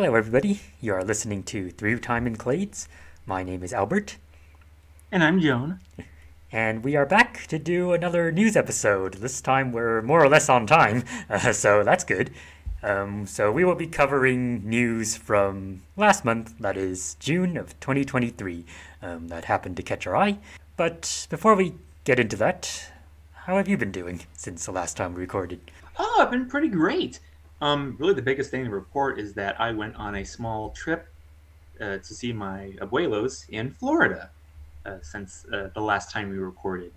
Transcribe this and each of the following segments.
Hello, everybody. You are listening to Through Time and Clades. My name is Albert, And I'm Joan. and we are back to do another news episode. This time we're more or less on time, uh, so that's good. Um, so we will be covering news from last month, that is June of 2023, um, that happened to catch our eye. But before we get into that, how have you been doing since the last time we recorded? Oh, I've been pretty great. Um, really, the biggest thing to report is that I went on a small trip uh, to see my abuelos in Florida uh, since uh, the last time we recorded.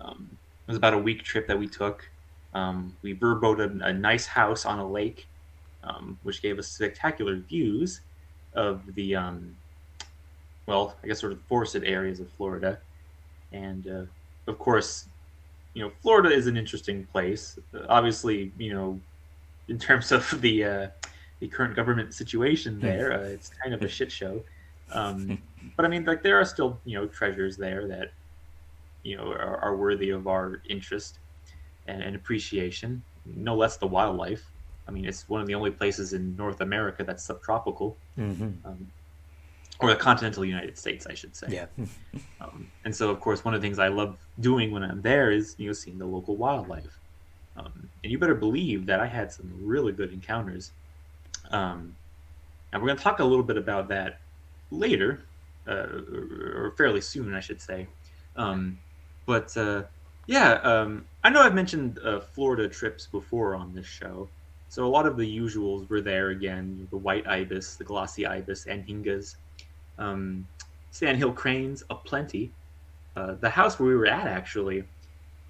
Um, it was about a week trip that we took. Um, we verboted a nice house on a lake, um, which gave us spectacular views of the, um, well, I guess sort of forested areas of Florida. And uh, of course, you know, Florida is an interesting place. Obviously, you know, in terms of the uh, the current government situation there, uh, it's kind of a shit show. Um, but I mean, like there are still you know treasures there that you know are, are worthy of our interest and, and appreciation. No less the wildlife. I mean, it's one of the only places in North America that's subtropical, Mm-hmm. um, or the continental United States, I should say. Yeah. Um, and so, of course, one of the things I love doing when I'm there is, you know, seeing the local wildlife. Um, and you better believe that I had some really good encounters. Um, and we're going to talk a little bit about that later, uh, or, fairly soon, I should say. Um, but uh, yeah, um, I know I've mentioned uh, Florida trips before on this show. So a lot of the usuals were there again the white ibis, the glossy ibis, anhingas, um, sandhill cranes aplenty. Uh, the house where we were at, actually,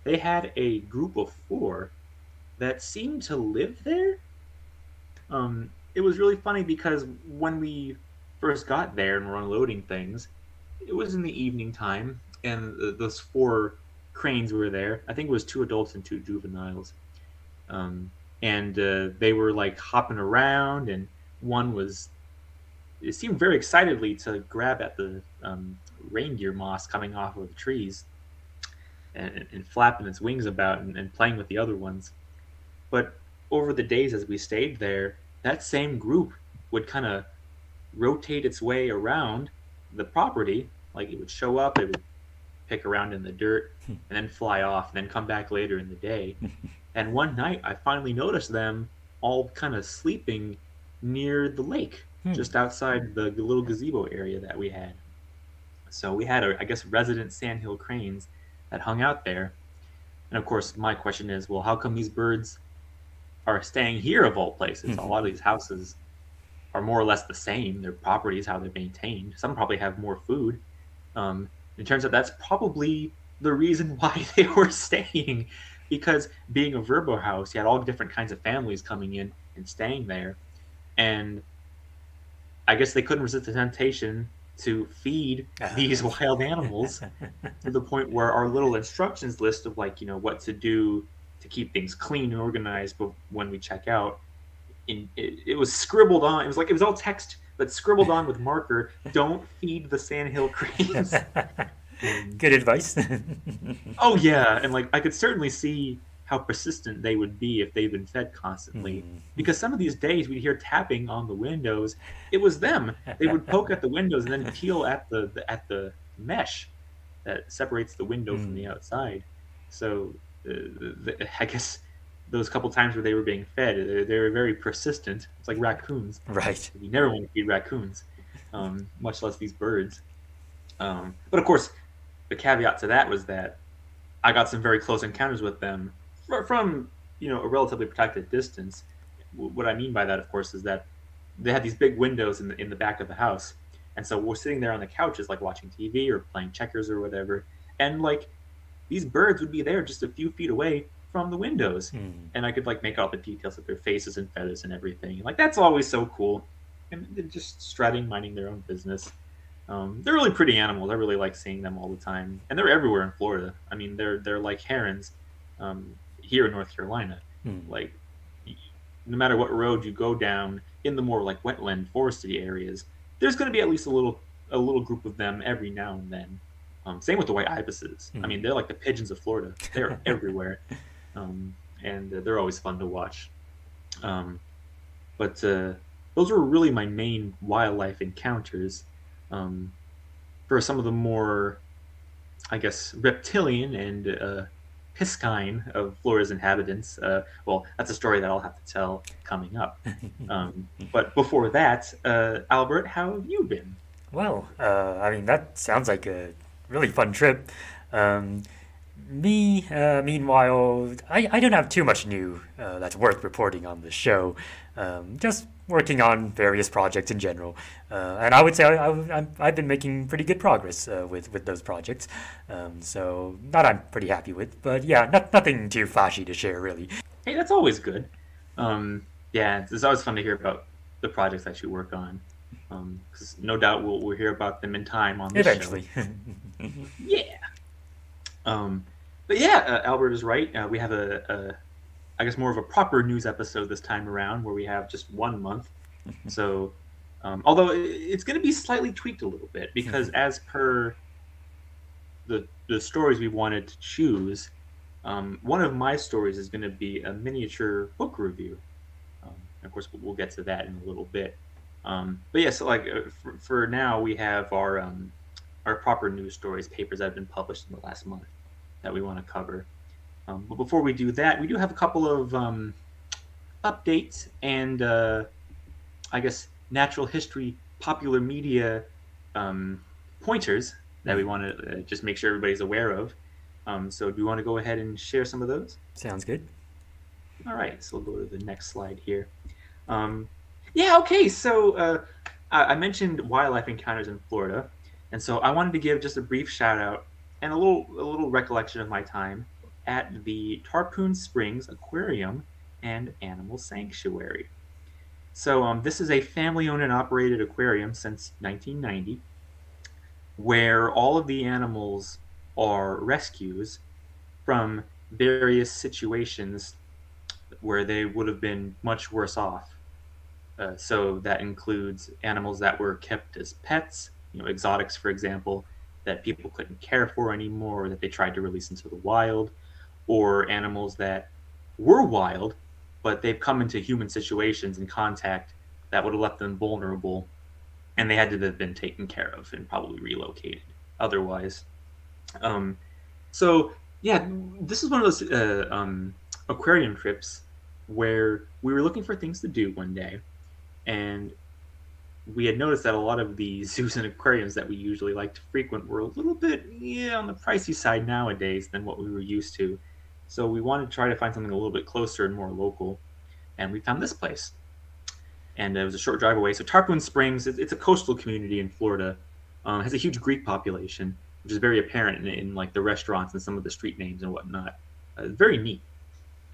they had a group of four that seemed to live there. Um, it was really funny because when we first got there and were unloading things, it was in the evening time, and th- those four cranes were there. I think it was two adults and two juveniles. Um, and uh, they were like hopping around, and one was it seemed very excitedly to grab at the um, reindeer moss coming off of the trees and, and flapping its wings about and, and playing with the other ones. But over the days as we stayed there, that same group would kind of rotate its way around the property. Like it would show up, it would pick around in the dirt, and then fly off, and then come back later in the day. and one night, I finally noticed them all kind of sleeping near the lake Hmm. just outside the little gazebo area that we had. So we had, a, I guess, resident sandhill cranes that hung out there. And of course, my question is, well, how come these birds are staying here of all places? A lot of these houses are more or less the same. Their properties, how they're maintained. Some probably have more food. Um, it turns out that's probably the reason why they were staying, because being a VRBO house, you had all different kinds of families coming in and staying there, and I guess they couldn't resist the temptation to feed these wild animals to the point where our little instructions list of like you know what to do to keep things clean and organized but when we check out in it, it was scribbled on it was like it was all text but scribbled on with marker don't feed the sandhill cranes. Good advice. oh yeah and like i could certainly see how persistent they would be if they've been fed constantly Mm. because some of these days we'd hear tapping on the windows. It was them. They would poke at the windows and then peel at the, the at the mesh that separates the window from the outside. So uh, the, i guess those couple times where they were being fed they, they were very persistent. It's like raccoons. Right. you never want to feed raccoons um, much less these birds. Um, but of course the caveat to that was that i got some very close encounters with them from you know a relatively protected distance. What i mean by that of course is that they had these big windows in the in the back of the house. And so we're sitting there on the couches like watching tv or playing checkers or whatever. And like these birds would be there just a few feet away from the windows Mm. and I could like make out the details of their faces and feathers and everything. Like that's always so cool. And they're just strutting, minding their own business. Um, they're really pretty animals. I really like seeing them all the time, and they're everywhere in Florida. I mean, they're they're like herons um, here in North Carolina. Mm. Like no matter what road you go down in the more like wetland forested areas, there's going to be at least a little a little group of them every now and then. Um, same with the white ibises. I Mhm. mean, they're like the pigeons of Florida. They're everywhere um, and uh, they're always fun to watch. Um, but uh, those were really my main wildlife encounters. Um, for some of the more, I guess, reptilian and uh, piscine of Florida's inhabitants. Uh, well, that's a story that I'll have to tell coming up. Um, but before that, uh, Albert, how have you been? Well, uh, I mean, that sounds like a really fun trip. Um, me, uh, meanwhile, I, I don't have too much new uh, that's worth reporting on the show. Um, just working on various projects in general. Uh, and I would say I, I, have been making pretty good progress uh, with, with those projects. Um, so, that I'm pretty happy with. But yeah, not, nothing too flashy to share, really. Hey, that's always good. Um, yeah, it's always fun to hear about the projects that you work on. Because um, no doubt we'll, we'll hear about them in time on this Eventually. yeah. Um, but yeah, uh, Albert is right. Uh, we have a, a, I guess, more of a proper news episode this time around, where we have just one month. so, um, although it's going to be slightly tweaked a little bit because, as per the the stories we wanted to choose, um, one of my stories is going to be a miniature book review. Um, of course, we'll get to that in a little bit. Um, but yeah, so like uh, for, for, now, we have our um, our proper news stories, papers that have been published in the last month that we want to cover. Um, but before we do that, we do have a couple of um, updates and uh, I guess natural history, popular media um, pointers that we want to uh, just make sure everybody's aware of. Um, so, do you want to go ahead and share some of those? Sounds good. All right, so we'll go to the next slide here. Um, yeah, okay. So, uh, I mentioned wildlife encounters in Florida, and so I wanted to give just a brief shout out and a little a little recollection of my time at the Tarpon Springs Aquarium and Animal Sanctuary. So um, this is a family-owned and operated aquarium since 1990, where all of the animals are rescues from various situations where they would have been much worse off. Uh, so that includes animals that were kept as pets, you know, exotics, for example, that people couldn't care for anymore, or that they tried to release into the wild, or animals that were wild, but they've come into human situations and contact that would have left them vulnerable, and they had to have been taken care of and probably relocated otherwise. Um, so yeah, this is one of those uh, um, aquarium trips where we were looking for things to do one day, and we had noticed that a lot of the zoos and aquariums that we usually like to frequent were a little bit yeah on the pricey side nowadays than what we were used to. So we wanted to try to find something a little bit closer and more local, and we found this place. And it was a short drive away. So Tarpon Springs, it's a coastal community in Florida. Um, has a huge Greek population, which is very apparent in, in, like the restaurants and some of the street names and whatnot. Uh, very neat.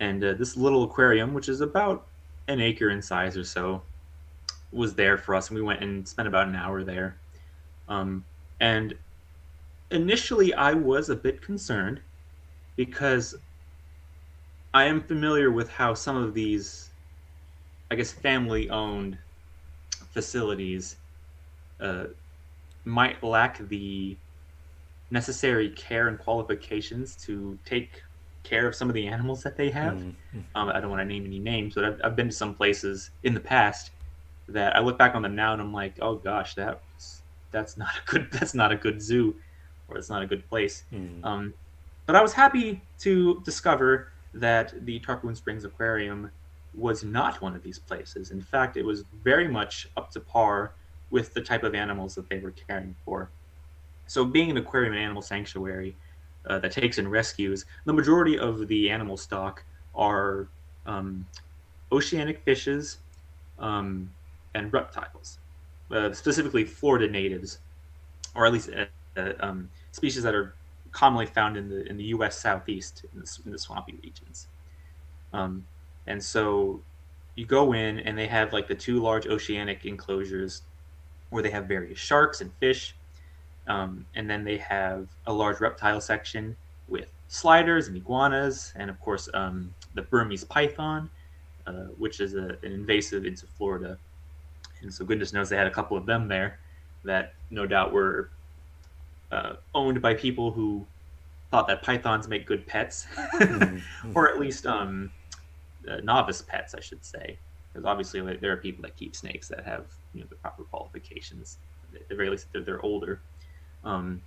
And uh, this little aquarium, which is about an acre in size or so, was there for us, and we went and spent about an hour there. Um, and initially, I was a bit concerned because I am familiar with how some of these, I guess, family-owned facilities uh, might lack the necessary care and qualifications to take care of some of the animals that they have. Mm-hmm. Um, I don't want to name any names, but I've, I've been to some places in the past that I look back on them now and I'm like, oh gosh, that that's not a good that's not a good zoo, or it's not a good place. Mm. Um, but I was happy to discover that the Tarpon Springs Aquarium was not one of these places. In fact, it was very much up to par with the type of animals that they were caring for. So, being an aquarium and animal sanctuary uh, that takes in rescues, the majority of the animal stock are um, oceanic fishes, um, and reptiles, uh, specifically Florida natives, or at least uh, uh, um, species that are commonly found in the in the U.S. southeast in the, in the swampy regions. Um, and so you go in, and they have like the two large oceanic enclosures where they have various sharks and fish, um, and then they have a large reptile section with sliders and iguanas, and of course um, the Burmese python, uh, which is a, an invasive into Florida and so goodness knows they had a couple of them there that no doubt were uh, owned by people who thought that pythons make good pets, mm-hmm. or at least um, uh, novice pets, I should say. because obviously there are people that keep snakes that have you know the proper qualifications. At the very least, they're, they're older. Um,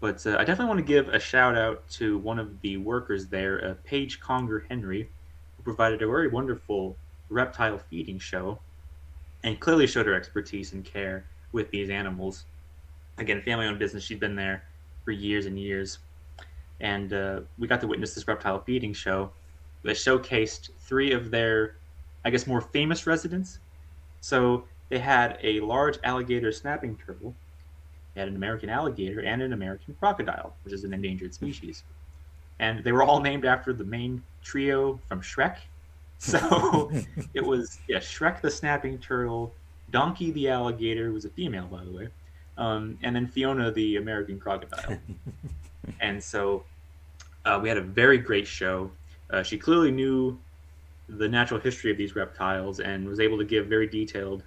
but uh, I definitely want to give a shout out to one of the workers there, uh, Paige Conger Henry, who provided a very wonderful reptile feeding show and clearly showed her expertise and care with these animals. Again, family owned business. She'd been there for years and years. And uh, we got to witness this reptile feeding show that showcased three of their, I guess, more famous residents. So they had a large alligator snapping turtle, they had an American alligator, and an American crocodile, which is an endangered species. And they were all named after the main trio from Shrek. So it was, yeah, Shrek the snapping turtle, Donkey the alligator, was a female, by the way, um, and then Fiona the American crocodile. and so uh, we had a very great show. Uh, she clearly knew the natural history of these reptiles and was able to give very detailed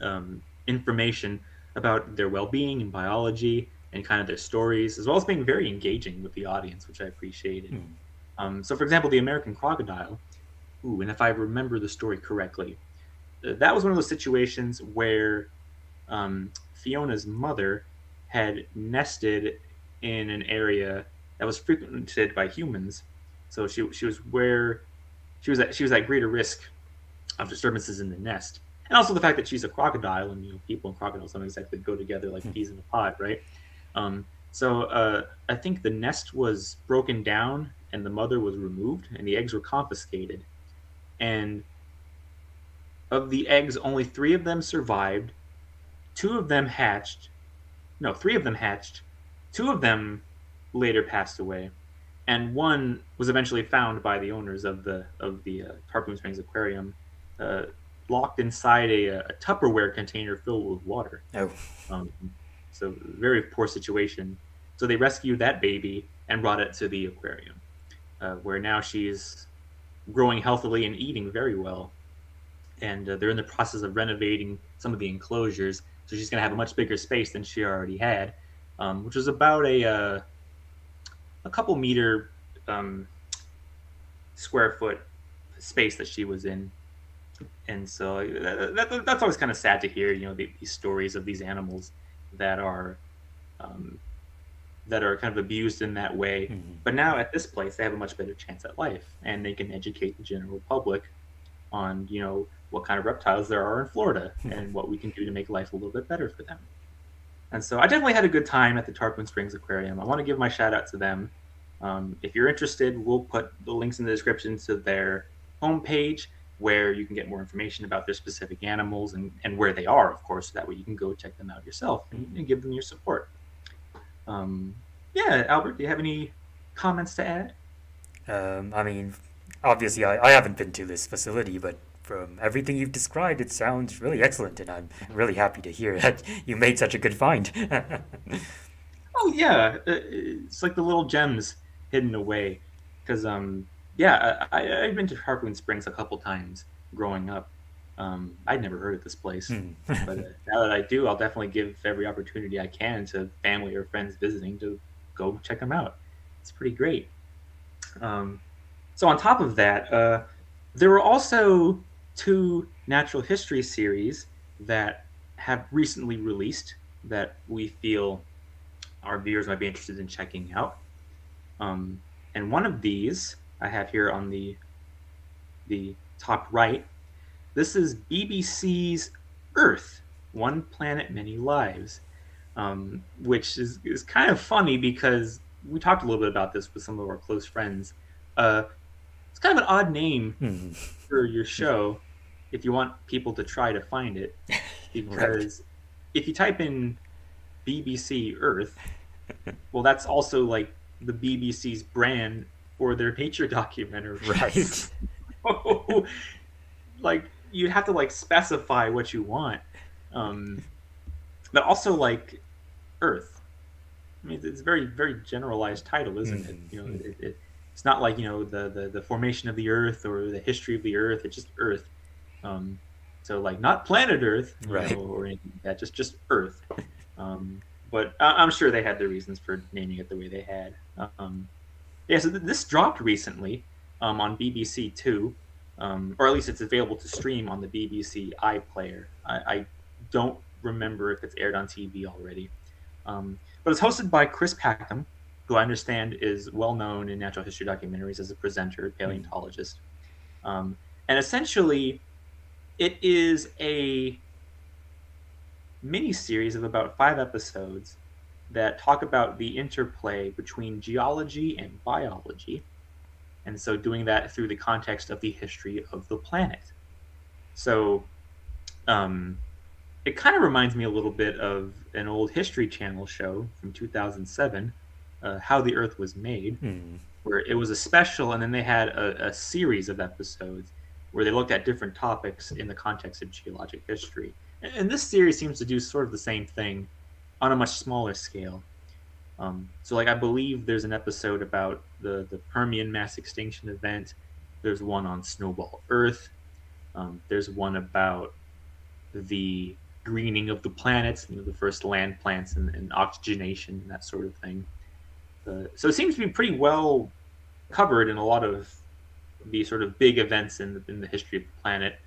um, information about their well-being and biology and kind of their stories, as well as being very engaging with the audience, which I appreciated. Mm. Um, so, for example, the American crocodile. Ooh, and if I remember the story correctly, that was one of those situations where um, Fiona's mother had nested in an area that was frequented by humans. So she she was where she was at she was at greater risk of disturbances in the nest, and also the fact that she's a crocodile, and you know people and crocodiles don't exactly go together like hmm. peas in a pod, right? Um, so uh, I think the nest was broken down and the mother was removed, and the eggs were confiscated, and of the eggs, only three of them survived. Two of them hatched. No, three of them hatched. Two of them later passed away, and one was eventually found by the owners of the of the uh, Tarpon Springs Aquarium, uh, locked inside a, a, Tupperware container filled with water. Oh, um, so very poor situation. So they rescued that baby and brought it to the aquarium, uh, where now she's growing healthily and eating very well. And uh, they're in the process of renovating some of the enclosures, so she's going to have a much bigger space than she already had, um, which was about a uh, a couple meter um, square foot space that she was in. And so that, that, that's always kind of sad to hear, you know, the, these stories of these animals that are um, that are kind of abused in that way. Mm-hmm. But now at this place, they have a much better chance at life, and they can educate the general public on, you know, what kind of reptiles there are in Florida and what we can do to make life a little bit better for them. And so I definitely had a good time at the Tarpon Springs Aquarium. I want to give my shout out to them. Um, if you're interested, we'll put the links in the description to their homepage where you can get more information about their specific animals and, and where they are, of course. So that way you can go check them out yourself and, and give them your support. Um, yeah, Albert, do you have any comments to add? Um, I mean, obviously, I, I haven't been to this facility, but from everything you've described, it sounds really excellent, and I'm really happy to hear that you made such a good find. oh yeah, uh, it's like the little gems hidden away. Because um, yeah, I, I've been to Tarpon Springs a couple times growing up. Um, I'd never heard of this place, hmm. but uh, now that I do, I'll definitely give every opportunity I can to family or friends visiting to go check them out. It's pretty great. Um, so on top of that, uh, there were also two natural history series that have recently released that we feel our viewers might be interested in checking out. Um, and one of these I have here on the the top right. This is BBC's Earth: One Planet, Many Lives, um, which is is kind of funny because we talked a little bit about this with some of our close friends. Uh, it's kind of an odd name hmm. for your show if you want people to try to find it, because right. if you type in BBC Earth, well, that's also like the BBC's brand for their nature documentary. Right. like you have to like specify what you want, um, but also like Earth. I mean, it's a very very generalized title, isn't mm-hmm. it? You know, it, it, it's not like you know the, the the formation of the Earth or the history of the Earth. It's just Earth. Um, so like not planet Earth, right? Know, or anything like that, just just Earth. Um, but I- am sure they had their reasons for naming it the way they had. Um, yeah, so th- this dropped recently um, on BBC Two, um, or at least it's available to stream on the BBC iPlayer. I, I don't remember if it's aired on TV already. Um, but it's hosted by Chris Packham, who I understand is well known in natural history documentaries as a presenter, paleontologist. Um, and essentially, it is a mini series of about five episodes that talk about the interplay between geology and biology. And so, doing that through the context of the history of the planet. So, um, it kind of reminds me a little bit of an old History Channel show from 2007, uh, How the Earth Was Made, Hmm. where it was a special, and then they had a, a series of episodes where they looked at different topics in the context of geologic history. And, and this series seems to do sort of the same thing on a much smaller scale. Um, so, like, I believe there's an episode about the, the Permian mass extinction event. There's one on Snowball Earth. Um, there's one about the greening of the planets, you know, the first land plants and, and oxygenation and that sort of thing. Uh, so it seems to be pretty well covered in a lot of the sort of big events in the, in the history of the planet.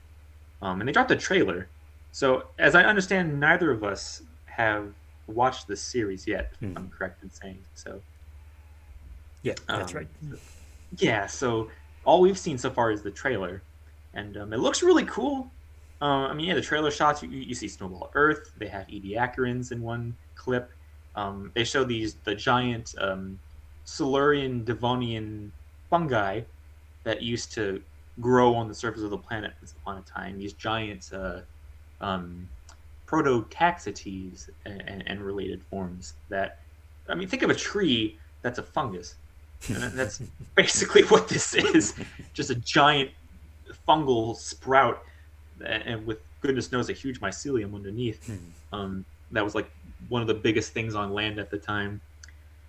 Um, and they dropped a trailer. So as I understand, neither of us have watched this series yet. If Hmm. I'm correct in saying so. Yeah, that's Um, right. Yeah. So all we've seen so far is the trailer, and um, it looks really cool. Uh, I mean, yeah, the trailer shots you, you see Snowball Earth. They have Ediacarans in one clip. Um, they show these the giant um, Silurian Devonian fungi that used to grow on the surface of the planet once upon a time. These giant uh, um, prototaxites and, and, and related forms. That I mean, think of a tree that's a fungus. And that's basically what this is. Just a giant fungal sprout, and and with goodness knows a huge mycelium underneath. Hmm. Um, that was like one of the biggest things on land at the time,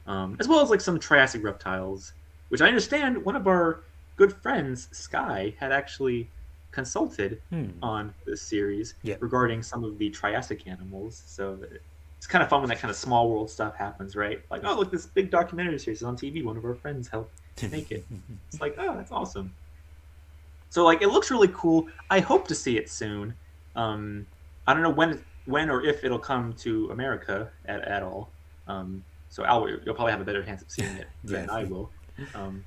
um, as well as like some Triassic reptiles, which I understand one of our good friends, Sky, had actually consulted Hmm. on this series Yeah. regarding some of the Triassic animals. So it's kind of fun when that kind of small world stuff happens, right? Like, oh, look, this big documentary series is on TV. One of our friends helped to make it. It's like, oh, that's awesome. So like, it looks really cool. I hope to see it soon. Um, I don't know when, when or if it'll come to America at, at all. Um, so Al, you'll probably have a better chance of seeing it than. I will,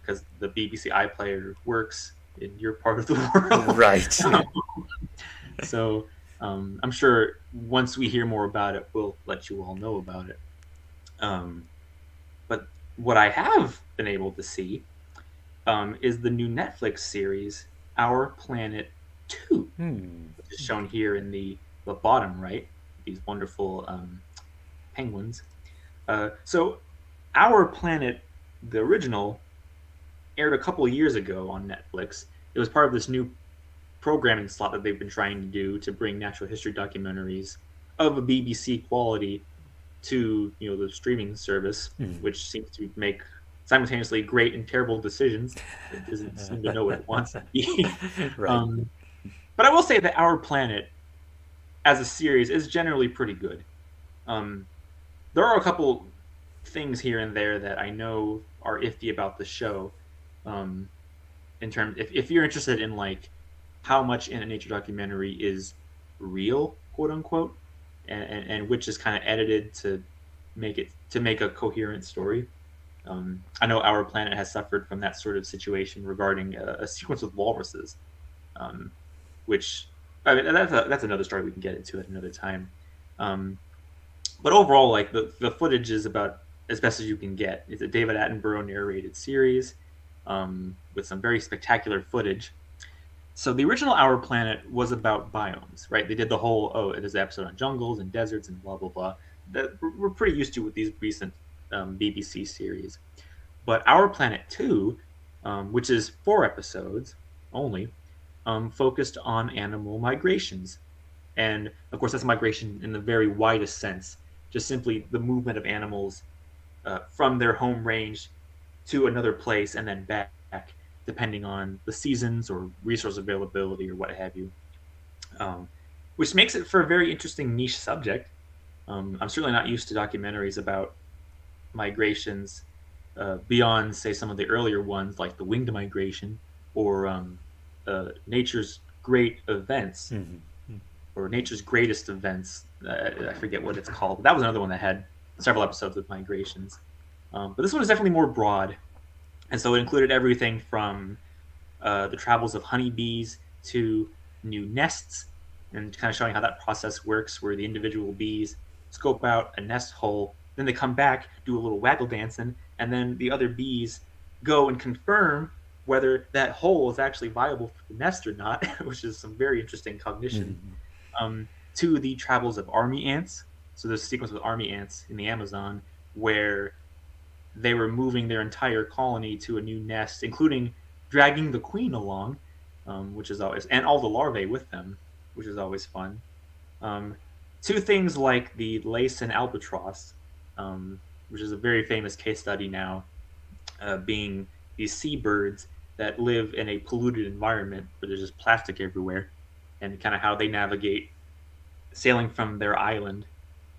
because the BBC iPlayer works in your part of the world. right. so um, I'm sure once we hear more about it, we'll let you all know about it. Um, but what I have been able to see um, is the new Netflix series, Our Planet 2, Hmm. which is shown here in the, the bottom right, these wonderful um, penguins. Uh, so, Our Planet, the original, aired a couple years ago on Netflix. It was part of this new programming slot that they've been trying to do to bring natural history documentaries of a BBC quality to you know the streaming service, Hmm. which seems to make simultaneously great and terrible decisions. It doesn't seem to know what it wants to be. right. Um, but I will say that Our Planet, as a series, is generally pretty good. Um, there are a couple things here and there that I know are iffy about the show. Um, in terms, if, if you're interested in like how much in a nature documentary is real, quote unquote, and, and, and which is kind of edited to make it to make a coherent story. Um, I know Our Planet has suffered from that sort of situation regarding a, a sequence with walruses um, which I mean, that's a, that's another story we can get into at another time. Um, but overall, like the, the footage is about as best as you can get. It's a David Attenborough narrated series um, with some very spectacular footage. So the original Our Planet was about biomes, right? They did the whole oh, it is an episode on jungles and deserts and blah blah blah. That we're- pretty used to with these recent um, BBC series. But Our Planet Two, um, which is four episodes only, um, focused on animal migrations. And of course, that's migration in the very widest sense, just simply the movement of animals uh, from their home range to another place and then back, depending on the seasons or resource availability or what have you. Um, which makes it for a very interesting niche subject. Um, I'm certainly not used to documentaries about migrations uh, beyond, say, some of the earlier ones like the winged migration or um, uh, nature's great events Mhm. or nature's greatest events. Uh, I forget what it's called. But that was another one that had several episodes with migrations. Um, but this one is definitely more broad, and so it included everything from uh, the travels of honeybees to new nests, and kind of showing how that process works, where the individual bees scope out a nest hole, then they come back, do a little waggle dancing, and then the other bees go and confirm whether that hole is actually viable for the nest or not, which is some very interesting cognition Mhm. um, to the travels of army ants. So there's a sequence with army ants in the Amazon where they were moving their entire colony to a new nest, including dragging the queen along, um, which is always and all the larvae with them, which is always fun. Um, to things like the Laysan albatross, um, which is a very famous case study now, uh, being these seabirds that live in a polluted environment where there's just plastic everywhere, and kind of how they navigate sailing from their island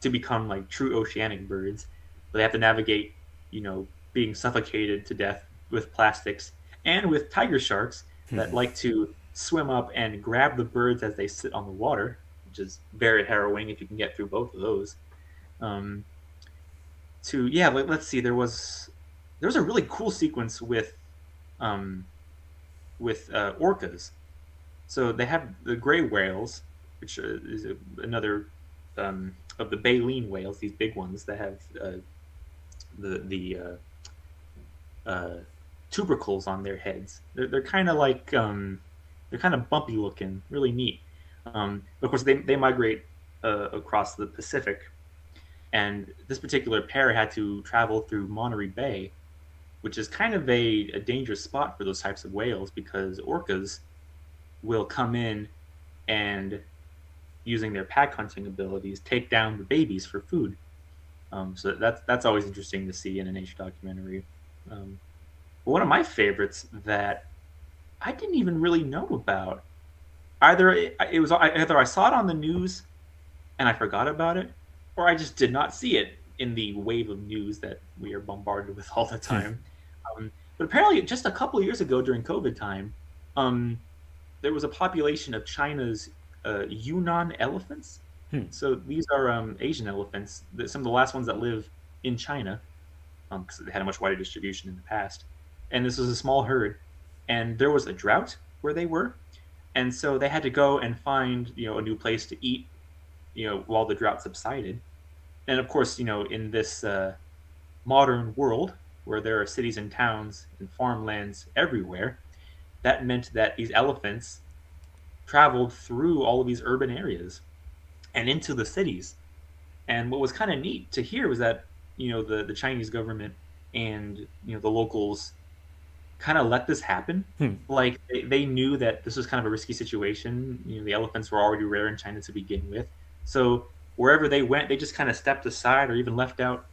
to become like true oceanic birds. But they have to navigate, you know, being suffocated to death with plastics and with tiger sharks that like to swim up and grab the birds as they sit on the water, which is very harrowing if you can get through both of those. Um, to yeah, let, us see. There was there was a really cool sequence with um, with uh, orcas. So they have the gray whales, which uh, is another um, of the baleen whales, these big ones that have uh, the the uh, uh, tubercles on their heads. They're, they're kind of like um, they're kind of bumpy looking, really neat. Um, of course, they they migrate uh, across the Pacific, and this particular pair had to travel through Monterey Bay, which is kind of a, a dangerous spot for those types of whales because orcas will come in and using their pack hunting abilities take down the babies for food. Um, so that's that's always interesting to see in a nature documentary. Um, one of my favorites that I didn't even really know about either it, it was either I saw it on the news and I forgot about it, or I just did not see it in the wave of news that we are bombarded with all the time. um, but apparently, just a couple years ago during COVID time, um, there was a population of China's uh, Yunnan elephants. Hmm. So these are um, Asian elephants, some of the last ones that live in China, because they had a much wider distribution in the past. And this was a small herd, and there was a drought where they were, and so they had to go and find you know a new place to eat, you know, while the drought subsided. And of course, you know, in this uh, modern world where there are cities and towns and farmlands everywhere, that meant that these elephants traveled through all of these urban areas and into the cities. And what was kind of neat to hear was that you know the the Chinese government and you know the locals kind of let this happen. Hmm. Like they, they knew that this was kind of a risky situation. You know the elephants were already rare in China to begin with, so wherever they went, they just kind of stepped aside or even left out,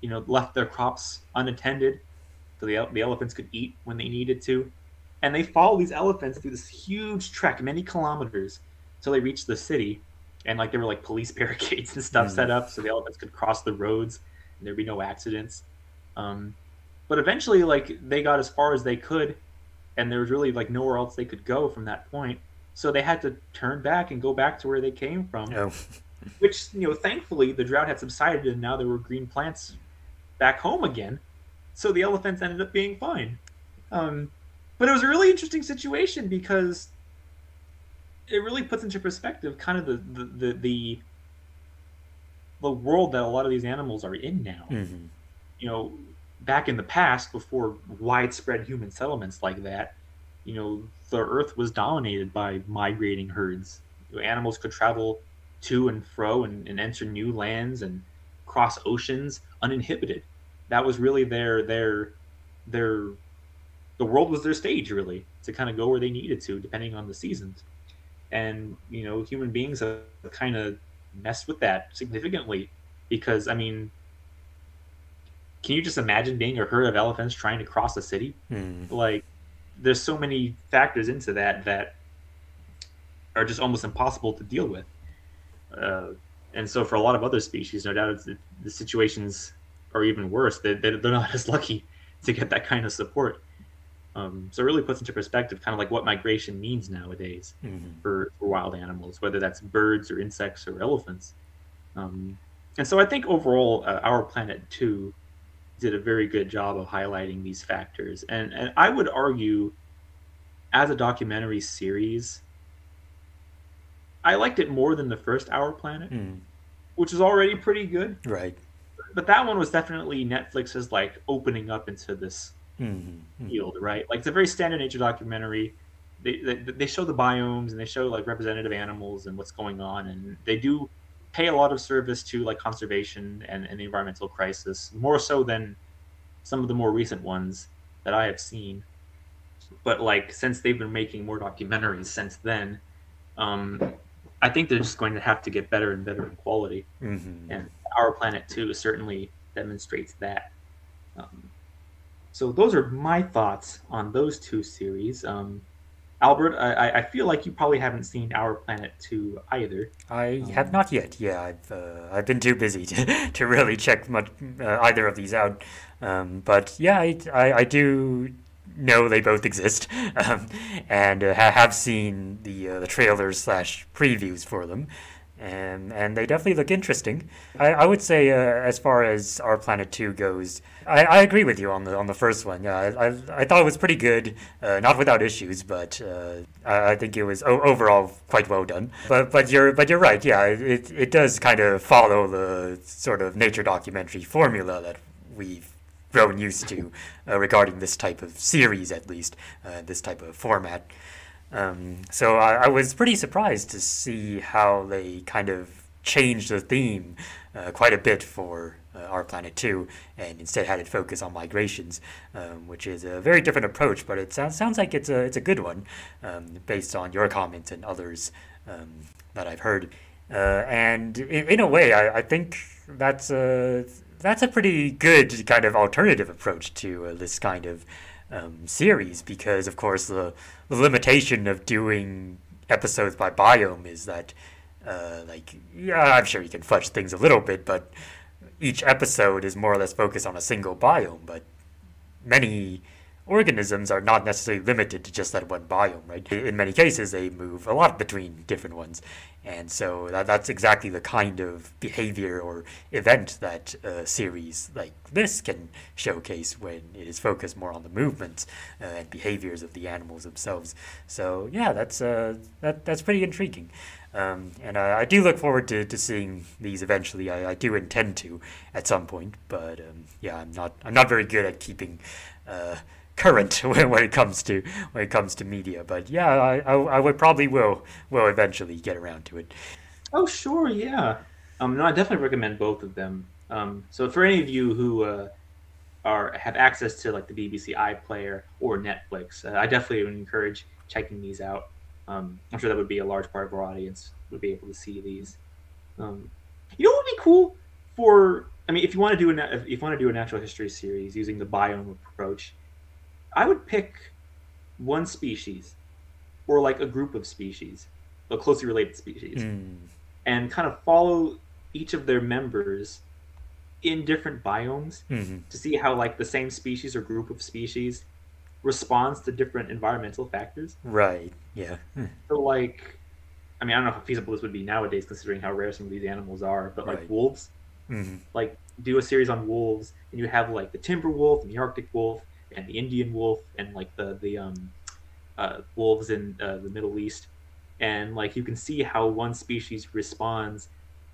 you know, left their crops unattended, so the the elephants could eat when they needed to. And they followed these elephants through this huge trek, many kilometers, till they reached the city. And like there were like police barricades and stuff Mhm. set up so the elephants could cross the roads and there'd be no accidents. Um, but eventually, like they got as far as they could, and there was really like nowhere else they could go from that point. So they had to turn back and go back to where they came from Oh, which you know thankfully the drought had subsided and now there were green plants back home again so the elephants ended up being fine um, but it was a really interesting situation because it really puts into perspective kind of the the the, the, the world that a lot of these animals are in now mhm. you know, back in the past, before widespread human settlements like that, you know, the Earth was dominated by migrating herds. You know, animals could travel to and fro and, and enter new lands and cross oceans uninhibited. That was really their their their the world was their stage really to kind of go where they needed to depending on the seasons. And you know, human beings have kind of messed with that significantly because I mean, can you just imagine being a herd of elephants trying to cross a city? Hmm. Like, there's so many factors into that that are just almost impossible to deal with. Uh, and so, for a lot of other species, no doubt it's, the situations are even worse. They, they're not as lucky to get that kind of support. Um, so it really puts into perspective kind of like what migration means nowadays Mhm. for, for wild animals, whether that's birds or insects or elephants. Um, and so I think overall, uh, Our Planet 2 did a very good job of highlighting these factors. And, and I would argue, as a documentary series, I liked it more than the first Our Planet, Mm. which is already pretty good. Right. But that one was definitely Netflix's like opening up into this Mhm. Mhm. field, right? Like it's a very standard nature documentary. They, they they show the biomes and they show like representative animals and what's going on, and they do pay a lot of service to like conservation and, and the environmental crisis, more so than some of the more recent ones that I have seen. But like since they've been making more documentaries since then, um, I think they're just going to have to get better and better in quality. Mhm. And Our Planet 2 certainly demonstrates that. Um, so those are my thoughts on those two series. Um, Albert, I, I- I feel like you probably haven't seen Our Planet 2 either. I have not yet. Yeah, I've uh, I've been too busy to, to really check much uh, either of these out. Um, but yeah, I, I, I do know they both exist, um, and uh, have seen the uh, the trailers slash previews for them, and and they definitely look interesting. I, I would say uh, as far as Our Planet Two goes, I, I agree with you on the on the first one. Yeah, I, I, I thought it was pretty good, uh, not without issues, but uh, I, I think it was o- overall quite well done. But but you're but you're right. Yeah, it it does kind of follow the sort of nature documentary formula that we've grown used to uh, regarding this type of series, at least uh, this type of format. Um, so I, I was pretty surprised to see how they kind of changed the theme uh, quite a bit for uh, Our Planet 2 and instead had it focus on migrations, um, which is a very different approach, but it sounds, sounds like it's a, it's a good one um, based on your comments and others um, that I've heard. Uh, and in, in a way, I, I think that's a, that's a pretty good kind of alternative approach to uh, this kind of um, series because, of course, the, the limitation of doing episodes by biome is that, uh, like, yeah, I'm sure you can fudge things a little bit, but each episode is more or less focused on a single biome. But many organisms are not necessarily limited to just that one biome, right? In many cases, they move a lot between different ones. And so that, that's exactly the kind of behavior or event that a series like this can showcase when it is focused more on the movements uh, and behaviors of the animals themselves. So yeah, that's uh, that that's pretty intriguing. Um, and I, I do look forward to, to seeing these eventually. I, I do intend to at some point, but um, yeah, I'm not I'm not very good at keeping uh, current when, it comes to when it comes to media. But yeah, I, I, I would probably will will eventually get around to it. Oh, sure, yeah. Um, no, I definitely recommend both of them. Um, so for any of you who uh, are have access to like the BBC iPlayer or Netflix, uh, I definitely would encourage checking these out. Um, I'm sure that would be a large part of our audience would be able to see these. Um, you know what would be cool for? I mean, if you want to do a if you want to do a natural history series using the biome approach, I would pick one species or like a group of species, a closely related species Mm, and kind of follow each of their members in different biomes mhm. to see how like the same species or group of species responds to different environmental factors. Right. Yeah. Hmm. So like I mean I don't know how feasible this would be nowadays considering how rare some of these animals are, but like Right. wolves, Mhm. like do a series on wolves and you have like the timber wolf and the arctic wolf and the indian wolf and like the the um uh, wolves in uh, the middle east. And like you can see how one species responds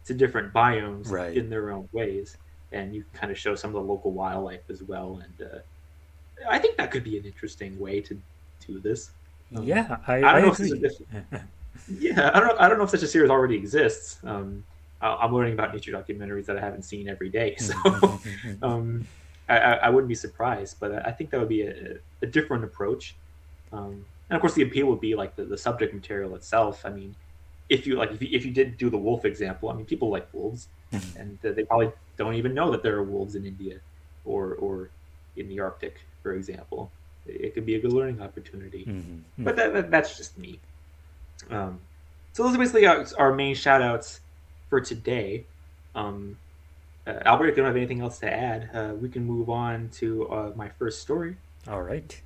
to different biomes Right. in their own ways. And you kind of show some of the local wildlife as well. And uh, i think that could be an interesting way to do this. Um, Yeah, I, I I, don't know if this agree. yeah i don't know i don't know if such a series already exists. Um I- i'm learning about nature documentaries that i haven't seen every day so um, I, I wouldn't be surprised, but I- think that would be a, a different approach. Um, and of course, the appeal would be like the, the subject material itself. I mean, if you like, if you, if you did do the wolf example, I mean, people like wolves, Mhm. and uh, they probably don't even know that there are wolves in India or or in the Arctic, for example. It, could be a good learning opportunity. Mhm. But that, that, that's just me. Um, so those are basically our, our main shout outs for today. Um, uh, Albert, if you don't have anything else to add, uh, we can move on to uh, my first story. All right.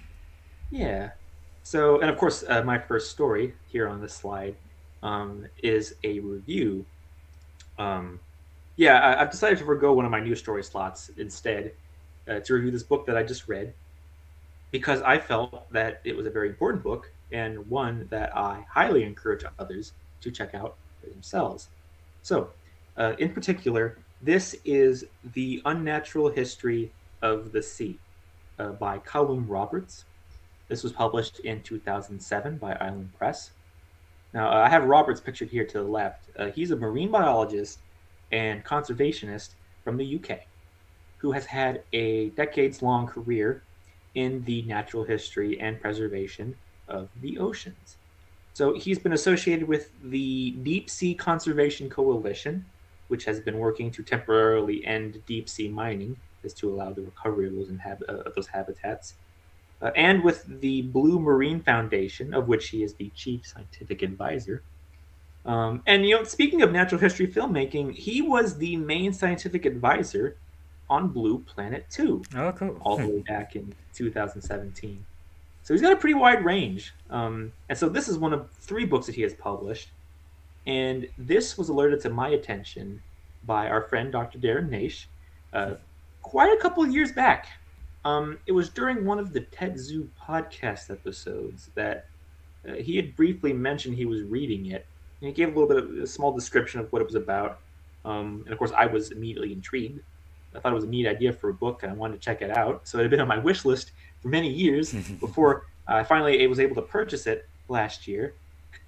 yeah. So, and of course, uh, my first story here on this slide um, is a review. Um, yeah, I, have decided to forego one of my news story slots instead uh, to review this book that I just read because I felt that it was a very important book and one that I highly encourage others to check out for themselves. So, uh, in particular, this is The Unnatural History of the Sea uh, by Callum Roberts. This was published in 2007 by Island Press. Now, uh, I have Roberts pictured here to the left. Uh, he's a marine biologist and conservationist from the UK who has had a decades long career in the natural history and preservation of the oceans. So he's been associated with the Deep Sea Conservation Coalition, which has been working to temporarily end deep sea mining as to allow the recovery of those, inhab- uh, of those habitats. Uh, and with the Blue Marine Foundation, of which he is the chief scientific advisor. Um, and you know, speaking of natural history filmmaking, he was the main scientific advisor on Blue Planet 2. Oh, cool. All the way back in 2017. So he's got a pretty wide range. Um, and so this is one of three books that he has published. And this was alerted to my attention by our friend Dr. Darren Naish uh, quite a couple of years back. Um, it was during one of the TetZoo podcast episodes that uh, he had briefly mentioned he was reading it. And he gave a little bit of a small description of what it was about. Um, and of course, I was immediately intrigued. I thought it was a neat idea for a book, and I wanted to check it out. So it had been on my wish list for many years before I finally was able to purchase it last year.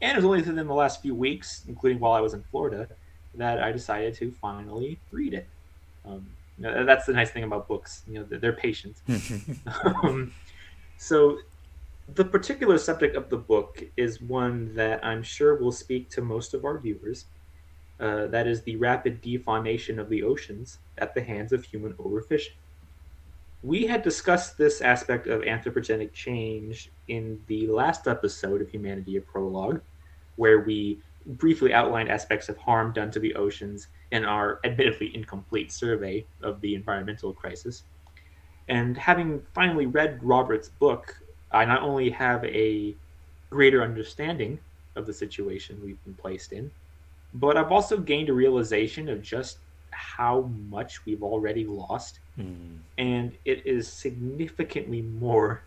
And it was only within the last few weeks, including while I was in Florida, that I decided to finally read it. Um, you know, that's the nice thing about books. You know, they're patient. um, so, the particular subject of the book is one that I'm sure will speak to most of our viewers. Uh, that is the rapid defaunation of the oceans at the hands of human overfishing. We had discussed this aspect of anthropogenic change in the last episode of Humanity a Prologue, where we briefly outlined aspects of harm done to the oceans in our admittedly incomplete survey of the environmental crisis. And having finally read Robert's book, I not only have a greater understanding of the situation we've been placed in, but I've also gained a realization of just how much we've already lost. Mm. And it is significantly more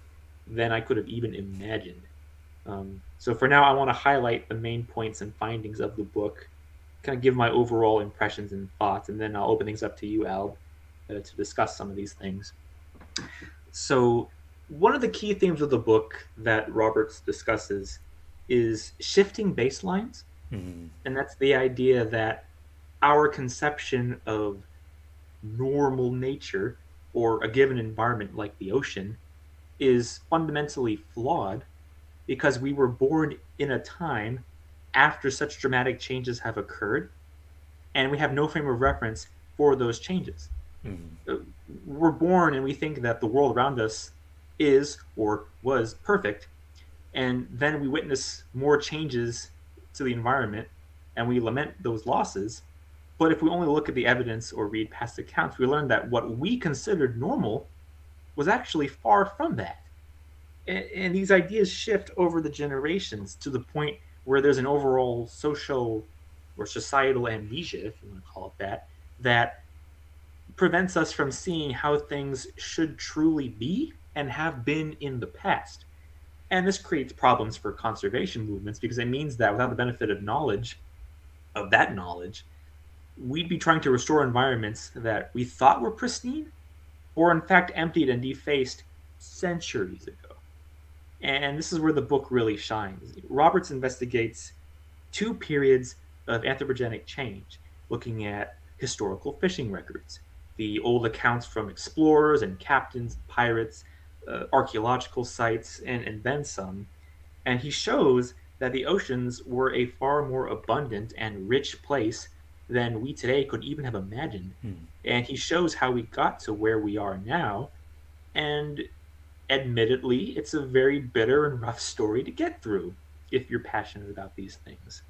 than I could have even imagined. Um, so for now, I want to highlight the main points and findings of the book, kind of give my overall impressions and thoughts, and then I'll open things up to you, Al, uh, to discuss some of these things. So, one of the key themes of the book that Roberts discusses is shifting baselines Mm-hmm. And that's the idea that our conception of normal nature or a given environment like the ocean is fundamentally flawed because we were born in a time after such dramatic changes have occurred and we have no frame of reference for those changes. Mm-hmm. We're born and we think that the world around us is or was perfect and then we witness more changes to the environment and we lament those losses. But if we only look at the evidence or read past accounts, we learn that what we considered normal was actually far from that. And, and these ideas shift over the generations to the point where there's an overall social or societal amnesia, if you want to call it that, that prevents us from seeing how things should truly be and have been in the past. And this creates problems for conservation movements because it means that without the benefit of knowledge, of that knowledge, we'd be trying to restore environments that we thought were pristine or in fact emptied and defaced centuries ago. And this is where the book really shines. Roberts investigates two periods of anthropogenic change, looking at historical fishing records, the old accounts from explorers and captains, pirates, uh, archaeological sites, and, and then some. And he shows that the oceans were a far more abundant and rich place than we today could even have imagined. Hmm. And he shows how we got to where we are now. And admittedly, it's a very bitter and rough story to get through if you're passionate about these things.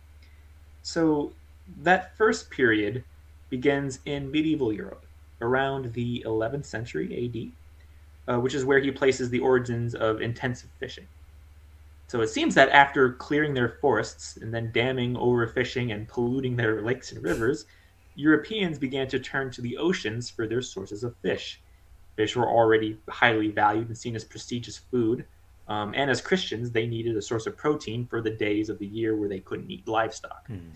So, that first period begins in medieval Europe around the 11th century AD uh, which is where he places the origins of intensive fishing. So it seems that after clearing their forests and then damming, overfishing, and polluting their lakes and rivers, Europeans began to turn to the oceans for their sources of fish. Fish were already highly valued and seen as prestigious food, um, and as Christians, they needed a source of protein for the days of the year where they couldn't eat livestock. Hmm.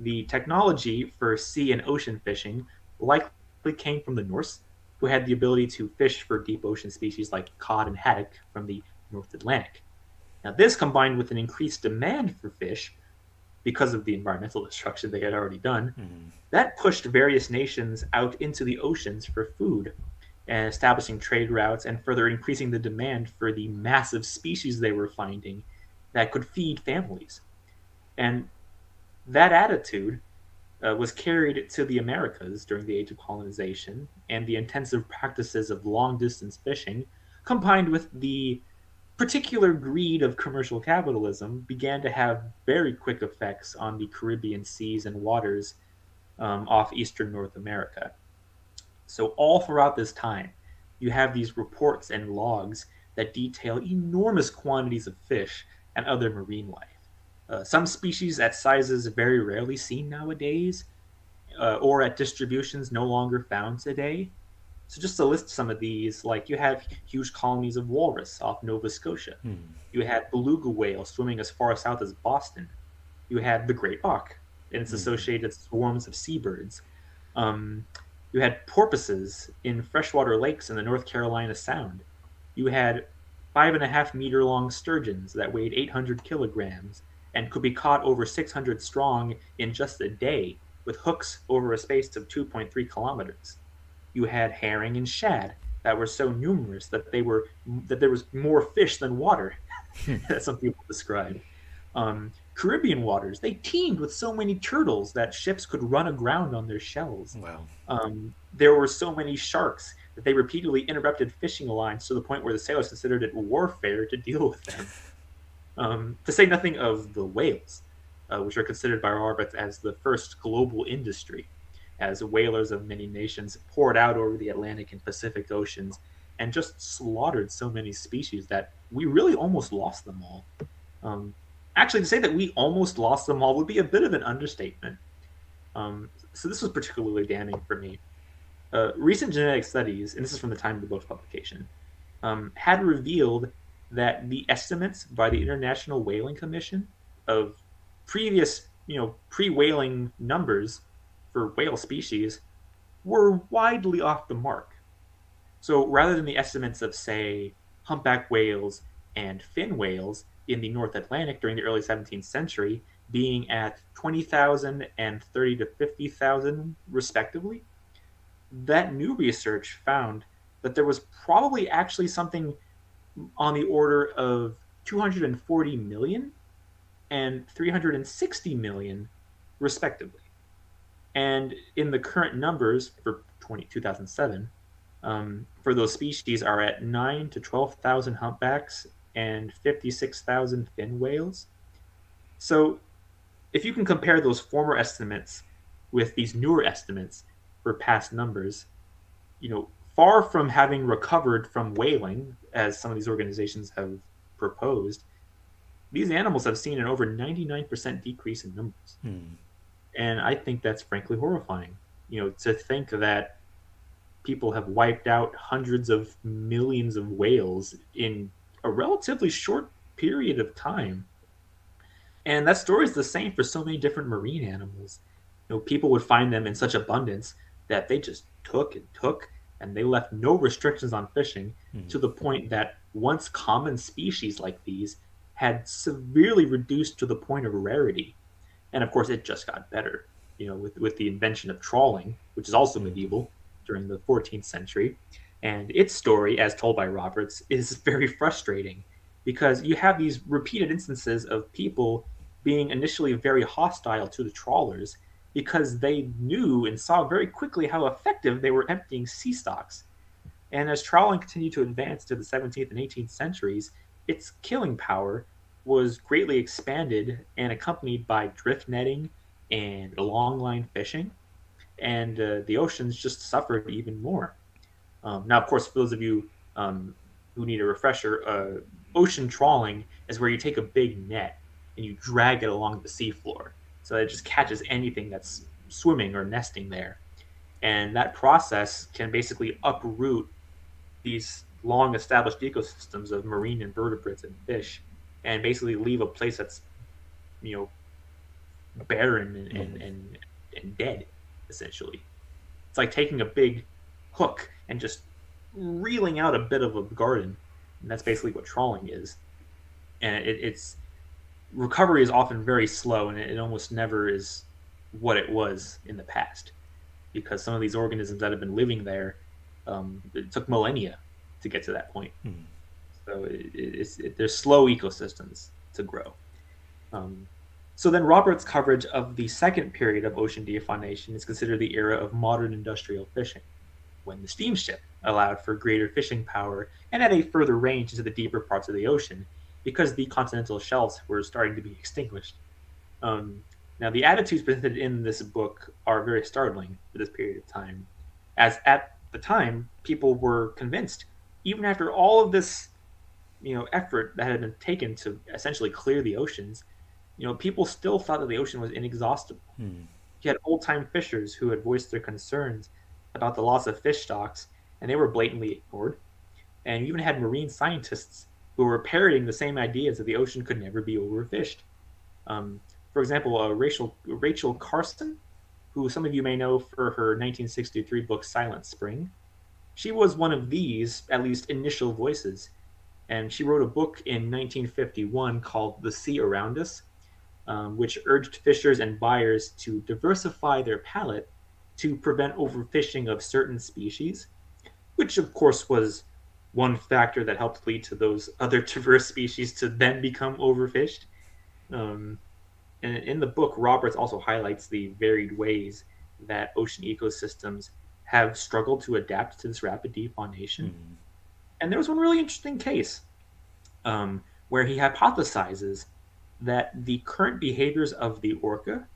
The technology for sea and ocean fishing likely came from the Norse, who had the ability to fish for deep ocean species like cod and haddock from the North Atlantic. Now, this combined with an increased demand for fish because of the environmental destruction they had already done, Hmm. that pushed various nations out into the oceans for food and establishing trade routes and further increasing the demand for the massive species they were finding that could feed families. And that attitude uh, was carried to the Americas during the age of colonization, and the intensive practices of long distance fishing, combined with the particular greed of commercial capitalism, began to have very quick effects on the Caribbean seas and waters um, off eastern North America. So, all throughout this time, you have these reports and logs that detail enormous quantities of fish and other marine life. Uh, some species at sizes very rarely seen nowadays, uh, or at distributions no longer found today. So, just to list some of these, like you have huge colonies of walrus off Nova Scotia. Hmm. You had beluga whales swimming as far south as Boston. You had the great auk and its Mhm. associated swarms of seabirds. Um, you had porpoises in freshwater lakes in the North Carolina Sound. You had five and a half meter long sturgeons that weighed 800 kilograms and could be caught over 600 strong in just a day with hooks over a space of 2.3 kilometers. You had herring and shad that were so numerous that they were that there was more fish than water, as some people describe. Um, Caribbean waters they teemed with so many turtles that ships could run aground on their shells. Wow. Um, there were so many sharks that they repeatedly interrupted fishing lines to the point where the sailors considered it warfare to deal with them. Um, to say nothing of the whales, uh, which are considered by Roberts as the first global industry, as whalers of many nations poured out over the Atlantic and Pacific Oceans and just slaughtered so many species that we really almost lost them all. Um, actually, to say that we almost lost them all would be a bit of an understatement. Um, so this was particularly damning for me. Uh, recent genetic studies, and this is from the time of the book's publication, um, had revealed that the estimates by the International Whaling Commission of previous, you know, pre-whaling numbers for whale species were widely off the mark. So rather than the estimates of, say, humpback whales and fin whales in the North Atlantic during the early 17th century being at 20,000 and 30 to 50,000 respectively, that new research found that there was probably actually something on the order of 240 million and 360 million respectively. And in the current numbers for 20, 2007, um, for those species are at 9 to 12,000 humpbacks and 56,000 fin whales. So if you can compare those former estimates with these newer estimates for past numbers, you know, far from having recovered from whaling, as some of these organizations have proposed, these animals have seen an over 99% decrease in numbers. Hmm. And I think that's frankly horrifying. You know, to think that people have wiped out hundreds of millions of whales in a relatively short period of time. And that story is the same for so many different marine animals. You know, people would find them in such abundance that they just took and took, and they left no restrictions on fishing Hmm. to the point that once common species like these had severely reduced to the point of rarity. And of course, it just got better, you know, with, with the invention of trawling, which is also medieval during the 14th century. And its story, as told by Roberts, is very frustrating because you have these repeated instances of people being initially very hostile to the trawlers because they knew and saw very quickly how effective they were emptying sea stocks. And as trawling continued to advance to the 17th and 18th centuries, its killing power was greatly expanded and accompanied by drift netting and longline fishing, and uh, the oceans just suffered even more. Um, now, of course, for those of you um, who need a refresher, uh, ocean trawling is where you take a big net and you drag it along the seafloor so it just catches anything that's swimming or nesting there. And that process can basically uproot these long established ecosystems of marine invertebrates and fish and basically leave a place that's, you know, barren and, and, and, and dead, essentially. It's like taking a big hook and just reeling out a bit of a garden. And that's basically what trawling is. And it, it's recovery is often very slow and it, it almost never is what it was in the past because some of these organisms that have been living there um, it took millennia to get to that point Hmm. So it, it's it, there's slow ecosystems to grow um, so then robert's coverage of the second period of ocean defaunation is considered the era of modern industrial fishing when the steamship allowed for greater fishing power and at a further range into the deeper parts of the ocean because the continental shelves were starting to be extinguished. Um, now, the attitudes presented in this book are very startling for this period of time, as at the time people were convinced, even after all of this, you know, effort that had been taken to essentially clear the oceans, you know, people still thought that the ocean was inexhaustible. Hmm. You had old-time fishers who had voiced their concerns about the loss of fish stocks, and they were blatantly ignored. And you even had marine scientists who were parroting the same ideas that the ocean could never be overfished. Um, for example, uh, Rachel, Rachel Carson, who some of you may know for her 1963 book Silent Spring, she was one of these, at least initial voices. And she wrote a book in 1951 called The Sea Around Us, um, which urged fishers and buyers to diversify their palate to prevent overfishing of certain species, which of course was one factor that helped lead to those other diverse species to then become overfished. Um, and in the book, Roberts also highlights the varied ways that ocean ecosystems have struggled to adapt to this rapid defaunation. Hmm. And there was one really interesting case um, where he hypothesizes that the current behaviors of the orca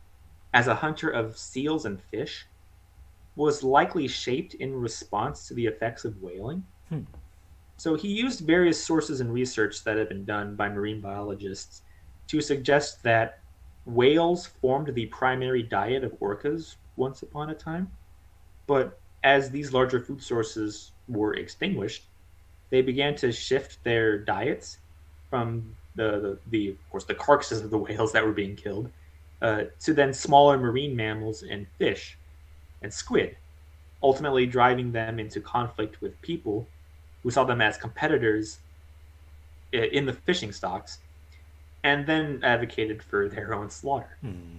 as a hunter of seals and fish was likely shaped in response to the effects of whaling. Hmm. So he used various sources and research that had been done by marine biologists to suggest that whales formed the primary diet of orcas once upon a time. But as these larger food sources were extinguished, they began to shift their diets from the, the, the of course, the carcasses of the whales that were being killed uh, to then smaller marine mammals and fish and squid, ultimately driving them into conflict with people who saw them as competitors in the fishing stocks, and then advocated for their own slaughter. Hmm.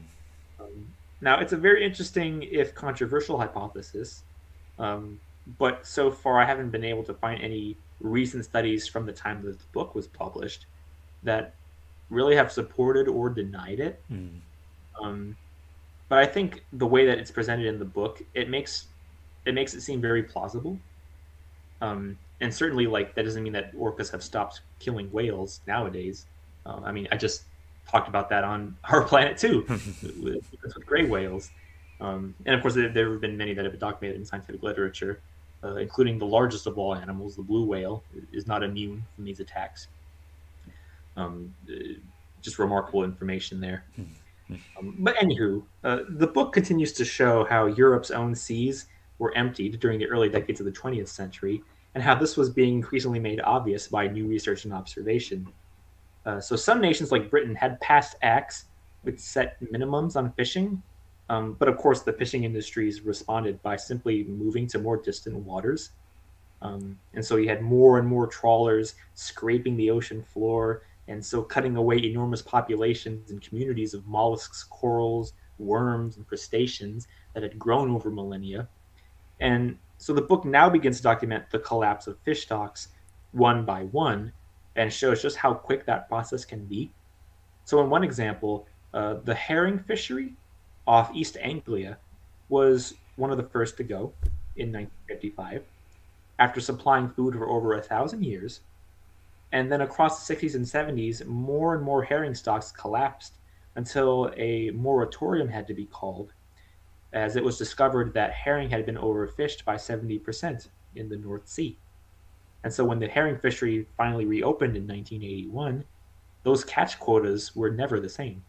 Um, now, it's a very interesting, if controversial, hypothesis, um, but so far I haven't been able to find any recent studies from the time that the book was published that really have supported or denied it. Hmm. Um, but I think the way that it's presented in the book, it makes it makes it seem very plausible. Um, and certainly, like that doesn't mean that orcas have stopped killing whales nowadays. Um, I mean, I just talked about that on Our Planet 2, with, with gray whales. Um, and of course, there, there have been many that have been documented in scientific literature, uh, including the largest of all animals, the blue whale, is not immune from these attacks. Um, uh, just remarkable information there. Um, but anywho, uh, the book continues to show how Europe's own seas were emptied during the early decades of the 20th century, and how this was being increasingly made obvious by new research and observation. Uh, so some nations like Britain had passed acts which set minimums on fishing, um, but of course the fishing industries responded by simply moving to more distant waters. Um, and so you had more and more trawlers scraping the ocean floor, and so cutting away enormous populations and communities of mollusks, corals, worms, and crustaceans that had grown over millennia. And so the book now begins to document the collapse of fish stocks one by one and shows just how quick that process can be. So, in one example, uh, the herring fishery off East Anglia was one of the first to go in 1955 after supplying food for over a thousand years. And then across the 60s and 70s, more and more herring stocks collapsed until a moratorium had to be called, as it was discovered that herring had been overfished by 70% in the North Sea. And so when the herring fishery finally reopened in 1981, those catch quotas were never the same.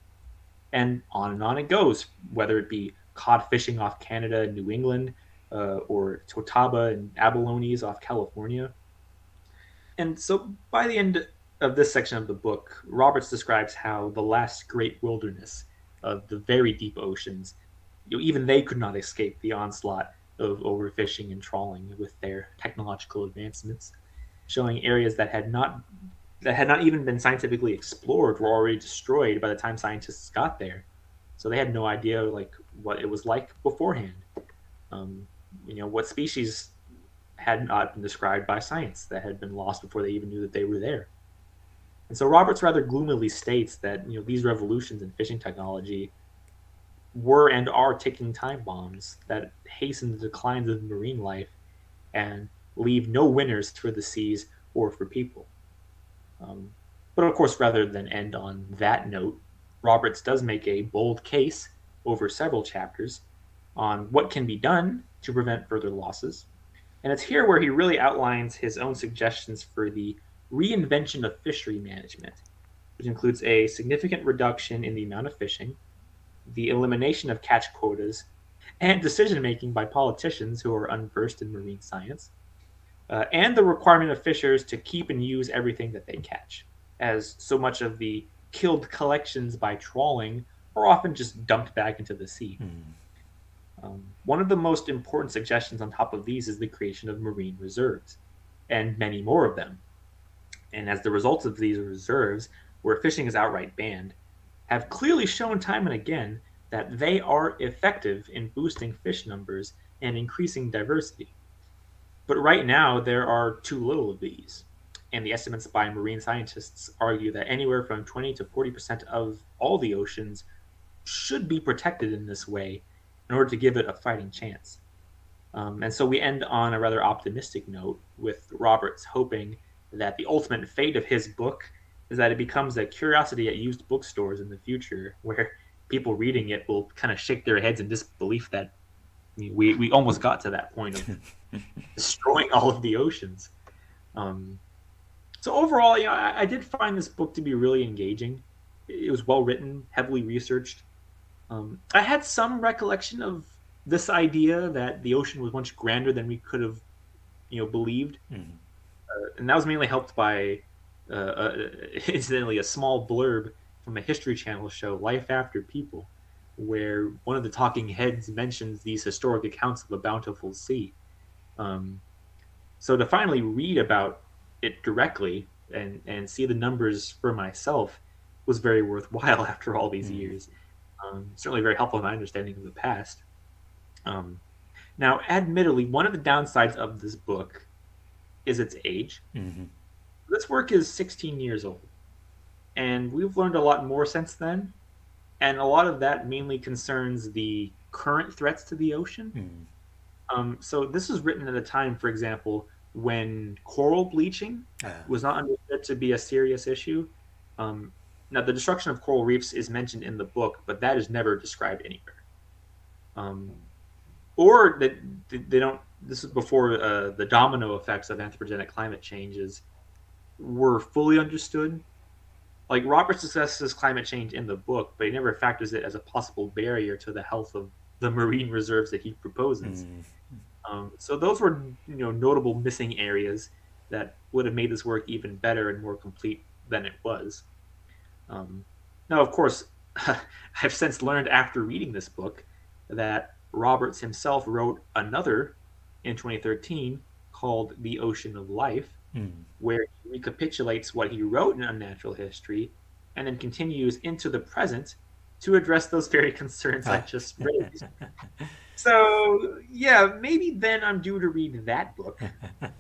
And on and on it goes, whether it be cod fishing off Canada and New England, uh, or totoaba and abalones off California. And so by the end of this section of the book, Roberts describes how the last great wilderness of the very deep oceans, you know, even they could not escape the onslaught of overfishing and trawling with their technological advancements, showing areas that had not that had not even been scientifically explored were already destroyed by the time scientists got there. So they had no idea like what it was like beforehand. Um, you know, what species had not been described by science that had been lost before they even knew that they were there. And so Roberts rather gloomily states that you know these revolutions in fishing technology were and are ticking time bombs that hasten the declines of marine life and leave no winners for the seas or for people. Um, but of course, rather than end on that note, Roberts does make a bold case over several chapters on what can be done to prevent further losses. And it's here where he really outlines his own suggestions for the reinvention of fishery management, which includes a significant reduction in the amount of fishing, the elimination of catch quotas, and decision making by politicians who are unversed in marine science, uh, and the requirement of fishers to keep and use everything that they catch, as so much of the killed collections by trawling are often just dumped back into the sea. Mm. Um, one of the most important suggestions on top of these is the creation of marine reserves, and many more of them. And as the results of these reserves, where fishing is outright banned, have clearly shown time and again that they are effective in boosting fish numbers and increasing diversity. But right now, there are too little of these. And the estimates by marine scientists argue that anywhere from 20 to 40% of all the oceans should be protected in this way in order to give it a fighting chance. Um, and so we end on a rather optimistic note with Roberts hoping that the ultimate fate of his book is that it becomes a curiosity at used bookstores in the future where people reading it will kind of shake their heads in disbelief that we, we almost got to that point of destroying all of the oceans. Um, so overall, you know, I, I, did find this book to be really engaging. It was well written, heavily researched, um, I had some recollection of this idea that the ocean was much grander than we could have, you know, believed, mm-hmm. uh, and that was mainly helped by, uh, uh, incidentally, a small blurb from a History Channel show, Life After People, where one of the talking heads mentions these historic accounts of a bountiful sea. Um, so to finally read about it directly and and see the numbers for myself was very worthwhile after all these mm-hmm. years. Um, certainly very helpful in my understanding of the past. Um, now, admittedly, one of the downsides of this book is its age. Mm-hmm. This work is 16 years old, and we've learned a lot more since then. And a lot of that mainly concerns the current threats to the ocean. Mm-hmm. Um, so, this was written at a time, for example, when coral bleaching uh. was not understood to be a serious issue. Um, now, the destruction of coral reefs is mentioned in the book, but that is never described anywhere. Um, or that they don't. This is before uh, the domino effects of anthropogenic climate changes were fully understood. Like Roberts discusses climate change in the book, but he never factors it as a possible barrier to the health of the marine reserves that he proposes. Mm. Um, so those were, you know, notable missing areas that would have made this work even better and more complete than it was. Um, now, of course, I've since learned after reading this book that Roberts himself wrote another in 2013 called The Ocean of Life, mm. where he recapitulates what he wrote in Unnatural History and then continues into the present to address those very concerns I just raised. so, yeah, maybe then I'm due to read that book. and,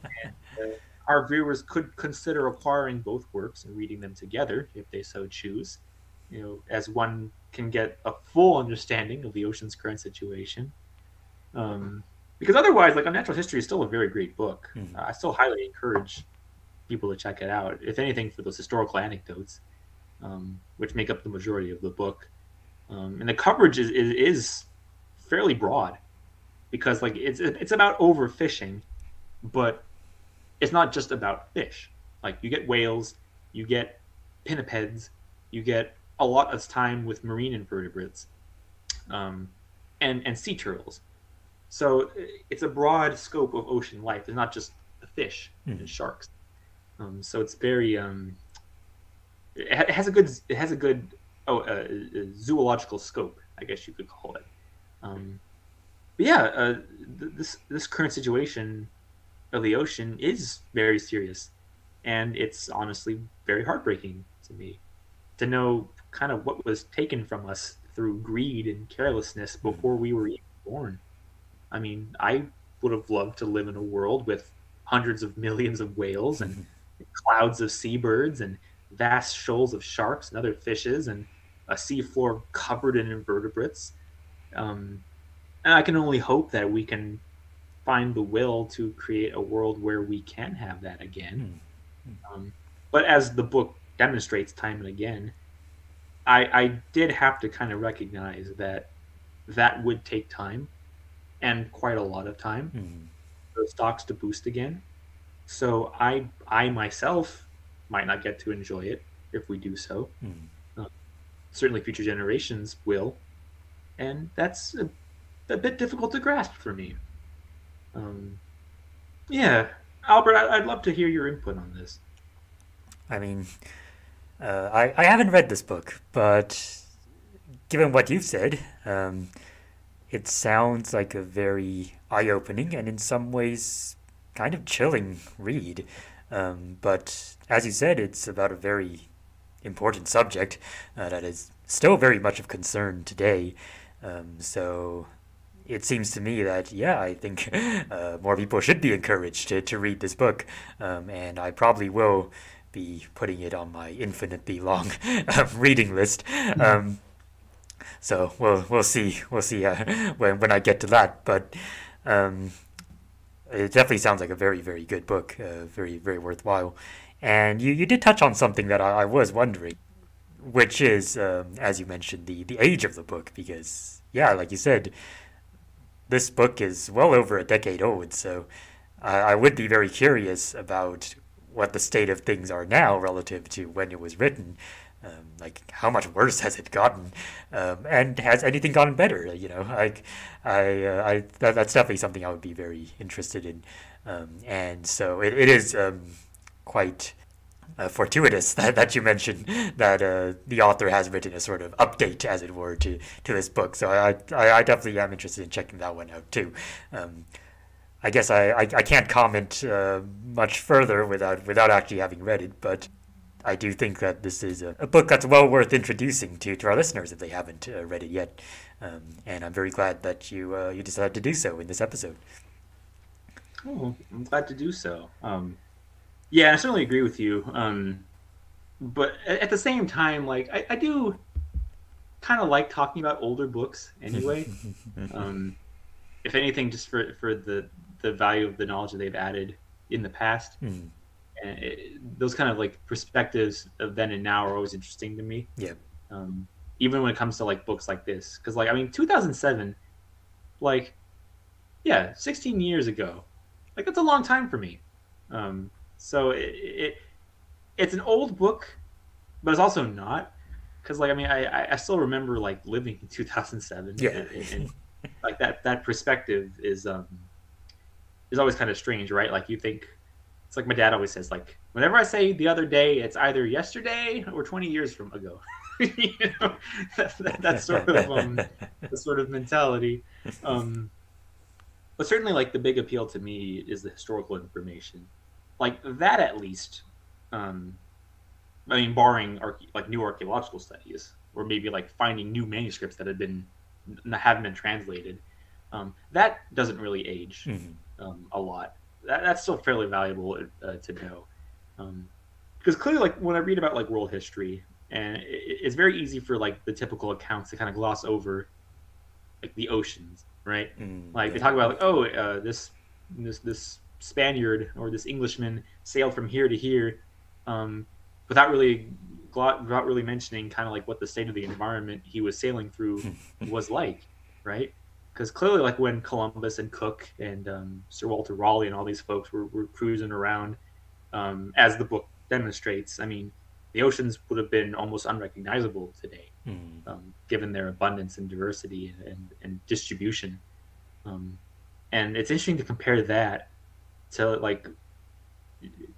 uh, our viewers could consider acquiring both works and reading them together if they so choose. You know, as one can get a full understanding of the ocean's current situation. Um, because otherwise, like Unnatural History is still a very great book. Mm-hmm. Uh, I still highly encourage people to check it out. If anything, for those historical anecdotes, um, which make up the majority of the book, um, and the coverage is, is, is fairly broad because like it's it's about overfishing, but it's not just about fish. Like you get whales, you get pinnipeds, you get a lot of time with marine invertebrates, um, and and sea turtles. So it's a broad scope of ocean life. It's not just the fish Mhm. and sharks. Um, so it's very um, it has a good it has a good oh uh, uh, zoological scope, I guess you could call it. Um, but yeah, uh, th- this this current situation of the ocean is very serious, and it's honestly very heartbreaking to me to know kind of what was taken from us through greed and carelessness before we were even born. I mean, I would have loved to live in a world with hundreds of millions of whales and clouds of seabirds and vast shoals of sharks and other fishes and a seafloor covered in invertebrates. Um, and I can only hope that we can find the will to create a world where we can have that again. Um, but as the book demonstrates time and again, I, I did have to kind of recognize that that would take time and quite a lot of time Mm. for stocks to boost again. So I I myself might not get to enjoy it if we do so. Mm. Certainly, future generations will, and that's a, a bit difficult to grasp for me. Um, yeah, Albert, I, I'd love to hear your input on this. I mean, uh, I, I haven't read this book, but given what you've said, um, it sounds like a very eye opening and in some ways kind of chilling read. Um, but as you said, it's about a very important subject uh, that is still very much of concern today. Um, so it seems to me that, yeah, I think uh, more people should be encouraged to, to read this book. Um, and I probably will be putting it on my infinitely long um, reading list. Um, so we'll we'll see we'll see uh, when when I get to that. But um, it definitely sounds like a very very good book, uh, very very worthwhile. And you, you did touch on something that I, I was wondering, which is um, as you mentioned the the age of the book because yeah, like you said, this book is well over a decade old. So I, I would be very curious about what the state of things are now relative to when it was written. Um, like how much worse has it gotten, um, and has anything gotten better? You know, like I, uh, I that, that's definitely something I would be very interested in, um, and so it, it is um, quite uh, fortuitous that, that you mentioned that uh, the author has written a sort of update, as it were, to, to this book. So I, I, I definitely am interested in checking that one out too. Um, I guess I, I, I can't comment uh, much further without without actually having read it, but I do think that this is a, a book that's well worth introducing to, to our listeners if they haven't uh, read it yet. Um, and I'm very glad that you uh, you decided to do so in this episode. Oh, I'm glad to do so. Um, yeah, I certainly agree with you. Um, but at, at the same time, like I, I do kind of like talking about older books anyway. um, if anything, just for for the the value of the knowledge that they've added in the past, Hmm. And it, those kind of like perspectives of then and now are always interesting to me. Yeah. Um, even when it comes to like books like this, because like I mean, 2007, like yeah, 16 years ago, like that's a long time for me. Um, so it, it it's an old book, but it's also not because like I mean I I- still remember like living in 2007. Yeah. and, and, like that that perspective is um is always kind of strange, right? Like you think it's like my dad always says like whenever I say the other day, it's either yesterday or 20 years from ago. you know, that, that, that sort of um, the sort of mentality. Um, but certainly, like the big appeal to me is the historical information, like that at least. Um, I mean, barring arche- like new archaeological studies, or maybe like finding new manuscripts that have been n- haven't been translated. Um, that doesn't really age Mhm. um, a lot. That, that's still fairly valuable uh, to know, because clearly, like when I read about like world history, and it, it's very easy for like the typical accounts to kind of gloss over like the oceans, right? Mm, Like they talk about like, oh, uh, this this this Spaniard or this Englishman sailed from here to here, um, without really without really mentioning kind of like what the state of the environment he was sailing through was like, right? Because clearly, like when Columbus and Cook and um, Sir Walter Raleigh and all these folks were, were cruising around, um, as the book demonstrates, I mean, the oceans would have been almost unrecognizable today, Mm. um, given their abundance and diversity and, and distribution. Um, and it's interesting to compare that to like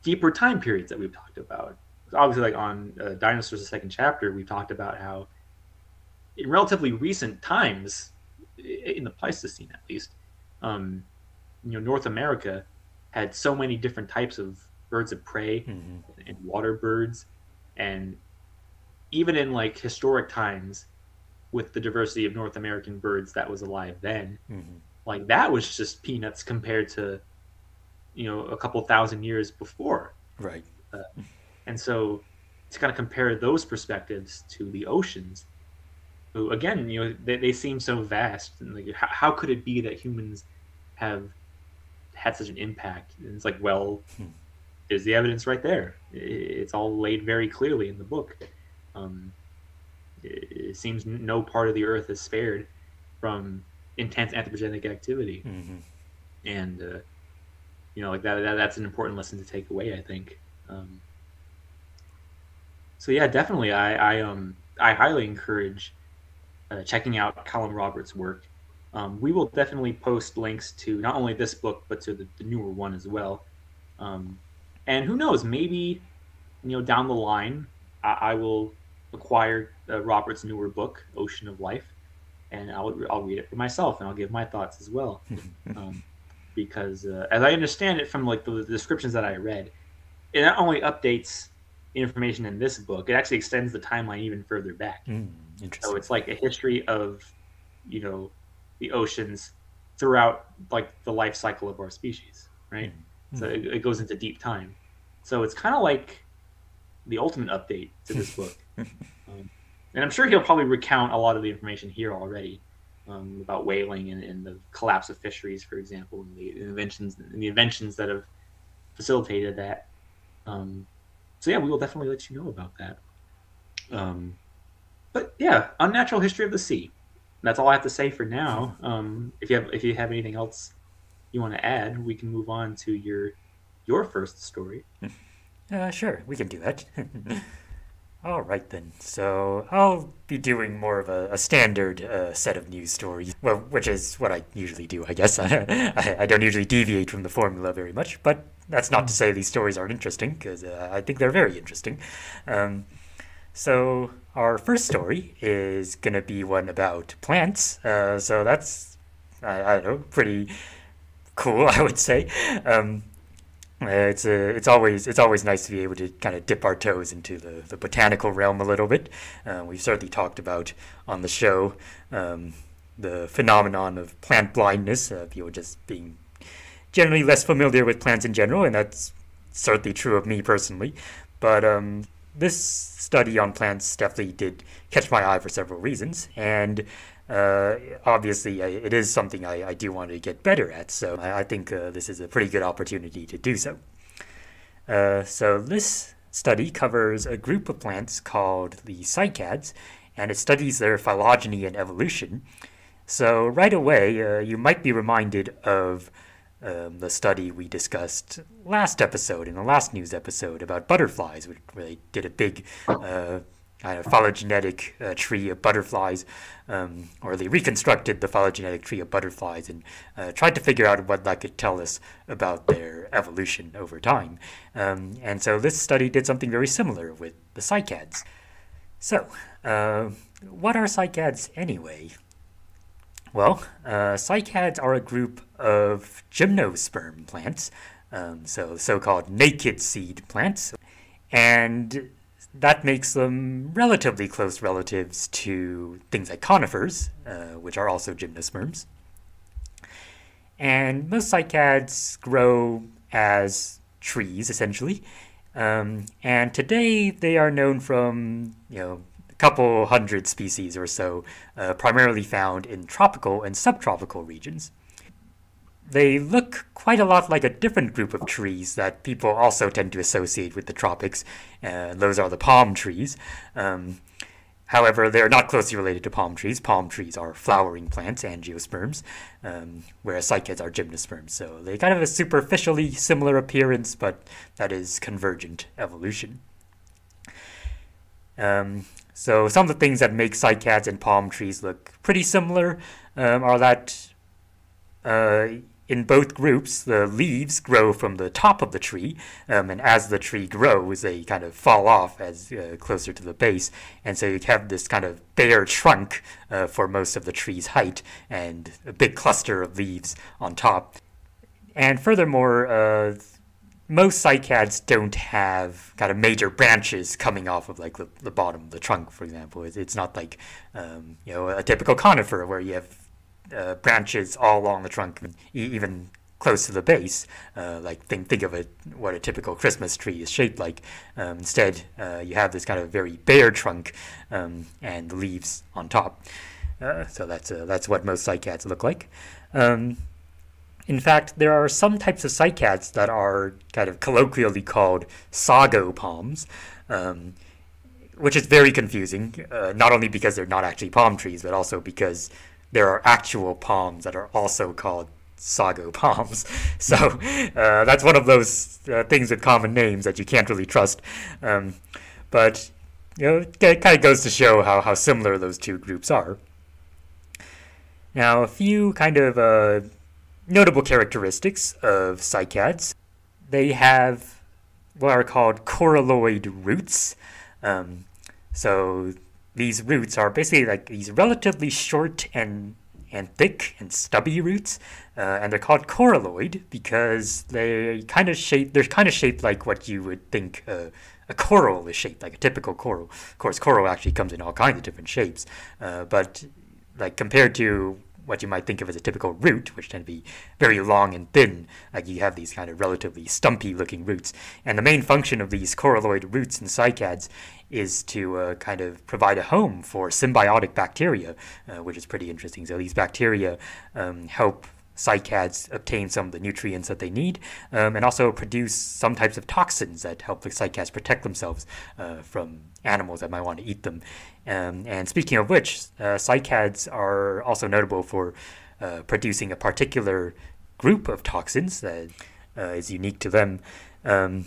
deeper time periods that we've talked about. Obviously, like on uh, Dinosaurs, the second chapter, we talked about how in relatively recent times, in the Pleistocene at least, um, you know, North America had so many different types of birds of prey Mhm. and water birds, and even in like historic times, with the diversity of North American birds that was alive then, Mhm. like that was just peanuts compared to, you know, a couple thousand years before. Right. And so to kind of compare those perspectives to the oceans, who again, you know, they, they seem so vast. And like, how, how could it be that humans have had such an impact? And it's like, well, Hmm. there's the evidence right there. I- It's all laid very clearly in the book. Um, it, it seems no part of the earth is spared from intense anthropogenic activity Mhm. and uh, you know like that, that that's an important lesson to take away i think um, so yeah definitely i i um i highly encourage uh, checking out Callum Roberts' work um, we will definitely post links to not only this book but to the, the newer one as well um, and who knows maybe you know down the line i, I will acquire uh, robert's newer book ocean of life and I'll, I'll read it for myself and i'll give my thoughts as well um, because uh, as I understand it from like the, the descriptions that I read, it not only updates information in this book, it actually extends the timeline even further back. Mm. So it's like a history of, you know, the oceans throughout like the life cycle of our species, right? Mm. So it, it goes into deep time. So it's kind of like the ultimate update to this book. um, and I'm sure he'll probably recount a lot of the information here already um, about whaling and, and the collapse of fisheries, for example, and the inventions and the inventions that have facilitated that. Um, so yeah, we will definitely let you know about that. Um, but yeah, unnatural history of the sea. That's all I have to say for now. Um, if you have if you have anything else you want to add, we can move on to your your first story. Uh, sure, we can do that. All right then. So I'll be doing more of a, a standard uh, set of news stories, well, which is what I usually do, I guess. I, I don't usually deviate from the formula very much, but that's not to say these stories aren't interesting, because uh, I think they're very interesting. Um, so our first story is going to be one about plants. Uh, so that's, I, I don't know, pretty cool, I would say. Um, uh, it's uh, it's always it's always nice to be able to kind of dip our toes into the, the botanical realm a little bit. Uh, we've certainly talked about on the show um, the phenomenon of plant blindness, uh, people just being generally less familiar with plants in general, and that's certainly true of me personally. But um, this study on plants definitely did catch my eye for several reasons, and uh, obviously I, it is something I, I do want to get better at. So I, I think uh, this is a pretty good opportunity to do so. Uh, so this study covers a group of plants called the cycads, and it studies their phylogeny and evolution. So right away, uh, you might be reminded of um, the study we discussed last episode, in the last news episode about butterflies, which where they did a big uh, kind of phylogenetic uh, tree of butterflies, um, or they reconstructed the phylogenetic tree of butterflies and uh, tried to figure out what that could tell us about their evolution over time. Um, and so this study did something very similar with the cycads. So, uh, what are cycads anyway? Well, uh, cycads are a group of gymnosperm plants, um, so so-called naked seed plants, and that makes them relatively close relatives to things like conifers, uh, which are also gymnosperms. And most cycads grow as trees, essentially. Um, and today they are known from, you know, couple hundred species or so, uh, primarily found in tropical and subtropical regions. They look quite a lot like a different group of trees that people also tend to associate with the tropics. Uh, those are the palm trees. Um, However, they're not closely related to palm trees. Palm trees are flowering plants, angiosperms, um, whereas cycads are gymnosperms. So they kind of have a superficially similar appearance, but that is convergent evolution. Um, so some of the things that make cycads and palm trees look pretty similar um, are that uh, in both groups, the leaves grow from the top of the tree, um, and as the tree grows, they kind of fall off as uh, closer to the base, and so you have this kind of bare trunk uh, for most of the tree's height, and a big cluster of leaves on top. And furthermore, uh, most cycads don't have kind of major branches coming off of like the, the bottom of the trunk, for example. It's, it's not like um, you know a typical conifer where you have uh, branches all along the trunk, even close to the base. Uh, like think think of it, what a typical Christmas tree is shaped like. Um, instead, uh, you have this kind of very bare trunk um, and leaves on top. Uh, so that's uh, that's what most cycads look like. Um, in fact, there are some types of cycads that are kind of colloquially called sago palms. Um, which is very confusing, uh, not only because they're not actually palm trees, but also because there are actual palms that are also called sago palms. So uh, that's one of those uh, things with common names that you can't really trust. Um, but you know, it kind of goes to show how, how similar those two groups are. Now, a few kind of uh, notable characteristics of cycads. They have what are called coralloid roots. Um, so these roots are basically like these relatively short and and thick and stubby roots, uh, and they're called coralloid because they kind of shape. They're kind of shaped like what you would think uh, a coral is shaped, like a typical coral. Of course, coral actually comes in all kinds of different shapes, uh, but like compared to what you might think of as a typical root, which tend to be very long and thin. Like you have these kind of relatively stumpy looking roots. And the main function of these coralloid roots in cycads is to uh, kind of provide a home for symbiotic bacteria, uh, which is pretty interesting. So these bacteria um, help cycads obtain some of the nutrients that they need um, and also produce some types of toxins that help the cycads protect themselves uh, from animals that might want to eat them. Um, and speaking of which, uh, cycads are also notable for uh, producing a particular group of toxins that uh, is unique to them. Um,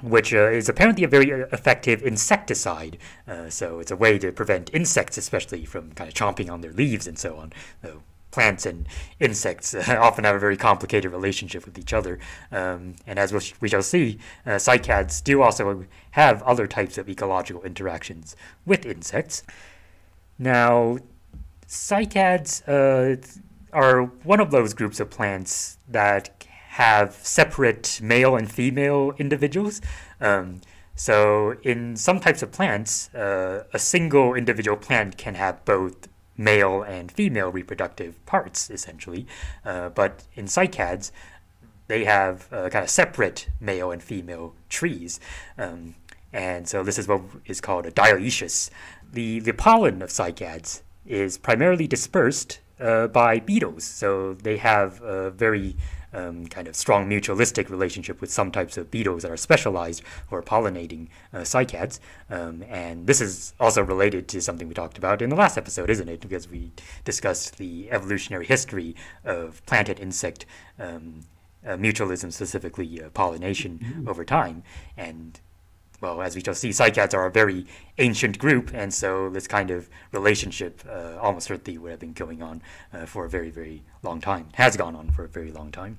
which uh, is apparently a very uh, effective insecticide. Uh, so it's a way to prevent insects, especially from kind of chomping on their leaves and so on. So plants and insects uh, often have a very complicated relationship with each other. Um, and as we shall see, uh, cycads do also have other types of ecological interactions with insects. Now, cycads uh, are one of those groups of plants that have separate male and female individuals. Um, so, in some types of plants, uh, a single individual plant can have both male and female reproductive parts, essentially. Uh, but in cycads, they have uh, kind of separate male and female trees. Um, and so this is what is called a dioecious. The, the pollen of cycads is primarily dispersed uh, by beetles. So they have a very um, kind of strong mutualistic relationship with some types of beetles that are specialized for pollinating uh, cycads. Um, and this is also related to something we talked about in the last episode, isn't it? Because we discussed the evolutionary history of planted insect um, uh, mutualism, specifically uh, pollination, mm-hmm. over time. And well, as we shall see, cycads are a very ancient group, and so this kind of relationship, uh, almost certainly would have been going on uh, for a very, very long time, has gone on for a very long time.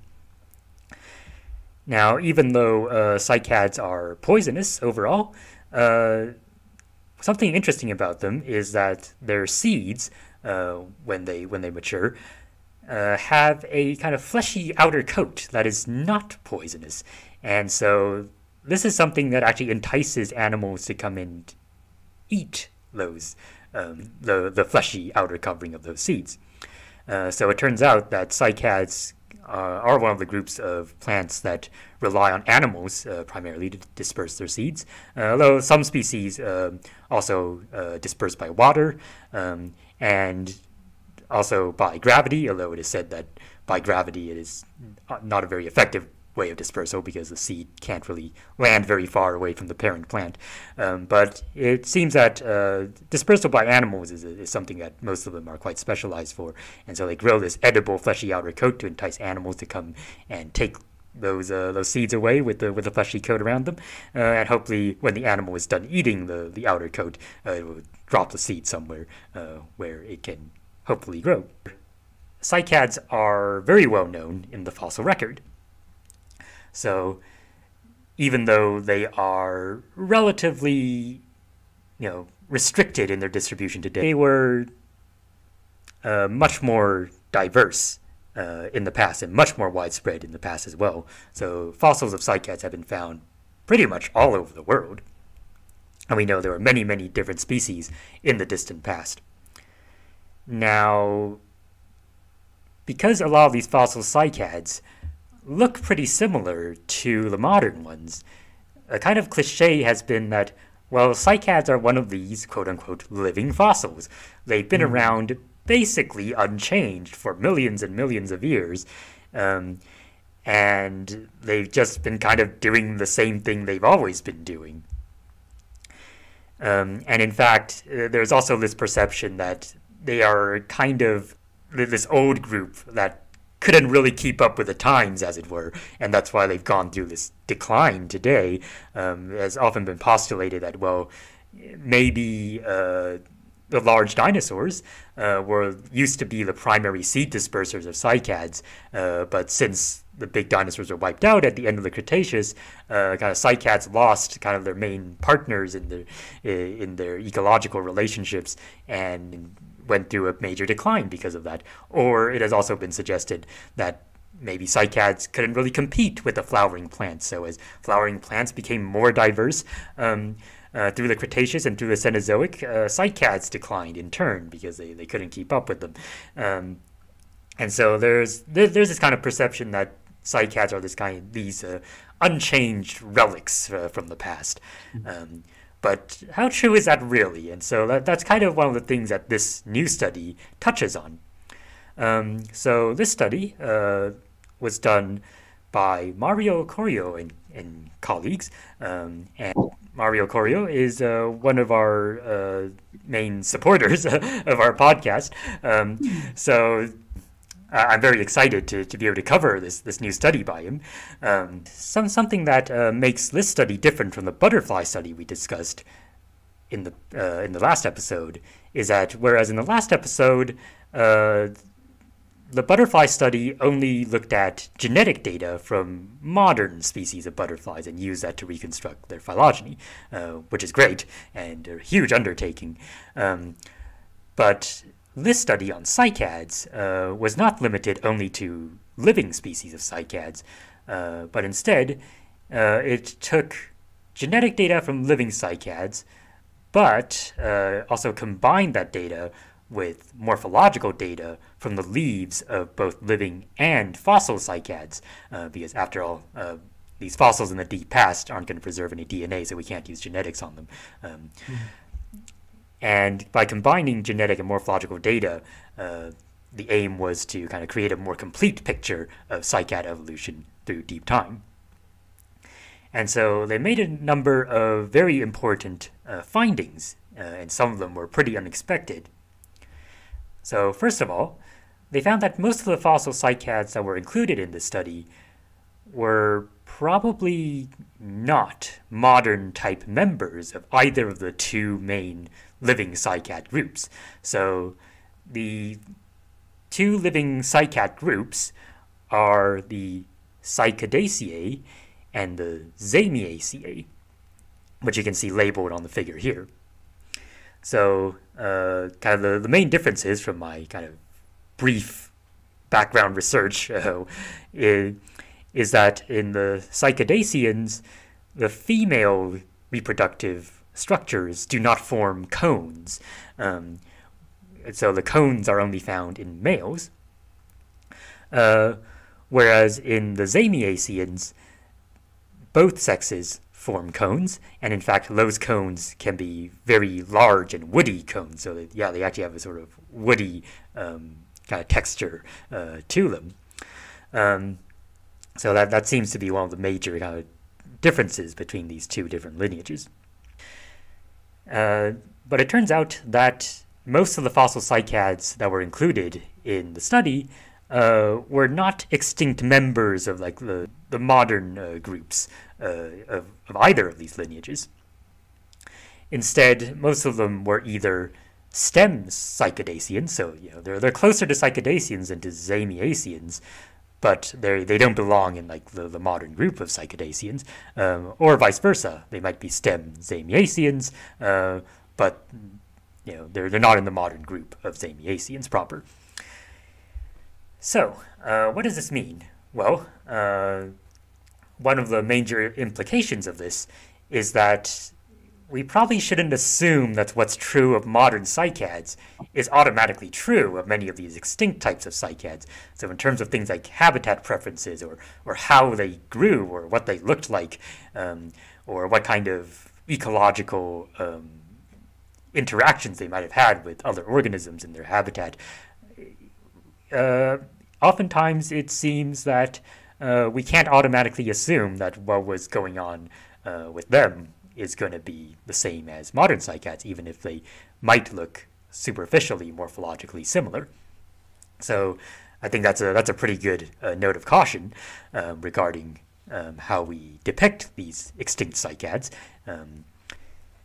Now, even though uh, cycads are poisonous overall, uh, something interesting about them is that their seeds, uh, when they when they mature, uh, have a kind of fleshy outer coat that is not poisonous, and so this is something that actually entices animals to come and eat those um, the the fleshy outer covering of those seeds. Uh, so it turns out that cycads uh, are one of the groups of plants that rely on animals uh, primarily to disperse their seeds. Uh, although some species um, also uh, disperse by water um, and also by gravity. Although it is said that by gravity it is not a very effective way of dispersal because the seed can't really land very far away from the parent plant. Um, but it seems that uh, dispersal by animals is, is something that most of them are quite specialized for. And so they grow this edible fleshy outer coat to entice animals to come and take those uh, those seeds away with the with the fleshy coat around them, uh, and hopefully when the animal is done eating the the outer coat, uh, it will drop the seed somewhere uh, where it can hopefully grow. Cycads are very well known in the fossil record. So even though they are relatively, you know, restricted in their distribution today, they were uh, much more diverse uh, in the past and much more widespread in the past as well. So fossils of cycads have been found pretty much all over the world. And we know there were many, many different species in the distant past. Now, because a lot of these fossil cycads look pretty similar to the modern ones, a kind of cliche has been that, well, cycads are one of these quote unquote living fossils. They've been mm. around basically unchanged for millions and millions of years. Um, and they've just been kind of doing the same thing they've always been doing. Um, and in fact, uh, there's also this perception that they are kind of this old group that couldn't really keep up with the times, as it were, and that's why they've gone through this decline today. Um, has often been postulated that well, maybe uh, the large dinosaurs uh, were used to be the primary seed dispersers of cycads, uh, but since the big dinosaurs were wiped out at the end of the Cretaceous, uh, kind of cycads lost kind of their main partners in their in their ecological relationships and went through a major decline because of that. Or it has also been suggested that maybe cycads couldn't really compete with the flowering plants. So as flowering plants became more diverse um, uh, through the Cretaceous and through the Cenozoic, uh, cycads declined in turn because they, they couldn't keep up with them. Um, and so there's there's this kind of perception that cycads are this kind of, these uh, unchanged relics uh, from the past. Mm-hmm. Um, but how true is that really? And so that, that's kind of one of the things that this new study touches on. Um, so this study uh, was done by Mario Coiro and, and colleagues. Um, and Mario Coiro is uh, one of our uh, main supporters of our podcast. Um, so I'm very excited to, to be able to cover this, this new study by him. Um, some, something that uh, makes this study different from the butterfly study we discussed in the, uh, in the last episode is that whereas in the last episode, uh, the butterfly study only looked at genetic data from modern species of butterflies and used that to reconstruct their phylogeny, uh, which is great and a huge undertaking. Um, but this study on cycads uh, was not limited only to living species of cycads, uh, but instead uh, it took genetic data from living cycads, but uh, also combined that data with morphological data from the leaves of both living and fossil cycads, uh, because after all, these fossils in the deep past aren't going to preserve any DNA, so we can't use genetics on them. Um, mm-hmm. And by combining genetic and morphological data, uh, the aim was to kind of create a more complete picture of cycad evolution through deep time. And so they made a number of very important uh, findings, uh, and some of them were pretty unexpected. So, first of all, they found that most of the fossil cycads that were included in this study were probably not modern type members of either of the two main living cycad groups. So the two living cycad groups are the Cycadaceae and the Zamiaceae, which you can see labeled on the figure here. So, uh, kind of the, the main differences from my kind of brief background research uh, is, is that in the Cycadaceans, the female reproductive structures do not form cones. Um, so the cones are only found in males. Uh, whereas in the Zamiaceans, both sexes form cones, and in fact, those cones can be very large and woody cones. So that, yeah, they actually have a sort of woody um, kind of texture uh, to them. Um, So that, that seems to be one of the major kind of differences between these two different lineages. Uh, but it turns out that most of the fossil cycads that were included in the study uh, were not extinct members of like the, the modern uh, groups uh, of, of either of these lineages. Instead, most of them were either stem cycadaceans, so you know they're they're closer to cycadaceans than to zamiaceans, but they they don't belong in like the, the modern group of cycadaceans, um, or vice versa. They might be stem zamiaceans, uh, but you know they're they're not in the modern group of zamiaceans proper. So, uh, what does this mean? Well, uh, one of the major implications of this is that we probably shouldn't assume that what's true of modern cycads is automatically true of many of these extinct types of cycads. So in terms of things like habitat preferences or, or how they grew or what they looked like um, or what kind of ecological um, interactions they might have had with other organisms in their habitat, uh, oftentimes it seems that uh, we can't automatically assume that what was going on uh, with them is going to be the same as modern cycads, even if they might look superficially morphologically similar. So I think that's a that's a pretty good uh, note of caution um, regarding um, how we depict these extinct cycads. Um,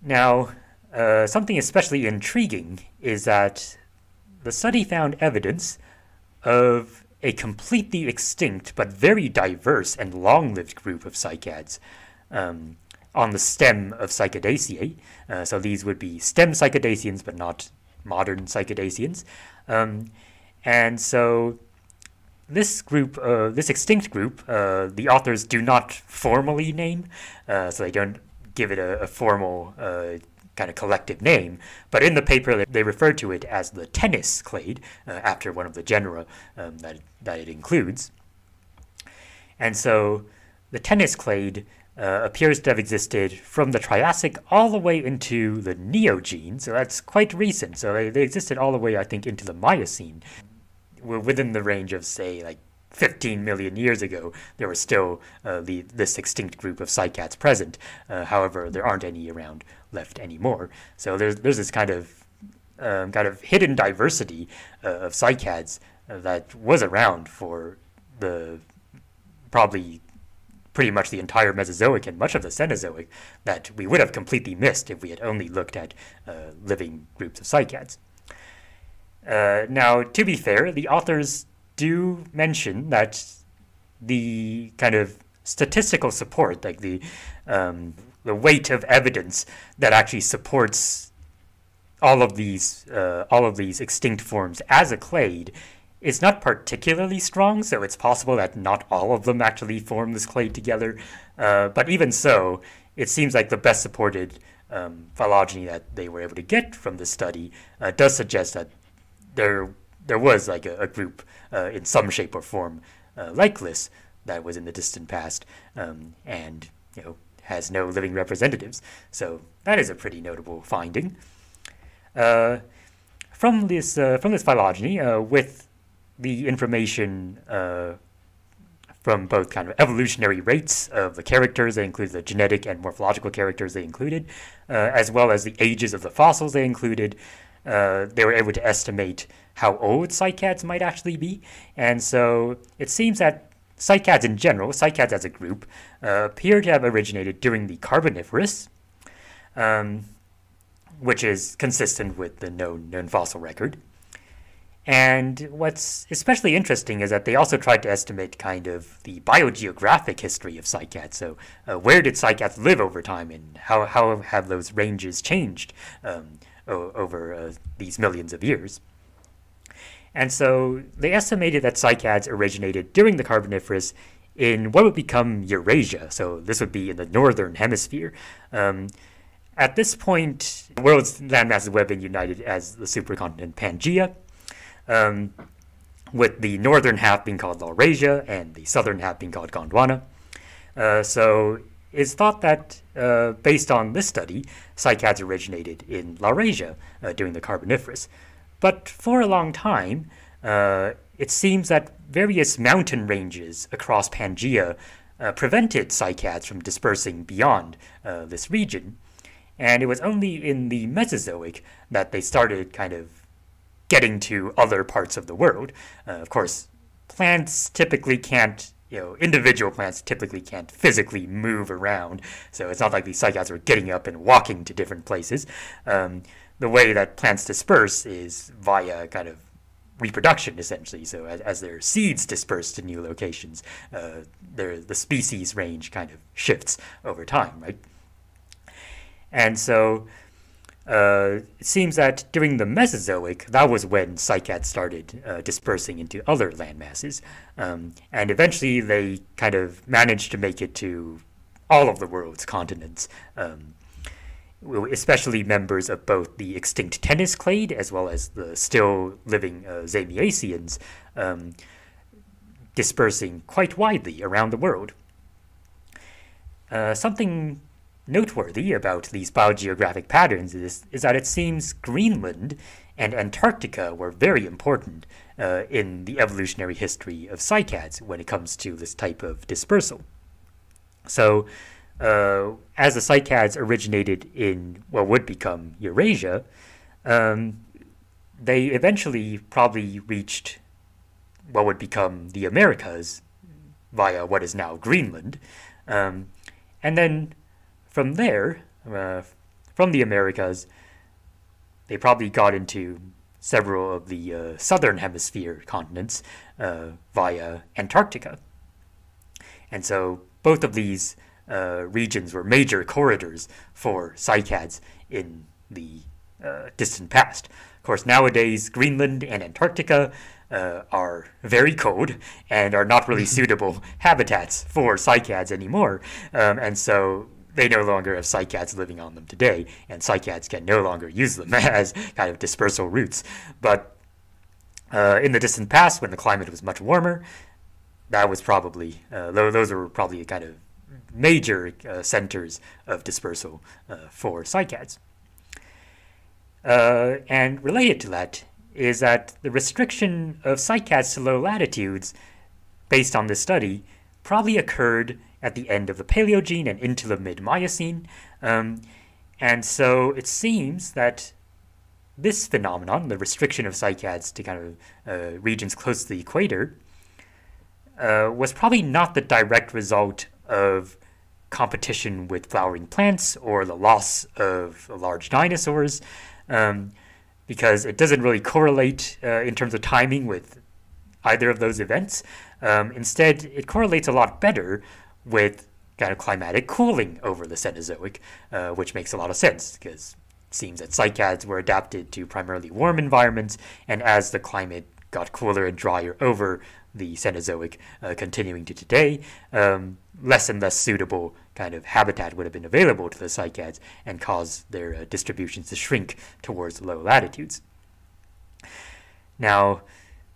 now, uh, something especially intriguing is that the study found evidence of a completely extinct but very diverse and long-lived group of cycads. Um, on the stem of Cycadaceae. Uh, so these would be stem Cycadaceans, but not modern Cycadaceans. Um, and so this group, uh, this extinct group, uh, the authors do not formally name, uh, so they don't give it a, a formal uh, kind of collective name, but in the paper they refer to it as the Ctenis clade, uh, after one of the genera um, that, that it includes. And so the Ctenis clade uh, appears to have existed from the Triassic all the way into the Neogene, so that's quite recent. So they, they existed all the way, I think, into the Miocene. We're within the range of, say, like 15 million years ago, there was still uh, the, this extinct group of cycads present. Uh, however, there aren't any around left anymore. So there's, there's this kind of um, kind of hidden diversity uh, of cycads uh, that was around for the probably pretty much the entire Mesozoic and much of the Cenozoic that we would have completely missed if we had only looked at uh, living groups of cycads. Uh, now, to be fair, the authors do mention that the kind of statistical support, like the um, the weight of evidence that actually supports all of these uh, all of these extinct forms as a clade is not particularly strong, so it's possible that not all of them actually form this clade together. Uh, but even so, it seems like the best supported um, phylogeny that they were able to get from this study uh, does suggest that there there was like a, a group uh, in some shape or form uh, like this that was in the distant past um, and you know has no living representatives. So that is a pretty notable finding. Uh, from this uh, from this phylogeny, with the information uh, from both kind of evolutionary rates of the characters, they included, the genetic and morphological characters they included, uh, as well as the ages of the fossils they included. Uh, they were able to estimate how old cycads might actually be. And so it seems that cycads in general, cycads as a group, uh, appear to have originated during the Carboniferous, um, which is consistent with the known, known fossil record. And what's especially interesting is that they also tried to estimate kind of the biogeographic history of cycads. So, uh, where did cycads live over time, and how, how have those ranges changed um, over uh, these millions of years? And so they estimated that cycads originated during the Carboniferous in what would become Eurasia. So this would be in the northern hemisphere. Um, at this point, the world's landmasses would have been united as the supercontinent Pangaea um, with the northern half being called Laurasia and the southern half being called Gondwana. Uh, so it's thought that, uh, based on this study, cycads originated in Laurasia uh, during the Carboniferous. But for a long time, uh, it seems that various mountain ranges across Pangaea uh, prevented cycads from dispersing beyond uh, this region. And it was only in the Mesozoic that they started kind of getting to other parts of the world. Uh, of course, plants typically can't, you know, individual plants typically can't physically move around. So it's not like these cycads were getting up and walking to different places. Um, the way that plants disperse is via kind of reproduction, essentially. So as, as their seeds disperse to new locations, uh, their, the species range kind of shifts over time, right? And so uh, it seems that during the Mesozoic, that was when cycads started uh, dispersing into other landmasses. Um, and eventually they kind of managed to make it to all of the world's continents. Um, especially members of both the extinct Ctenis clade as well as the still living uh, Zamiaceans, um, dispersing quite widely around the world. Uh, something noteworthy about these biogeographic patterns is, is that it seems Greenland and Antarctica were very important uh, in the evolutionary history of cycads when it comes to this type of dispersal. So, uh, as the cycads originated in what would become Eurasia, um, they eventually probably reached what would become the Americas via what is now Greenland. Um, and then from there, uh, from the Americas, they probably got into several of the uh, southern hemisphere continents uh, via Antarctica. And so both of these uh, regions were major corridors for cycads in the uh, distant past. Of course, nowadays, Greenland and Antarctica uh, are very cold and are not really suitable habitats for cycads anymore. Um, and so they no longer have cycads living on them today, and cycads can no longer use them as kind of dispersal routes. But uh, in the distant past, when the climate was much warmer, that was probably, uh, those were probably kind of major uh, centers of dispersal uh, for cycads. Uh, and related to that is that the restriction of cycads to low latitudes, based on this study, probably occurred at the end of the Paleogene and into the mid Miocene. Um, and so it seems that this phenomenon, the restriction of cycads to kind of uh, regions close to the equator, uh, was probably not the direct result of competition with flowering plants or the loss of large dinosaurs, um, because it doesn't really correlate uh, in terms of timing with either of those events. Um, instead, it correlates a lot better with kind of climatic cooling over the Cenozoic, uh, which makes a lot of sense because it seems that cycads were adapted to primarily warm environments, and as the climate got cooler and drier over the Cenozoic, uh, continuing to today, um, less and less suitable kind of habitat would have been available to the cycads and cause their uh, distributions to shrink towards low latitudes. Now,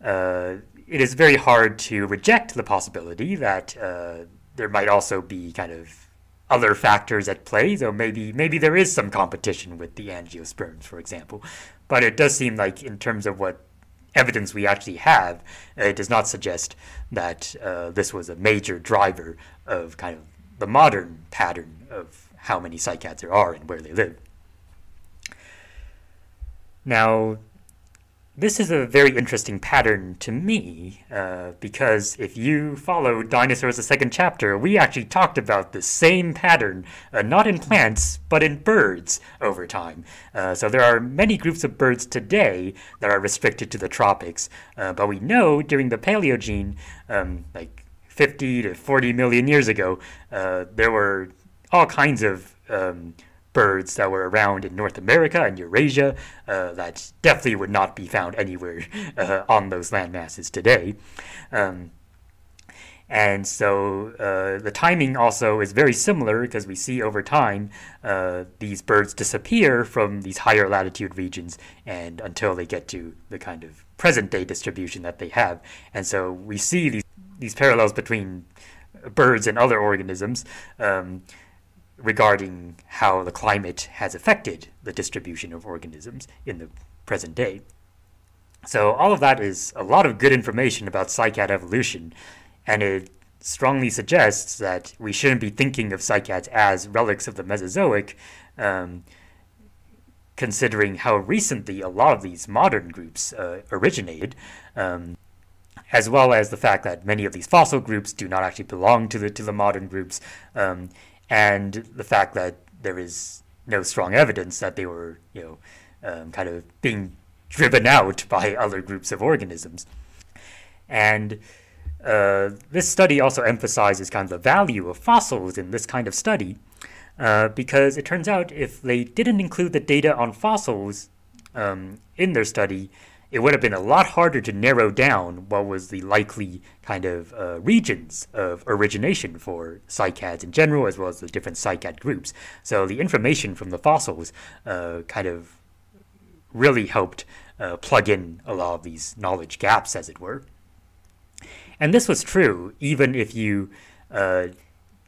uh, it is very hard to reject the possibility that uh, there might also be kind of other factors at play. So maybe maybe there is some competition with the angiosperms, for example. But it does seem like, in terms of what evidence we actually have, it does not suggest that uh, this was a major driver of kind of the modern pattern of how many cycads there are and where they live. Now, this is a very interesting pattern to me uh, because if you follow Dinosaurs the Second Chapter, we actually talked about the same pattern, uh, not in plants, but in birds over time. Uh, so there are many groups of birds today that are restricted to the tropics, uh, but we know during the Paleogene, um, like 50 to 40 million years ago, uh, there were all kinds of um, birds that were around in North America and Eurasia uh, that definitely would not be found anywhere uh, on those land masses today. Um, and so uh, the timing also is very similar because we see over time uh, these birds disappear from these higher latitude regions and until they get to the kind of present day distribution that they have. And so we see these, these parallels between birds and other organisms. Um, regarding how the climate has affected the distribution of organisms in the present day. So all of that is a lot of good information about cycad evolution, and it strongly suggests that we shouldn't be thinking of cycads as relics of the Mesozoic, um, considering how recently a lot of these modern groups uh, originated, um, as well as the fact that many of these fossil groups do not actually belong to the to the modern groups, um, and the fact that there is no strong evidence that they were, you know, um, kind of being driven out by other groups of organisms. And uh, this study also emphasizes kind of the value of fossils in this kind of study, uh, because it turns out if they didn't include the data on fossils um, in their study, it would have been a lot harder to narrow down what was the likely kind of uh, regions of origination for cycads in general, as well as the different cycad groups. So the information from the fossils uh, kind of really helped uh, plug in a lot of these knowledge gaps, as it were. And this was true even if you uh,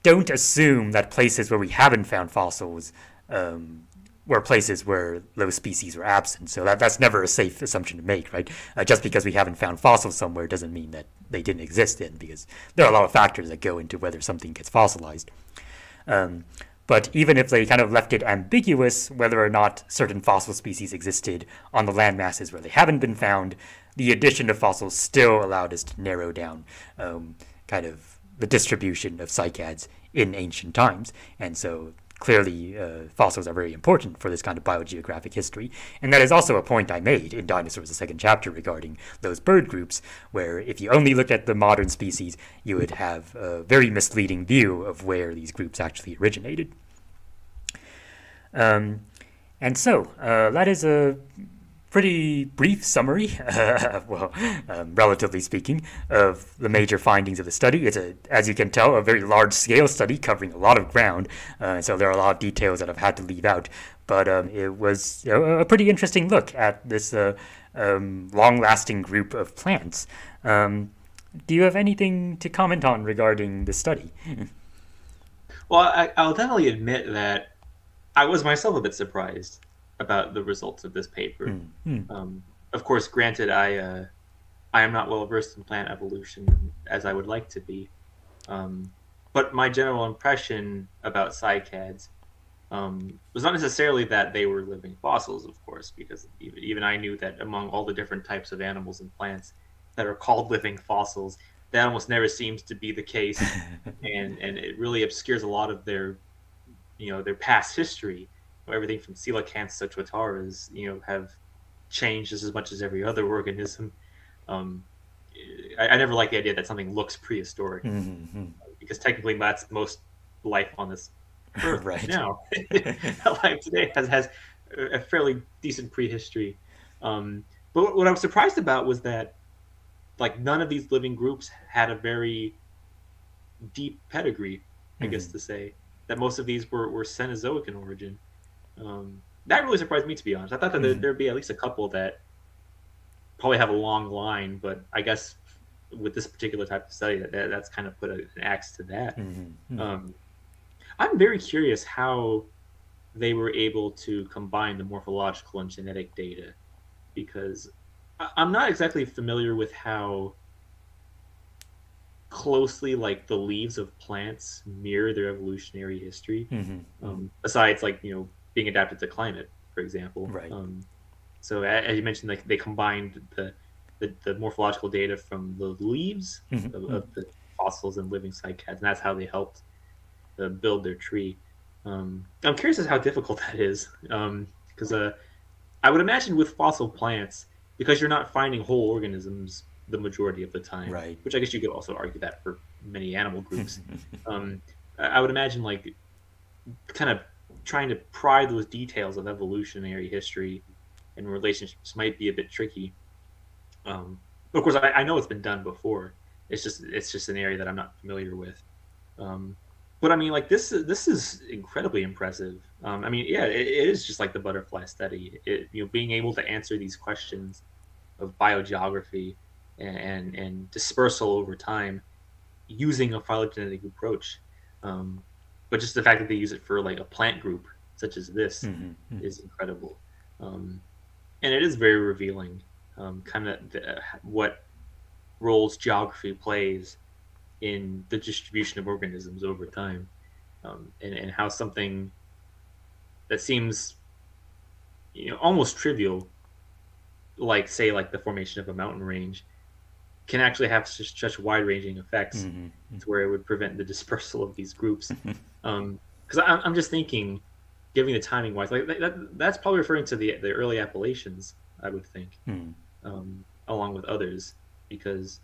don't assume that places where we haven't found fossils um, were places where those species were absent. So that, that's never a safe assumption to make, right? Uh, just because we haven't found fossils somewhere doesn't mean that they didn't exist in, because there are a lot of factors that go into whether something gets fossilized. Um, but even if they kind of left it ambiguous whether or not certain fossil species existed on the land masses where they haven't been found, the addition of fossils still allowed us to narrow down um, kind of the distribution of cycads in ancient times. And so clearly uh, fossils are very important for this kind of biogeographic history. And that is also a point I made in Dinosaurs, the second chapter, regarding those bird groups, where if you only looked at the modern species, you would have a very misleading view of where these groups actually originated. Um, and so uh, that is a pretty brief summary, well, um, relatively speaking, of the major findings of the study. It's a, as you can tell, a very large-scale study covering a lot of ground, uh, so there are a lot of details that I've had to leave out. But um, it was you know, a pretty interesting look at this uh, um, long-lasting group of plants. Um, do you have anything to comment on regarding the study? well, I, I'll definitely admit that I was myself a bit surprised about the results of this paper. Mm, mm. Um, of course, granted, I uh, I am not well versed in plant evolution as I would like to be, um, but my general impression about cycads um, was not necessarily that they were living fossils, of course, because even, even I knew that among all the different types of animals and plants that are called living fossils, that almost never seems to be the case, and and it really obscures a lot of their you know their past history everything from coelacanths to tuataras, you know, have changed just as much as every other organism. Um, I, I, never like the idea that something looks prehistoric mm-hmm. because technically that's most life on this earth right now. life today has has a fairly decent prehistory. Um, but what I was surprised about was that like none of these living groups had a very deep pedigree, I mm-hmm. guess to say. That most of these were, were Cenozoic in origin. Um, that really surprised me, to be honest. I thought that mm-hmm. there'd be at least a couple that probably have a long line, but I guess with this particular type of study, that, that's kind of put an axe to that. Mm-hmm. mm-hmm. Um, I'm very curious how they were able to combine the morphological and genetic data because I'm not exactly familiar with how closely like the leaves of plants mirror their evolutionary history. Mm-hmm. Um, besides, like you know, being adapted to climate, for example. Right. Um, so as you mentioned, like they combined the the, the morphological data from the leaves mm-hmm. of, of, the fossils and living cycads, and that's how they helped uh, build their tree. Um, I'm curious as how difficult that is, because um, uh, I would imagine with fossil plants, because you're not finding whole organisms the majority of the time, right? Which I guess you could also argue that for many animal groups. um, I would imagine like kind of trying to pry those details of evolutionary history and relationships might be a bit tricky. Um, of course, I, I, know it's been done before. It's just it's just an area that I'm not familiar with. Um, but I mean, like this this is incredibly impressive. Um, I mean, yeah, it, it is just like the butterfly study. It, you know, being able to answer these questions of biogeography and, and, and dispersal over time using a phylogenetic approach. Um, but just the fact that they use it for like a plant group such as this mm-hmm. mm-hmm. is incredible um, and it is very revealing um, kind of what roles geography plays in the distribution of organisms over time, um, and, and how something that seems you know almost trivial, like say like the formation of a mountain range, can actually have such, such wide-ranging effects Mm-hmm. to where it would prevent the dispersal of these groups. Um, because I'm, I'm just thinking, giving the timing wise, like that, that's probably referring to the the early Appalachians, I would think, Mm. um, along with others, because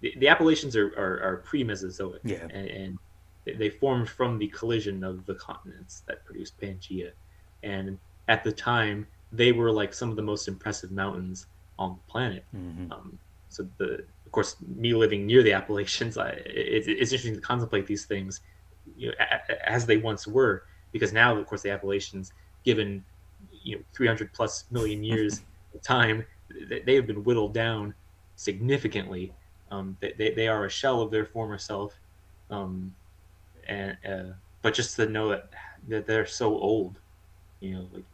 the, the Appalachians are, are, are pre-Mesozoic, Yeah. and, and they- they formed from the collision of the continents that produced Pangea, and at the time they were like some of the most impressive mountains on the planet. Mhm. Um, so the, of course, me living near the Appalachians, I, it, it's interesting to contemplate these things, you know, a, as they once were, because now, of course, the Appalachians, given you know 300 plus million years of time, they, they have been whittled down significantly. Um, they, they, are a shell of their former self, um, and uh, but just to know that that they're so old, you know, like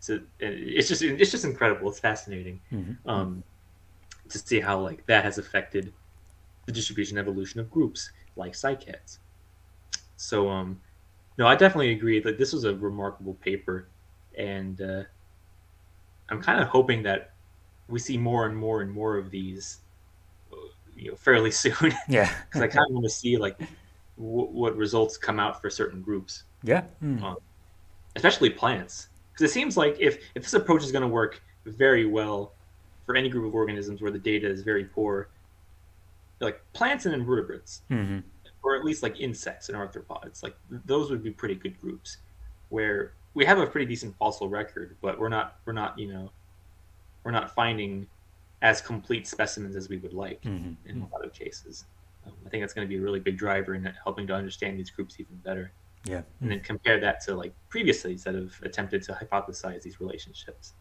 so it's just it's just incredible. It's fascinating Mhm. um, to see how like that has affected the distribution evolution of groups like cycads. So um, no, I definitely agree that this was a remarkable paper, and uh, I'm kind of hoping that we see more and more and more of these, uh, you know, fairly soon Yeah. because I kind of want to see like w- what results come out for certain groups yeah. Mm. Um, especially plants because it seems like if if this approach is going to work very well for any group of organisms where the data is very poor like plants and invertebrates Mhm. Or at least like insects and arthropods like those would be pretty good groups where we have a pretty decent fossil record but we're not we're not you know we're not finding as complete specimens as we would like Mhm. in a lot of cases um, i think that's going to be a really big driver in helping to understand these groups even better Yeah. and then compare that to like previous studies that have attempted to hypothesize these relationships.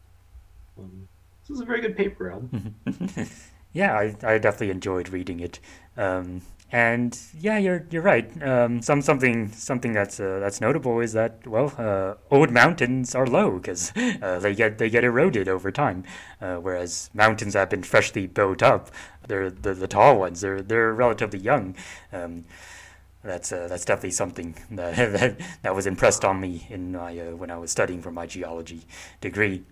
Um, this was a very good paper, Albert. yeah, I, I definitely enjoyed reading it. Um, and yeah, you're you're right. Um, some something something that's uh, that's notable is that well, uh, old mountains are low because uh, they get they get eroded over time, uh, whereas mountains that have been freshly built up, they're the, the tall ones. They're they're relatively young. Um, that's uh, that's definitely something that, that that was impressed on me in my uh, when I was studying for my geology degree.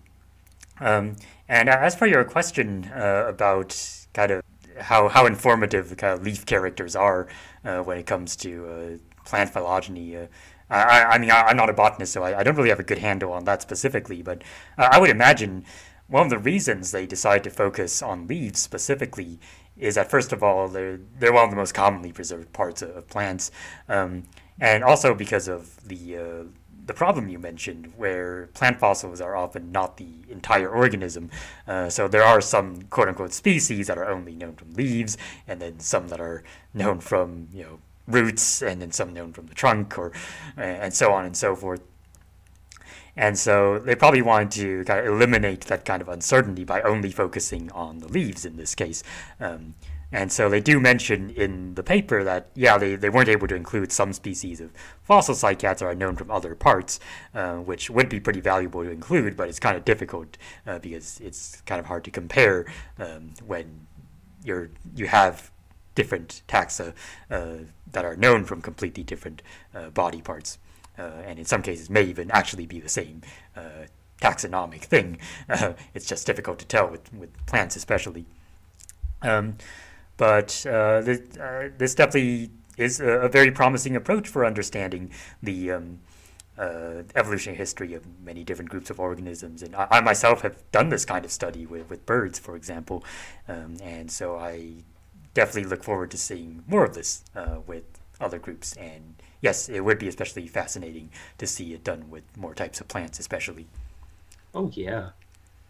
Um, and as for your question about kind of how, how informative kind of leaf characters are uh, when it comes to uh, plant phylogeny, uh, I, I mean, I, I'm not a botanist, so I, I don't really have a good handle on that specifically, but I would imagine one of the reasons they decide to focus on leaves specifically is that, first of all, they're, they're one of the most commonly preserved parts of, of plants, um, and also because of the uh, the problem you mentioned, where plant fossils are often not the entire organism. Uh, so there are some quote unquote species that are only known from leaves, and then some that are known from you know roots, and then some known from the trunk, or and so on and so forth. And so they probably wanted to kind of eliminate that kind of uncertainty by only focusing on the leaves in this case. Um, and so they do mention in the paper that, yeah, they, they weren't able to include some species of fossil cycads that are known from other parts, uh, which would be pretty valuable to include, but it's kind of difficult uh, because it's kind of hard to compare um, when you're, you have different taxa uh, that are known from completely different uh, body parts. Uh, and in some cases may even actually be the same uh, taxonomic thing. Uh, it's just difficult to tell with, with plants especially. Um, but uh, this, uh, this definitely is a, a, very promising approach for understanding the um, uh, evolutionary history of many different groups of organisms. And I, I, myself have done this kind of study with, with birds, for example. Um, and so I definitely look forward to seeing more of this with other groups. And yes, it would be especially fascinating to see it done with more types of plants, especially. Oh, yeah.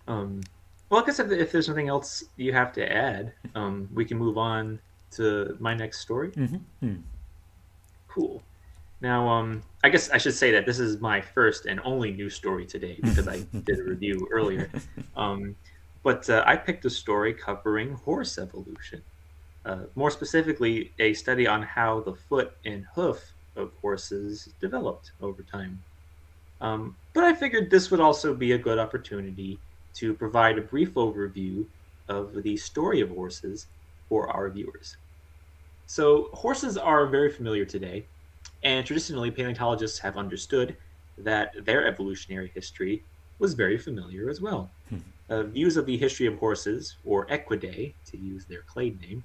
Um, well, I guess if, if, there's nothing else you have to add, um, we can move on to my next story. Mm-hmm. Cool. Now, um, I guess I should say that this is my first and only news story today because I did a review earlier. Um, but uh, I picked a story covering horse evolution. Uh, more specifically, a study on how the foot and hoof of horses developed over time. Um, but I figured this would also be a good opportunity to provide a brief overview of the story of horses for our viewers. So, horses are very familiar today, and traditionally, paleontologists have understood that their evolutionary history was very familiar as well. Hmm. Uh, views of the history of horses, or equidae, to use their clade name,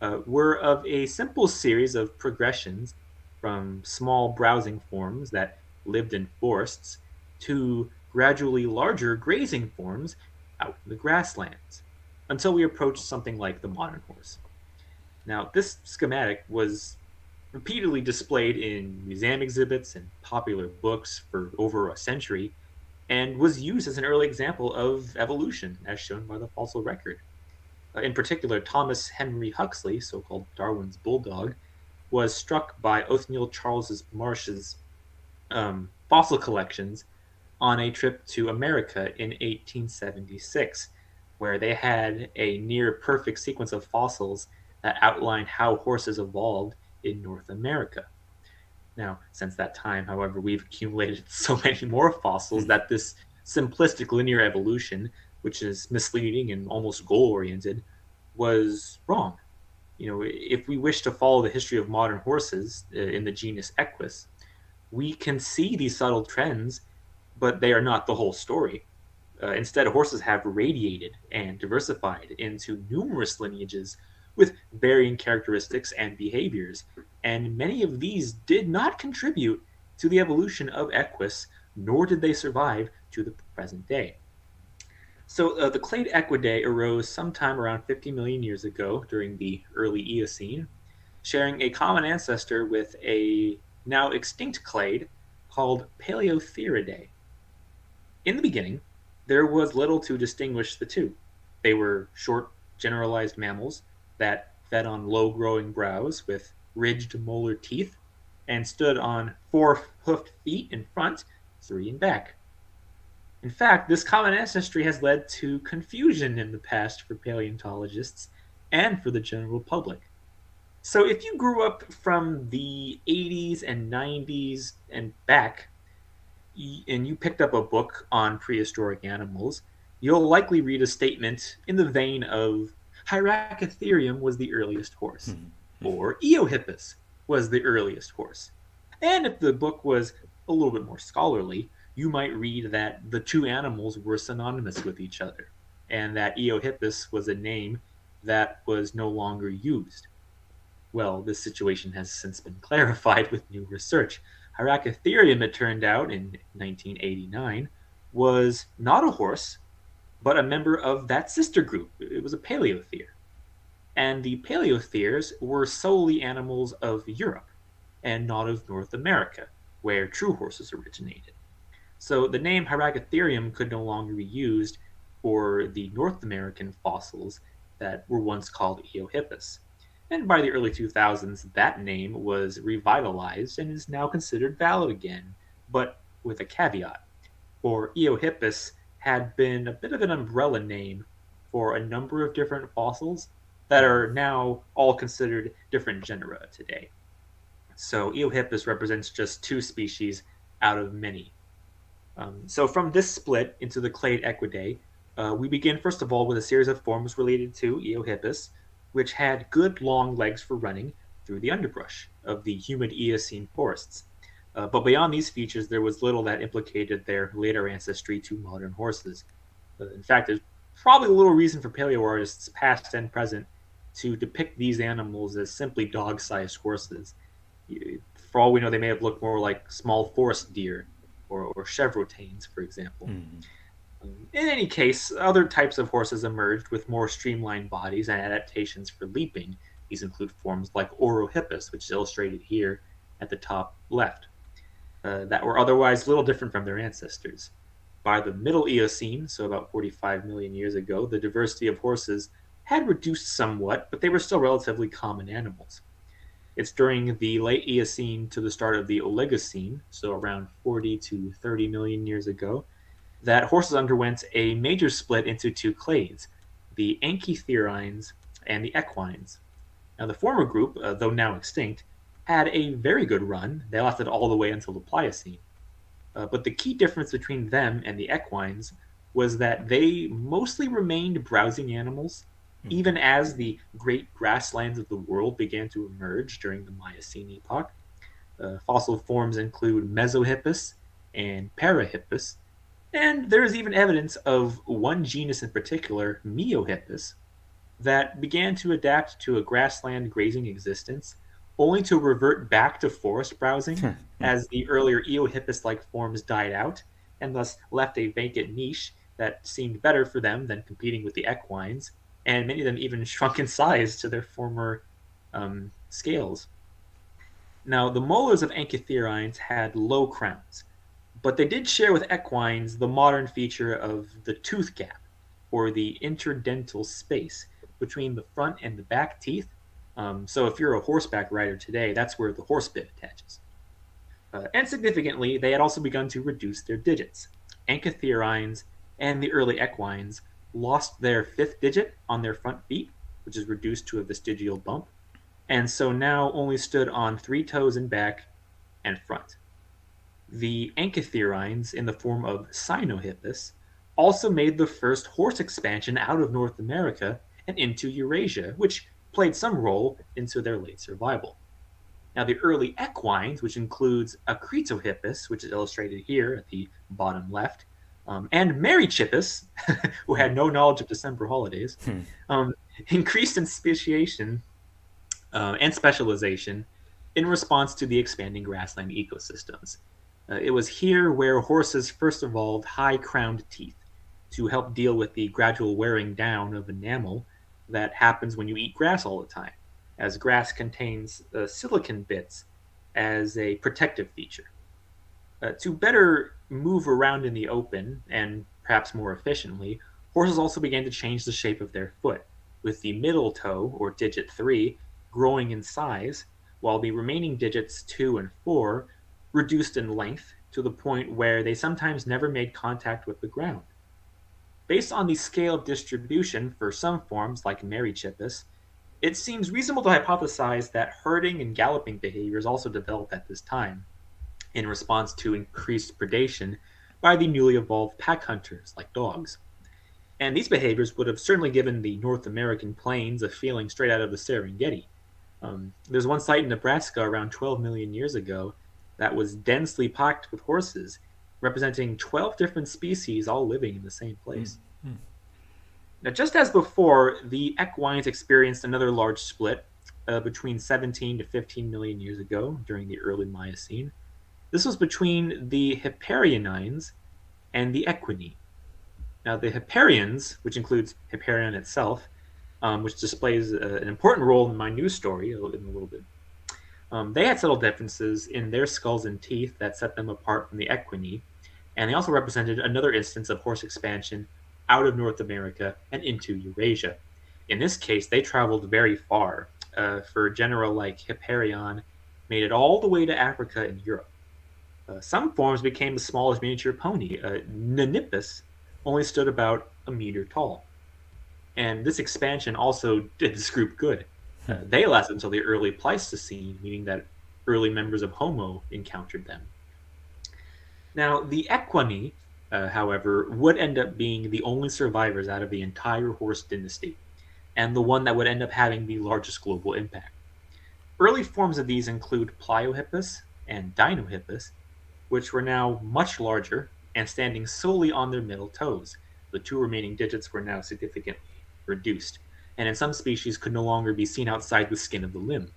uh, were of a simple series of progressions from small browsing forms that lived in forests to gradually larger grazing forms out in the grasslands, until we approached something like the modern horse. Now, this schematic was repeatedly displayed in museum exhibits and popular books for over a century, and was used as an early example of evolution, as shown by the fossil record. Uh, in particular, Thomas Henry Huxley, so called Darwin's bulldog, was struck by Othniel Charles Marsh's um, fossil collections on a trip to America in 1876, where they had a near perfect sequence of fossils that outlined how horses evolved in North America. Now, since that time, however, we've accumulated so many more fossils that this simplistic linear evolution, which is misleading and almost goal oriented, was wrong. You know, if we wish to follow the history of modern horses uh, in the genus Equus, we can see these subtle trends, but they are not the whole story. Uh, instead, horses have radiated and diversified into numerous lineages with varying characteristics and behaviors, and many of these did not contribute to the evolution of Equus, nor did they survive to the present day. So uh, the clade Equidae arose sometime around 50 million years ago during the early Eocene, sharing a common ancestor with a now extinct clade called Palaeotheriidae. In the beginning, there was little to distinguish the two. They were short, generalized mammals that fed on low growing browse with ridged molar teeth and stood on four hoofed feet in front, three in back. In fact, this common ancestry has led to confusion in the past for paleontologists and for the general public. So, if you grew up from the 80s and 90s and back, and you picked up a book on prehistoric animals, you'll likely read a statement in the vein of Hyracotherium was the earliest horse, mm-hmm. or Eohippus was the earliest horse. And if the book was a little bit more scholarly, you might read that the two animals were synonymous with each other, and that Eohippus was a name that was no longer used. Well, this situation has since been clarified with new research. Hyracotherium, it turned out in 1989, was not a horse, but a member of that sister group. It was a Paleothere. And the Paleotheres were solely animals of Europe and not of North America, where true horses originated. So the name Hyracotherium could no longer be used for the North American fossils that were once called Eohippus. And by the early 2000s, that name was revitalized and is now considered valid again, but with a caveat. For Eohippus had been a bit of an umbrella name for a number of different fossils that are now all considered different genera today. So Eohippus represents just two species out of many. Um, so from this split into the clade Equidae, uh, we begin first of all with a series of forms related to Eohippus, which had good long legs for running through the underbrush of the humid Eocene forests. Uh, but beyond these features, there was little that implicated their later ancestry to modern horses. Uh, in fact, there's probably little reason for paleo artists, past and present, to depict these animals as simply dog sized horses. For all we know, they may have looked more like small forest deer or, or chevrotains, for example. Mm. in any case, other types of horses emerged with more streamlined bodies and adaptations for leaping. These include forms like Orohippus, which is illustrated here at the top left, uh, that were otherwise little different from their ancestors. By the Middle Eocene, so about 45 million years ago, the diversity of horses had reduced somewhat, but they were still relatively common animals. It's during the late Eocene to the start of the Oligocene, so around 40 to 30 million years ago, that horses underwent a major split into two clades, the Anchitherines and the Equines. Now, the former group, uh, though now extinct, had a very good run. They lasted all the way until the Pliocene. Uh, but the key difference between them and the equines was that they mostly remained browsing animals. Even as the great grasslands of the world began to emerge during the Miocene epoch. Uh, fossil forms include Mesohippus and Parahippus, and there is even evidence of one genus in particular, Miohippus, that began to adapt to a grassland grazing existence, only to revert back to forest browsing as the earlier Eohippus like forms died out, and thus left a vacant niche that seemed better for them than competing with the equines, and many of them even shrunk in size to their former um, scales. Now, the molars of Anchitherians had low crowns, but they did share with equines the modern feature of the tooth gap, or the interdental space between the front and the back teeth. Um, so, if you're a horseback rider today, that's where the horse bit attaches. Uh, and significantly, they had also begun to reduce their digits. Anchitherians and the early equines lost their fifth digit on their front feet, which is reduced to a vestigial bump, and so now only stood on three toes in back and front. The Anchitherians, in the form of Sinohippus, also made the first horse expansion out of North America and into Eurasia, which played some role into their late survival. Now, the early equines, which includes Acritohippus, which is illustrated here at the bottom left, um, and Merychippus, who had no knowledge of December holidays, Hmm. um, increased in speciation uh, and specialization in response to the expanding grassland ecosystems. Uh, it was here where horses first evolved high crowned teeth to help deal with the gradual wearing down of enamel that happens when you eat grass all the time, as grass contains uh, silicon bits as a protective feature. Uh, to better move around in the open and perhaps more efficiently, horses also began to change the shape of their foot, with the middle toe, or digit 3, growing in size, while the remaining digits 2 and 4 reduced in length to the point where they sometimes never made contact with the ground. Based on the scale of distribution for some forms, like Merychippus, it seems reasonable to hypothesize that herding and galloping behaviors also developed at this time in response to increased predation by the newly evolved pack hunters like dogs. And these behaviors would have certainly given the North American plains a feeling straight out of the Serengeti. Um, there's one site in Nebraska around 12 million years ago that was densely packed with horses, representing 12 different species all living in the same place. Mm, mm. Now, just as before, the equines experienced another large split uh, between 17 to 15 million years ago during the early Miocene. This was between the Hipparionines and the Equini. Now, the Hipparians, which includes Hipparion itself, um, which displays uh, an important role in my news story in a little bit, um, they had subtle differences in their skulls and teeth that set them apart from the Equini, and they also represented another instance of horse expansion out of North America and into Eurasia. In this case, they traveled very far. Uh, for a general like Hipparion, made it all the way to Africa and Europe. Uh, some forms became as small as miniature pony. Uh, Nannippus only stood about a meter tall. And this expansion also did this group good. Uh, they lasted until the early Pleistocene, meaning that early members of Homo encountered them. Now, the Equini, uh, however, would end up being the only survivors out of the entire horse dynasty, and the one that would end up having the largest global impact. Early forms of these include Pliohippus and Dinohippus, which were now much larger and standing solely on their middle toes. The two remaining digits were now significantly reduced, and in some species could no longer be seen outside the skin of the limb.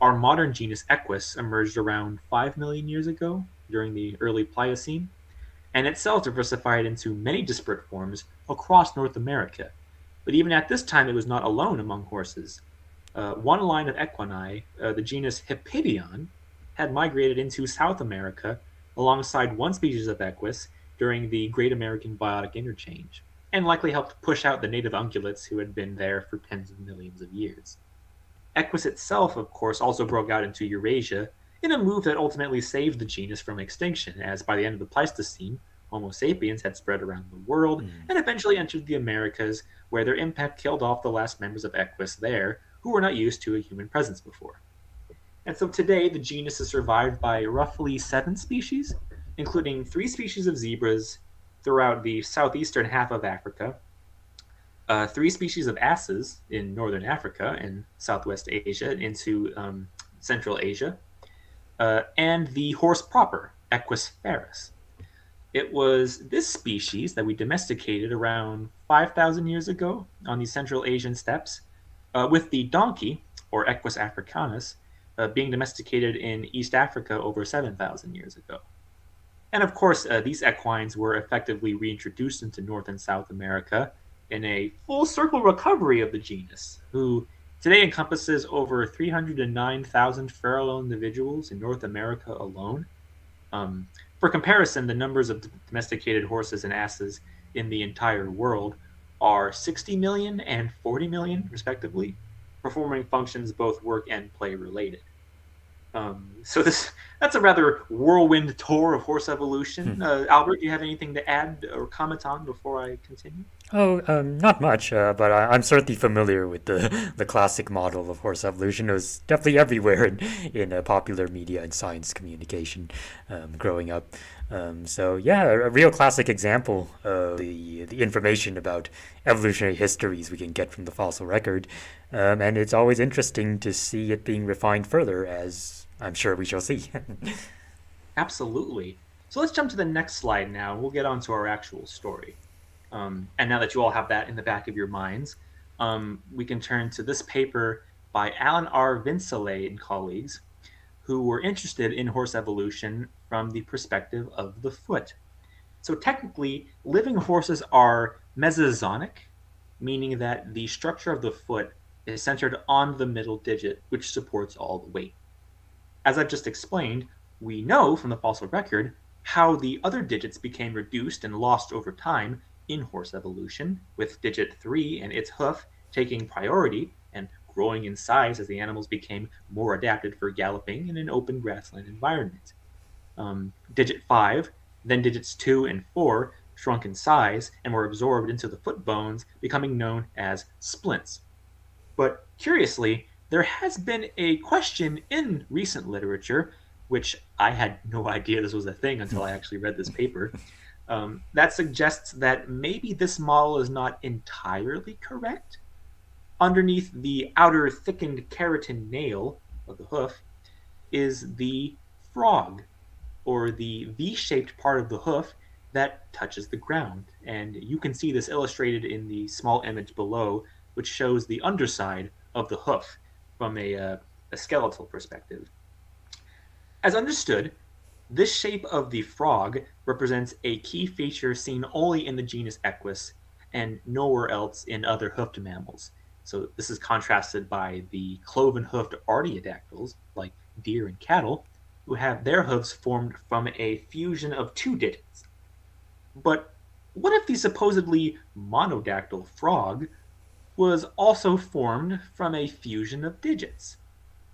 Our modern genus Equus emerged around 5 million years ago during the early Pliocene, and itself diversified into many disparate forms across North America. But even at this time, it was not alone among horses. Uh, one line of equini, uh, the genus Hippidion, had migrated into South America alongside one species of equus during the Great American Biotic Interchange, and likely helped push out the native ungulates who had been there for tens of millions of years. Equus itself, of course, also broke out into Eurasia in a move that ultimately saved the genus from extinction, as by the end of the Pleistocene, Homo sapiens had spread around the world Mm. and eventually entered the Americas, where their impact killed off the last members of Equus there, who were not used to a human presence before. And so today, the genus is survived by roughly seven species, including three species of zebras, throughout the southeastern half of Africa, uh, three species of asses in northern Africa and southwest Asia into um, Central Asia, uh, and the horse proper, Equus ferus. It was this species that we domesticated around 5,000 years ago on the Central Asian steppes, uh, with the donkey, or Equus africanus, uh, being domesticated in East Africa over 7,000 years ago. And of course, uh, these equines were effectively reintroduced into North and South America in a full circle recovery of the genus, who today encompasses over 309,000 feral individuals in North America alone. Um, for comparison, the numbers of domesticated horses and asses in the entire world are 60 million and 40 million, respectively, performing functions both work and play related. Um, so this that's a rather whirlwind tour of horse evolution. Hmm. Uh, Albert, do you have anything to add or comment on before I continue? Oh, um, not much, uh, but I, am certainly familiar with the the classic model of horse evolution. It was definitely everywhere in, in uh, popular media and science communication um, growing up. Um, so yeah, a, a, real classic example of the the information about evolutionary histories we can get from the fossil record, um, and it's always interesting to see it being refined further as I'm sure we shall see. Absolutely. So let's jump to the next slide now. We'll get on to our actual story. Um, and now that you all have that in the back of your minds, um, we can turn to this paper by Alan R. Vincelette and colleagues, who were interested in horse evolution from the perspective of the foot. So technically, living horses are mesaxonic, meaning that the structure of the foot is centered on the middle digit, which supports all the weight. As I've just explained, we know from the fossil record how the other digits became reduced and lost over time in horse evolution, with digit 3 and its hoof taking priority and growing in size as the animals became more adapted for galloping in an open grassland environment. Um, digit 5, then digits 2 and 4 shrunk in size and were absorbed into the foot bones, becoming known as splints. But curiously, there has been a question in recent literature, which I had no idea this was a thing until I actually read this paper, um, that suggests that maybe this model is not entirely correct. Underneath the outer thickened keratin nail of the hoof is the frog, or the V shaped part of the hoof that touches the ground. And you can see this illustrated in the small image below, which shows the underside of the hoof from a, uh, a skeletal perspective. As understood, this shape of the frog represents a key feature seen only in the genus Equus and nowhere else in other hoofed mammals. So this is contrasted by the cloven-hoofed artiodactyls, like deer and cattle, who have their hooves formed from a fusion of two digits. But what if the supposedly monodactyl frog was also formed from a fusion of digits.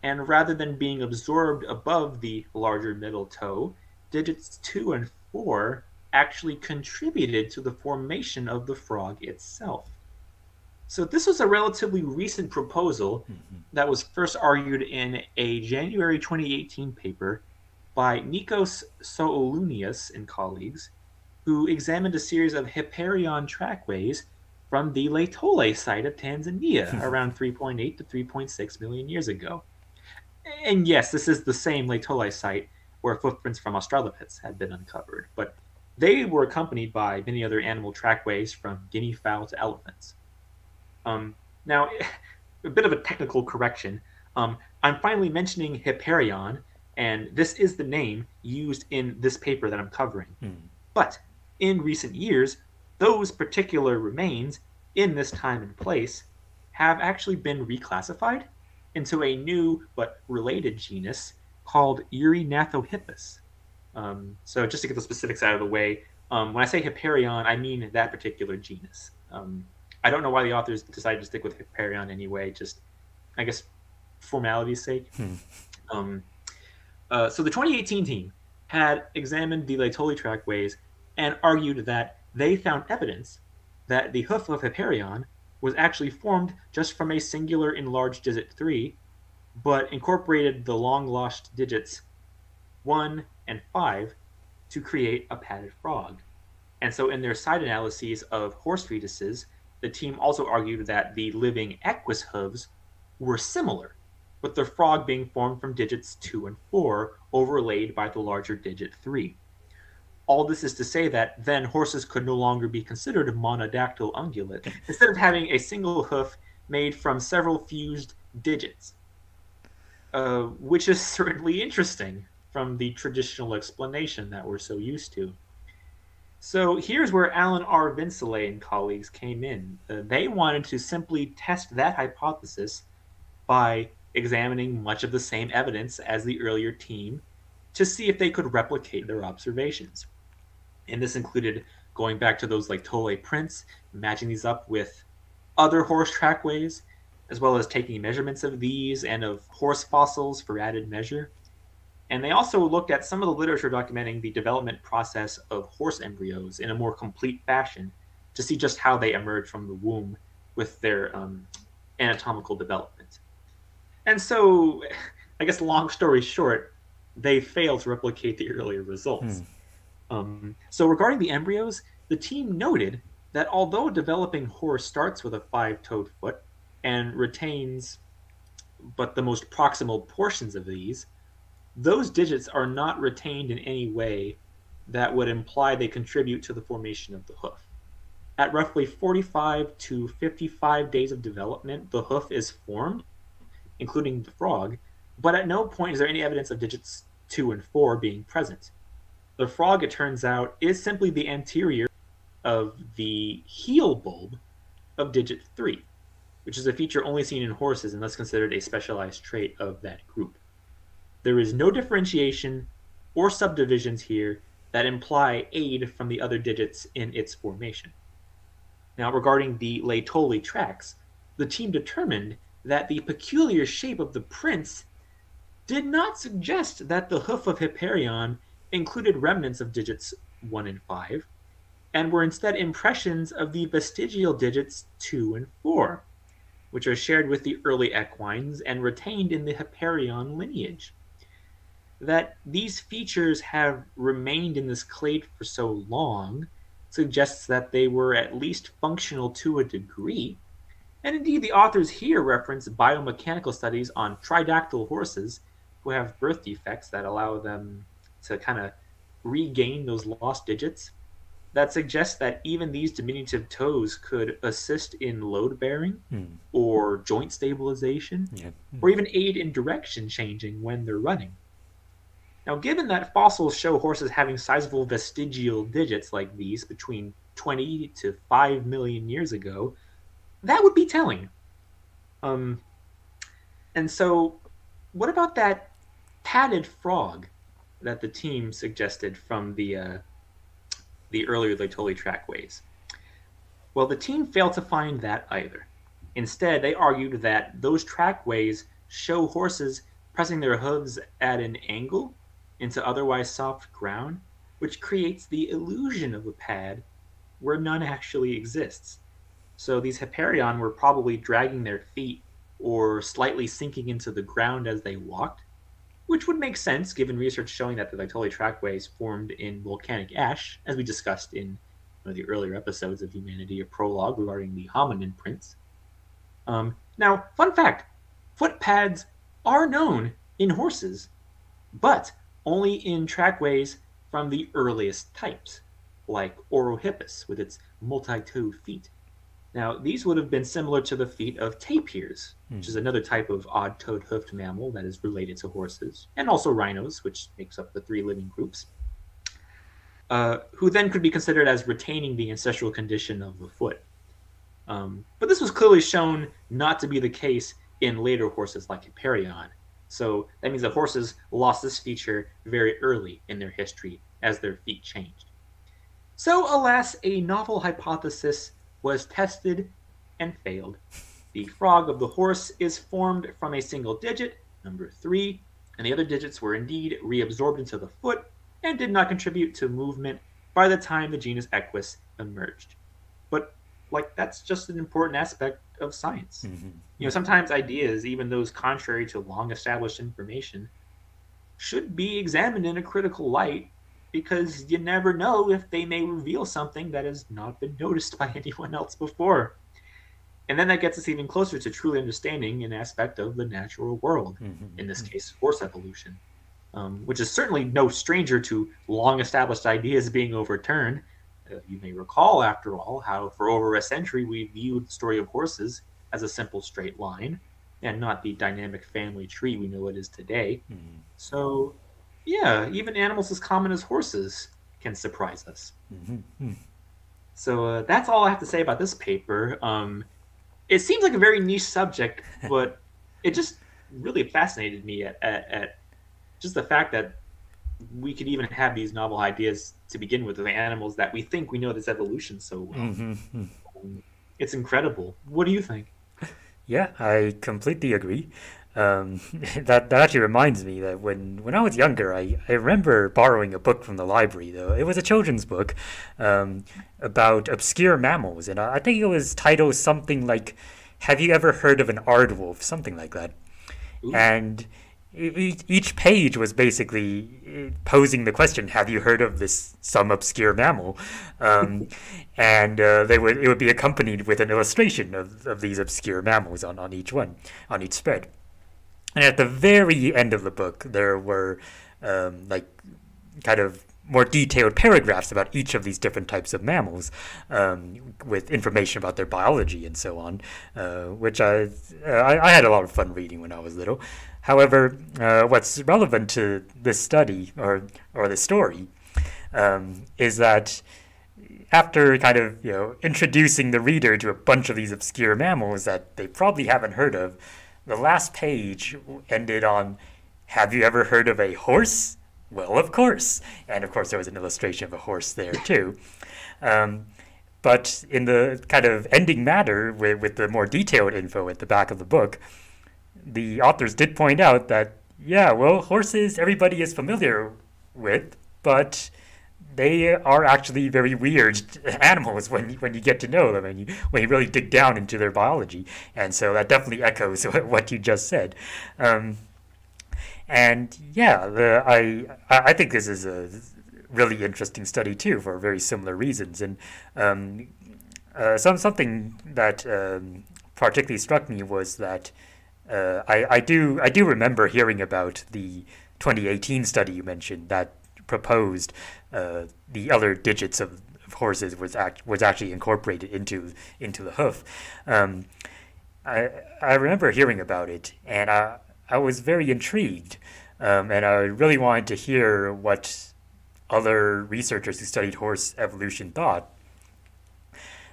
And rather than being absorbed above the larger middle toe, digits 2 and 4 actually contributed to the formation of the frog itself. So this was a relatively recent proposal mm-hmm. that was first argued in a January 2018 paper by Nikos Solounias and colleagues, who examined a series of Hipparion trackways from the Laetoli site of Tanzania around 3.8 to 3.6 million years ago. And yes, this is the same Laetoli site where footprints from Australopiths had been uncovered, but they were accompanied by many other animal trackways from guinea fowl to elephants. Um, now, a bit of a technical correction. Um, I'm finally mentioning Hipparion, and this is the name used in this paper that I'm covering. Hmm. But in recent years, those particular remains in this time and place have actually been reclassified into a new but related genus called Eurygnathohippus. Um, so just to get the specifics out of the way, um, when I say Hipparion, I mean that particular genus. Um, I don't know why the authors decided to stick with Hipparion anyway, just I guess formality's sake. Hmm. Um, uh, so the 2018 team had examined the Laetoli trackways and argued that they found evidence that the hoof of Hipparion was actually formed just from a singular enlarged digit 3, but incorporated the long lost digits 1 and 5 to create a padded frog. And so, in their side analyses of horse fetuses, the team also argued that the living equus hooves were similar, with the frog being formed from digits 2 and 4 overlaid by the larger digit 3. All this is to say that then horses could no longer be considered a monodactyl ungulate, instead of having a single hoof made from several fused digits, uh, which is certainly interesting from the traditional explanation that we're so used to. So here's where Alan R. Vincelette and colleagues came in. Uh, they wanted to simply test that hypothesis by examining much of the same evidence as the earlier team to see if they could replicate their observations. And this included going back to those Laetoli prints, matching these up with other horse trackways, as well as taking measurements of these and of horse fossils for added measure. And they also looked at some of the literature documenting the development process of horse embryos in a more complete fashion to see just how they emerge from the womb with their um, anatomical development. And so, I guess, long story short, they failed to replicate the earlier results. Hmm. Um, so, regarding the embryos, the team noted that although a developing horse starts with a five toed foot and retains but the most proximal portions of these, those digits are not retained in any way that would imply they contribute to the formation of the hoof. At roughly 45 to 55 days of development, the hoof is formed, including the frog, but at no point is there any evidence of digits 2 and 4 being present. The frog, it turns out, is simply the anterior of the heel bulb of digit 3, which is a feature only seen in horses and thus considered a specialized trait of that group. There is no differentiation or subdivisions here that imply aid from the other digits in its formation. Now, regarding the Laetoli tracks, the team determined that the peculiar shape of the prints did not suggest that the hoof of Hipparion included remnants of digits 1 and 5, and were instead impressions of the vestigial digits 2 and 4, which are shared with the early equines and retained in the Hipparion lineage that these features have remained in this clade for so long suggests that they were at least functional to a degree. And indeed, the authors here reference biomechanical studies on tridactyl horses who have birth defects that allow them to kind of regain those lost digits. That suggests that even these diminutive toes could assist in load bearing Hmm. or joint stabilization Yeah. or even aid in direction changing when they're running. Now, given that fossils show horses having sizable vestigial digits like these between 20 to 5 million years ago, that would be telling. Um, and so, what about that padded frog that the team suggested from the uh, the earlier Laetoli trackways? Well, the team failed to find that either. Instead, they argued that those trackways show horses pressing their hooves at an angle into otherwise soft ground, which creates the illusion of a pad where none actually exists. So these Hipparion were probably dragging their feet or slightly sinking into the ground as they walked, which would make sense given research showing that the Laetoli trackways formed in volcanic ash, as we discussed in one of the earlier episodes of Humanity, a prologue regarding the hominin prints. Um, now, fun fact foot pads are known in horses, but only in trackways from the earliest types, like Orohippus with its multi-toed feet. Now, these would have been similar to the feet of tapirs, which is another type of odd-toed hoofed mammal that is related to horses, and also rhinos, which makes up the three living groups, uh, who then could be considered as retaining the ancestral condition of the foot. Um, but this was clearly shown not to be the case in later horses like Hipparion, so that means that horses lost this feature very early in their history as their feet changed. So, alas, a novel hypothesis was tested and failed. The frog of the horse is formed from a single digit, number three, and the other digits were indeed reabsorbed into the foot and did not contribute to movement by the time the genus Equus emerged. But, like, that's just an important aspect of science. Mhm. You know, sometimes ideas, even those contrary to long established information, should be examined in a critical light because you never know if they may reveal something that has not been noticed by anyone else before. And then that gets us even closer to truly understanding an aspect of the natural world, Mhm. in this case, horse evolution, um, which is certainly no stranger to long established ideas being overturned. Uh, you may recall, after all, how for over a century we viewed the story of horses as a simple straight line and not the dynamic family tree we know it is today. Mhm. So, yeah, even animals as common as horses can surprise us. Mhm. Mhm. So uh, that's all I have to say about this paper. Um, it seems like a very niche subject, but it just really fascinated me at, at, at just the fact that we could even have these novel ideas to begin with of animals that we think we know this evolution so well. Mhm. Mhm. Um, It's incredible. What do you think? Yeah, I completely agree. Um, that that actually reminds me that when when I was younger, I, I remember borrowing a book from the library. Though it was a children's book um, about obscure mammals, and I, I think it was titled something like "Have you ever heard of an aardwolf?" Something like that. Ooh. And each page was basically uh, posing the question, "Have you heard of this some obscure mammal?" Um, and uh, they would it would be accompanied with an illustration of, of these obscure mammals on, on each one, on each spread. And at the very end of the book, there were um, like kind of more detailed paragraphs about each of these different types of mammals, um, with information about their biology and so on, uh, which I, uh, I I had a lot of fun reading when I was little. However, uh, what's relevant to this study or or the story um, is that after kind of you know introducing the reader to a bunch of these obscure mammals that they probably haven't heard of, the last page ended on, "Have you ever heard of a horse?" Well, of course, and of course there was an illustration of a horse there too. Um, but in the kind of ending matter with, with the more detailed info at the back of the book, the authors did point out that yeah, well, horses everybody is familiar with, but they are actually very weird animals when you, when you get to know them and you, when you really dig down into their biology. And so that definitely echoes what you just said. Um, and yeah, the, I I think this is a really interesting study too for very similar reasons. And um, uh, some something that um, particularly struck me was that uh, I I do I do remember hearing about the 2018 study you mentioned that proposed uh, the other digits of, of horses was act, was actually incorporated into into the hoof. Um, I I remember hearing about it, and I I was very intrigued, um, and I really wanted to hear what other researchers who studied horse evolution thought.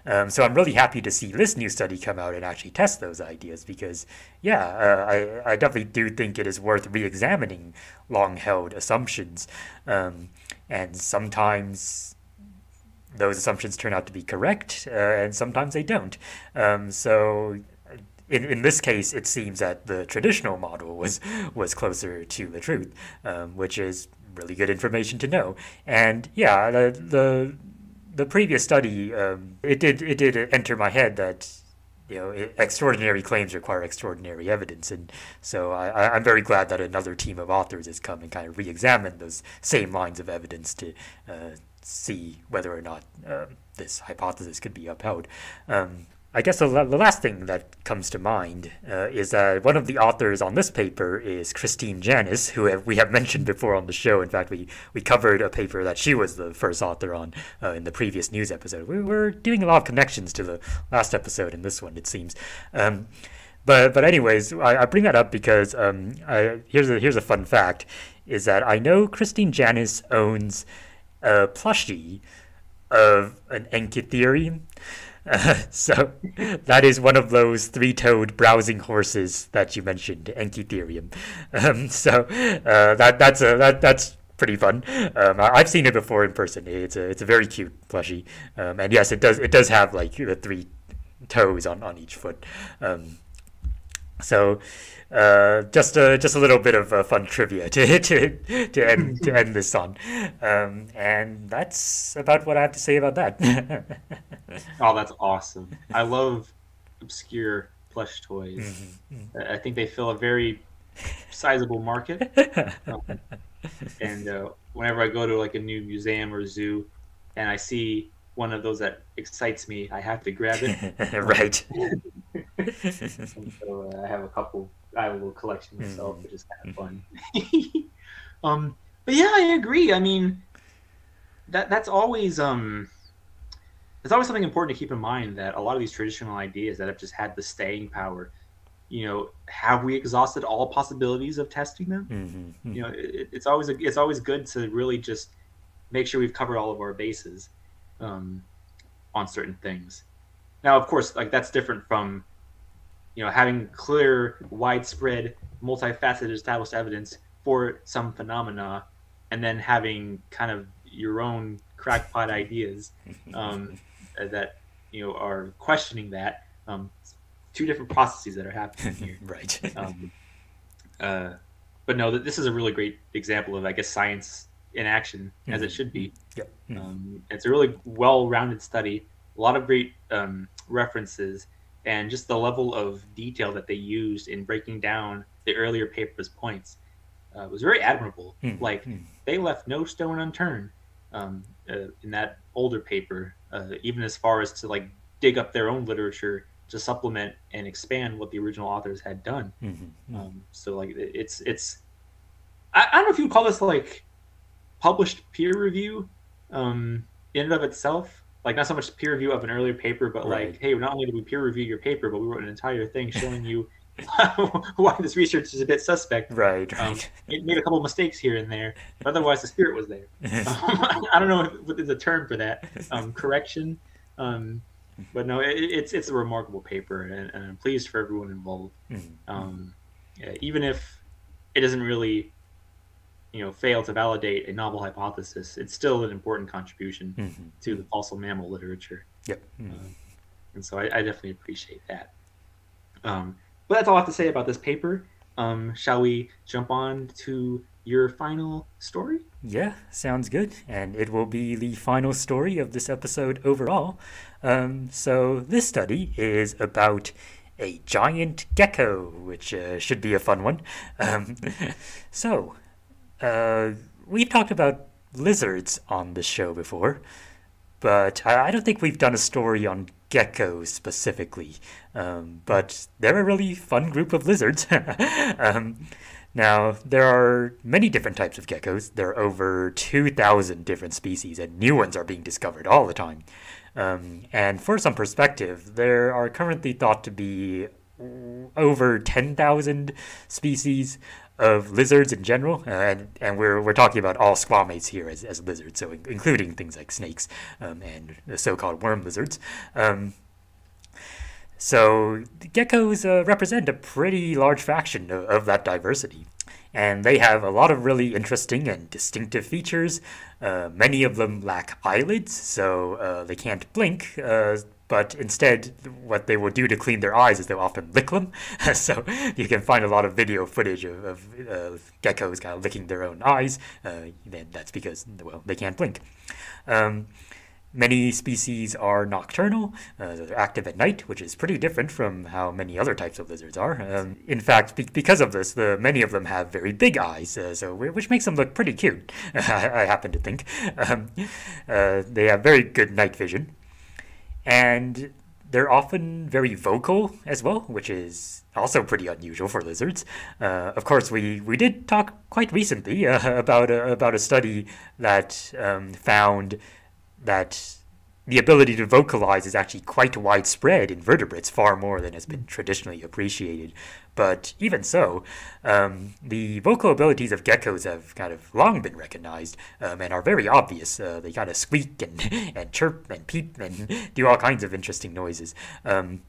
Um, so I'm really happy to see this new study come out and actually test those ideas because, yeah, uh, I, I definitely do think it is worth re-examining long-held assumptions, um, and sometimes those assumptions turn out to be correct, uh, and sometimes they don't. Um, so in, in this case, it seems that the traditional model was was closer to the truth, um, which is really good information to know. And yeah, the the, the previous study um, it did it did enter my head that you know extraordinary claims require extraordinary evidence, and so I, I'm very glad that another team of authors has come and kind of re-examined those same lines of evidence to uh, see whether or not um this hypothesis could be upheld. Um, I guess the, the last thing that comes to mind uh, is that one of the authors on this paper is Christine Janis, who have, we have mentioned before on the show. In fact, we, we covered a paper that she was the first author on uh, in the previous news episode. We were doing a lot of connections to the last episode and this one, it seems. Um, but but anyways, I, I bring that up because um, I, here's a here's a fun fact: is that I know Christine Janis owns a plushie of an Anchitherium. So that is one of those three-toed browsing horses that you mentioned, Anchitherium. Um, so uh, that that's a that that's pretty fun. Um, I, I've seen it before in person. It's a it's a very cute plushie, um, and yes, it does it does have like the three toes on, on each foot. Um, so uh, just a just a little bit of uh, fun trivia to to to end to end this on, um, and that's about what I have to say about that. Oh, that's awesome. I love obscure plush toys. Mhm, I I think they fill a very sizable market. Um, and uh, whenever I go to like a new museum or zoo, and I see one of those that excites me, I have to grab it. right. So uh, I have a couple. I little collection myself, Mhm. which is kind of fun. um, but yeah, I agree. I mean, that that's always um, it's always something important to keep in mind that a lot of these traditional ideas that have just had the staying power. You know, have we exhausted all possibilities of testing them? Mhm. you know it, it's always a, it's always good to really just make sure we've covered all of our bases um, on certain things now of course like that's different from you know having clear widespread multifaceted established evidence for some phenomena and then having kind of your own crackpot ideas um, that you know are questioning that um, two different processes that are happening here right. um, uh, but no, th- this is a really great example of, I guess, science in action, as it Mhm. should be. Yep. Mhm. Um, it's a really well-rounded study, a lot of great um, references, and just the level of detail that they used in breaking down the earlier paper's points uh, was very admirable. Mhm. Like Mhm. they left no stone unturned um, uh, in that older paper, uh, even as far as to like dig up their own literature to supplement and expand what the original authors had done. Mhm. Mhm. Um, so like it's it's I, I don't know if you call this like published peer review um, in and of itself. Like not so much peer review of an earlier paper, but Right. like, hey, not only did we peer review your paper, but we wrote an entire thing showing you why this research is a bit suspect. Right. Um, Right. it made a couple mistakes here and there, but otherwise the spirit was there. Um, I don't know what is the term for that um, correction, um, but no, it, it's it's a remarkable paper, and, and I'm pleased for everyone involved Mhm. um, yeah, even if it doesn't really you know fail to validate a novel hypothesis it's still an important contribution Mhm. to the fossil mammal literature Yep. Um, and so I, I definitely appreciate that um, but that's all i have to say about this paper um, shall we jump on to your final story Yeah, sounds good. And it will be the final story of this episode overall. Um, so, this study is about a giant gecko, which uh, should be a fun one. Um, so, uh, we've talked about lizards on the show before, but I, I don't think we've done a story on geckos specifically. Um, but they're a really fun group of lizards. um, now, there are many different types of geckos. There are over 2,000 different species, and new ones are being discovered all the time. Um, and for some perspective, there are currently thought to be over 10,000 species of lizards in general, uh, and, and we're, we're talking about all squamates here as, as lizards, so in- including things like snakes um, and the so-called worm lizards. Um, so geckos uh, represent a pretty large fraction of, of that diversity. And they have a lot of really interesting and distinctive features. Uh, many of them lack eyelids, so uh, they can't blink. But instead, what they will do to clean their eyes is they'll often lick them. so you can find a lot of video footage of, of geckos kind of licking their own eyes. Uh, that's because, well, they can't blink. Um, Many species are nocturnal, uh, they're active at night, which is pretty different from how many other types of lizards are. Um, in fact, be- because of this, the, many of them have very big eyes, uh, so which makes them look pretty cute. I happen to think um, uh, they have very good night vision, and they're often very vocal as well, which is also pretty unusual for lizards. Uh, of course, we, we did talk quite recently uh, about a, about a study that um, found that the ability to vocalize is actually quite widespread in vertebrates, far more than has been traditionally appreciated. But even so, um, the vocal abilities of geckos have kind of long been recognized um, and are very obvious. Uh, they kind of squeak and, and chirp and peep and do all kinds of interesting noises. Um,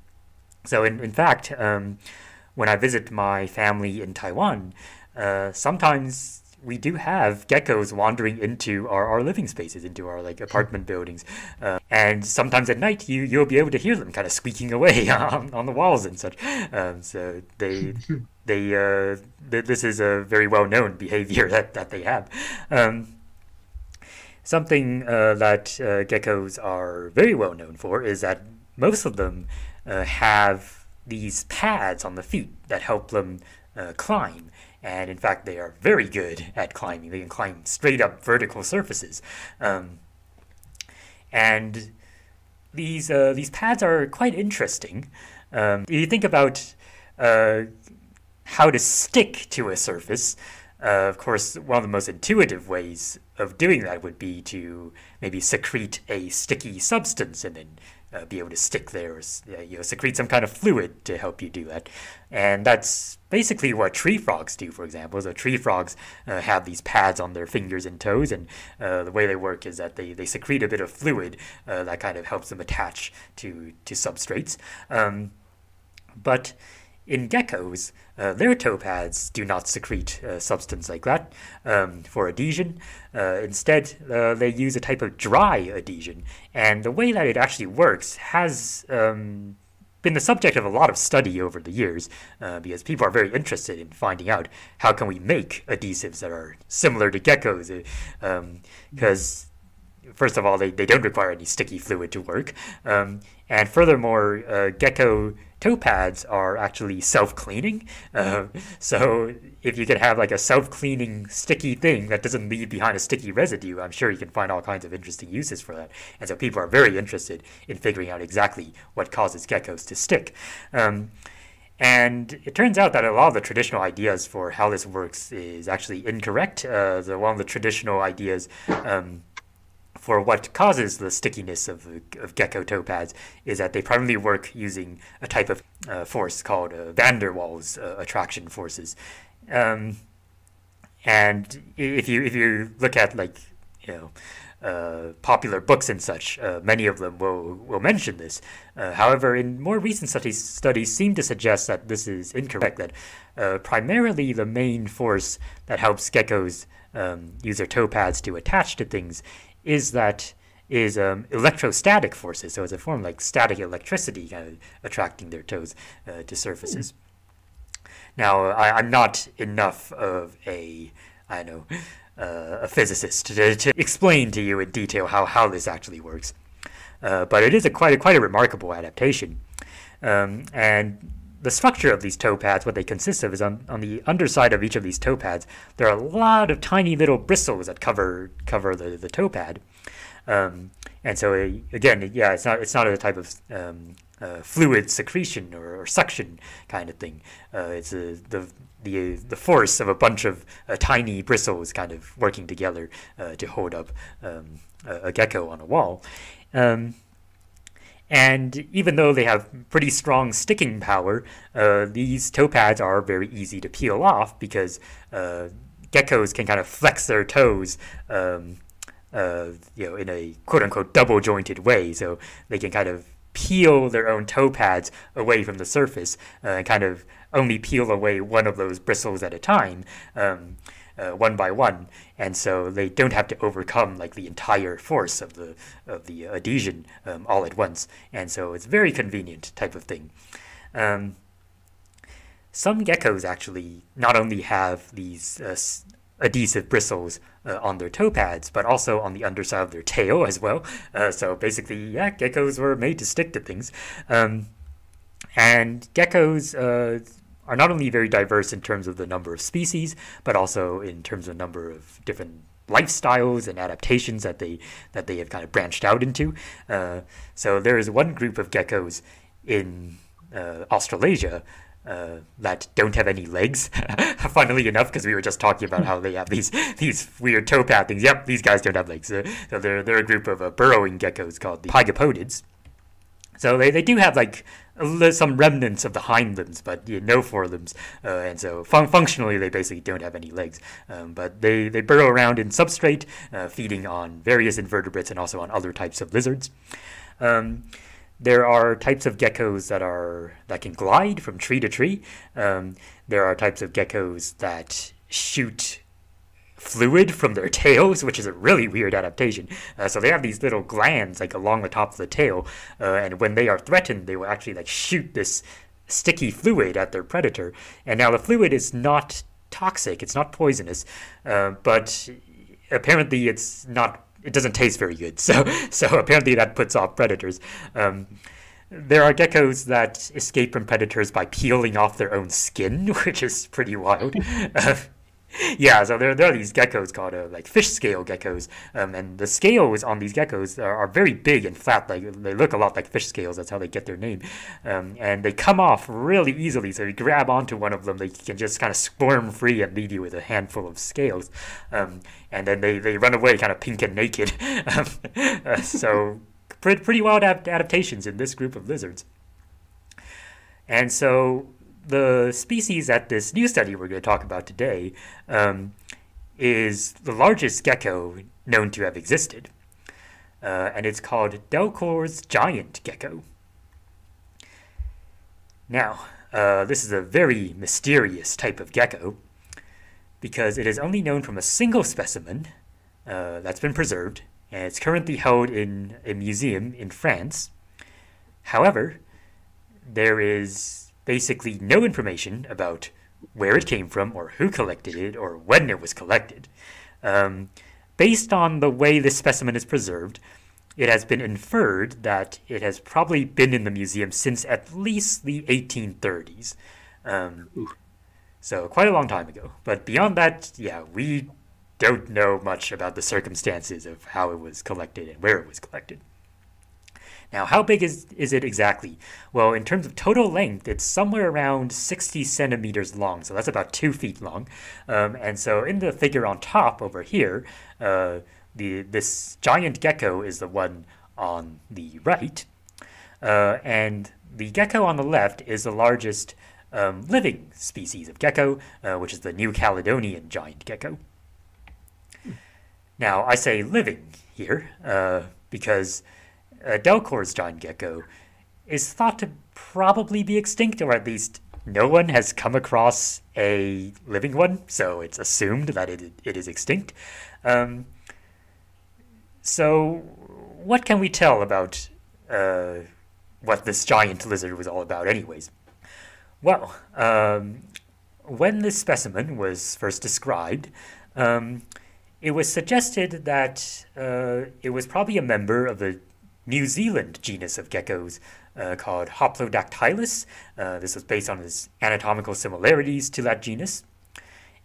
so, in, in fact, um, when I visit my family in Taiwan, uh, sometimes we do have geckos wandering into our, our living spaces, into our like apartment buildings, uh, and sometimes at night you you'll be able to hear them kind of squeaking away on, on the walls and such. Um, so they they uh, th- this is a very well known behavior that that they have. Um, something uh, that uh, geckos are very well known for is that most of them uh, have these pads on the feet that help them uh, climb. And in fact, they are very good at climbing. They can climb straight up vertical surfaces. Um, and these uh, these pads are quite interesting. Um, if you think about uh, how to stick to a surface, uh, of course, one of the most intuitive ways of doing that would be to maybe secrete a sticky substance and then uh, be able to stick there, or uh, you know, secrete some kind of fluid to help you do that. And that's basically what tree frogs do, for example. So tree frogs uh, have these pads on their fingers and toes, and uh, the way they work is that they, they secrete a bit of fluid uh, that kind of helps them attach to, to substrates. Um, but in geckos, uh, their toe pads do not secrete a substance like that um, for adhesion. Uh, instead, uh, they use a type of dry adhesion. And the way that it actually works has um, been the subject of a lot of study over the years uh, because people are very interested in finding out how can we make adhesives that are similar to geckos. Because um, first of all, they, they don't require any sticky fluid to work. Um, and furthermore, uh, gecko toe pads are actually self-cleaning. Uh, so if you can have like a self-cleaning sticky thing that doesn't leave behind a sticky residue, I'm sure you can find all kinds of interesting uses for that. And so people are very interested in figuring out exactly what causes geckos to stick. Um, and it turns out that a lot of the traditional ideas for how this works is actually incorrect. Uh, the, one of the traditional ideas um, for what causes the stickiness of, of gecko toe pads is that they primarily work using a type of uh, force called uh, van der Waals uh, attraction forces. Um, and if you if you look at like you know uh, popular books and such, uh, many of them will will mention this. Uh, however, in more recent studies, studies seem to suggest that this is incorrect. That primarily the main force that helps geckos um, use their toe pads to attach to things is that is um, electrostatic forces. So it's a form like static electricity kind of attracting their toes uh, to surfaces. Mm. Now, I, am not enough of a, I know, uh, a physicist to, to explain to you in detail how, how this actually works. Uh, but it is a quite a, quite a remarkable adaptation. Um, and the structure of these toe pads, what they consist of, is on, on the underside of each of these toe pads, there are a lot of tiny little bristles that cover cover the, the toe pad. Um, and so uh, again, yeah, it's not it's not a type of um, uh, fluid secretion or, or, suction kind of thing. Uh, it's a, the the the force of a bunch of uh, tiny bristles kind of working together uh, to hold up um, a, a, gecko on a wall. And even though they have pretty strong sticking power, uh, these toe pads are very easy to peel off because uh, geckos can kind of flex their toes, um, uh, you know, in a quote unquote double jointed way. So they can kind of peel their own toe pads away from the surface uh, and kind of only peel away one of those bristles at a time. Um, uh, one by one, and so they don't have to overcome like the entire force of the of the adhesion um, all at once, and so it's very convenient type of thing. Um, some geckos actually not only have these uh, adhesive bristles uh, on their toe pads, but also on the underside of their tail as well. Uh, so basically, yeah, geckos were made to stick to things. Um, and geckos uh, are not only very diverse in terms of the number of species, but also in terms of the number of different lifestyles and adaptations that they that they have kind of branched out into. Uh, so there is one group of geckos in uh, Australasia uh, that don't have any legs. Funnily enough, because we were just talking about how they have these these weird toe pad things. Yep, these guys don't have legs. so they're they're a group of uh, burrowing geckos called the pygopodids. So they, they do have like some remnants of the hind limbs, but you know, no forelimbs, uh, and so fun- functionally they basically don't have any legs. Um, but they, they burrow around in substrate, uh, feeding on various invertebrates and also on other types of lizards. Um, there are types of geckos that are that can glide from tree to tree. Um, there are types of geckos that shoot fluid from their tails, which is a really weird adaptation. Uh, so they have these little glands like along the top of the tail, uh, and when they are threatened, they will actually like shoot this sticky fluid at their predator. And now the fluid is not toxic; it's not poisonous, uh, but apparently it's not. It doesn't taste very good. So so apparently that puts off predators. Um, there are geckos that escape from predators by peeling off their own skin, which is pretty wild. Yeah, so there, there are these geckos called uh, like fish scale geckos, um, and the scales on these geckos are, are, very big and flat. Like they look a lot like fish scales. That's how they get their name, um, and they come off really easily. So you grab onto one of them, they can just kind of squirm free and leave you with a handful of scales, um, and then they, they run away kind of pink and naked. Um, uh, so pretty pretty wild adaptations in this group of lizards. And so the species that this new study we're going to talk about today um, is the largest gecko known to have existed. Uh, and it's called Delcourt's giant gecko. Now, uh, this is a very mysterious type of gecko because it is only known from a single specimen uh, that's been preserved, and it's currently held in a museum in France. However, there is basically no information about where it came from or who collected it or when it was collected. Um, based on the way this specimen is preserved, it has been inferred that it has probably been in the museum since at least the 1830s. Um, so quite a long time ago. But beyond that, yeah, we don't know much about the circumstances of how it was collected and where it was collected. Now, how big is, is it exactly? Well, in terms of total length, it's somewhere around 60 centimeters long, so that's about two feet long. Um, and so in the figure on top over here, uh, the this giant gecko is the one on the right, uh, and the gecko on the left is the largest um, living species of gecko, uh, which is the New Caledonian giant gecko. Now, I say living here uh, because uh, Delcourt's giant gecko is thought to probably be extinct, or at least no one has come across a living one, so it's assumed that it, it is extinct. Um, so, what can we tell about uh, what this giant lizard was all about, anyways? Well, um, when this specimen was first described, um, it was suggested that uh, it was probably a member of the New Zealand genus of geckos uh, called Hoplodactylus. Uh, this was based on its anatomical similarities to that genus.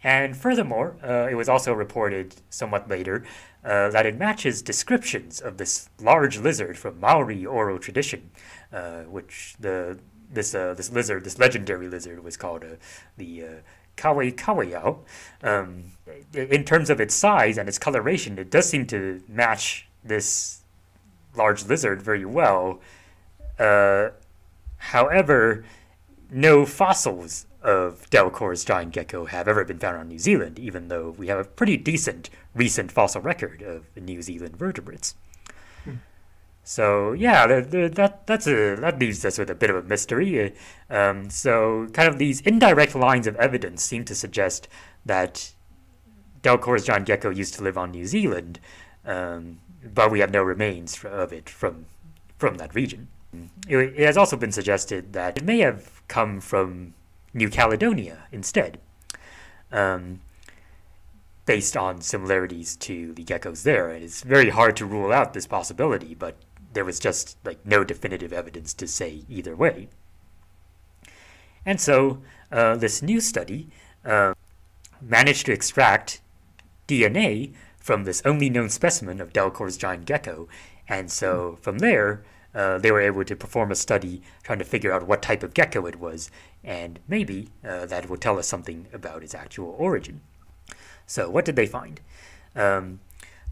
And furthermore, uh, it was also reported somewhat later uh, that it matches descriptions of this large lizard from Maori oral tradition, uh, which the this uh, this lizard, this legendary lizard, was called the Kawekaweau. Um, in terms of its size and its coloration, it does seem to match this large lizard very well. Uh, however, no fossils of Delcourt's giant gecko have ever been found on New Zealand, even though we have a pretty decent recent fossil record of New Zealand vertebrates. Hmm. So yeah, that, that that's a that leaves us with a bit of a mystery. Um, so kind of these indirect lines of evidence seem to suggest that Delcourt's giant gecko used to live on New Zealand, um, but we have no remains of it from from that region. It, has also been suggested that it may have come from New Caledonia instead, um, based on similarities to the geckos there. And it's very hard to rule out this possibility, but there was just like no definitive evidence to say either way. And so uh, this new study uh, managed to extract DNA from this only known specimen of Delcourt's giant gecko. And so from there, uh, they were able to perform a study trying to figure out what type of gecko it was, and maybe uh, that will tell us something about its actual origin. So, what did they find? Um,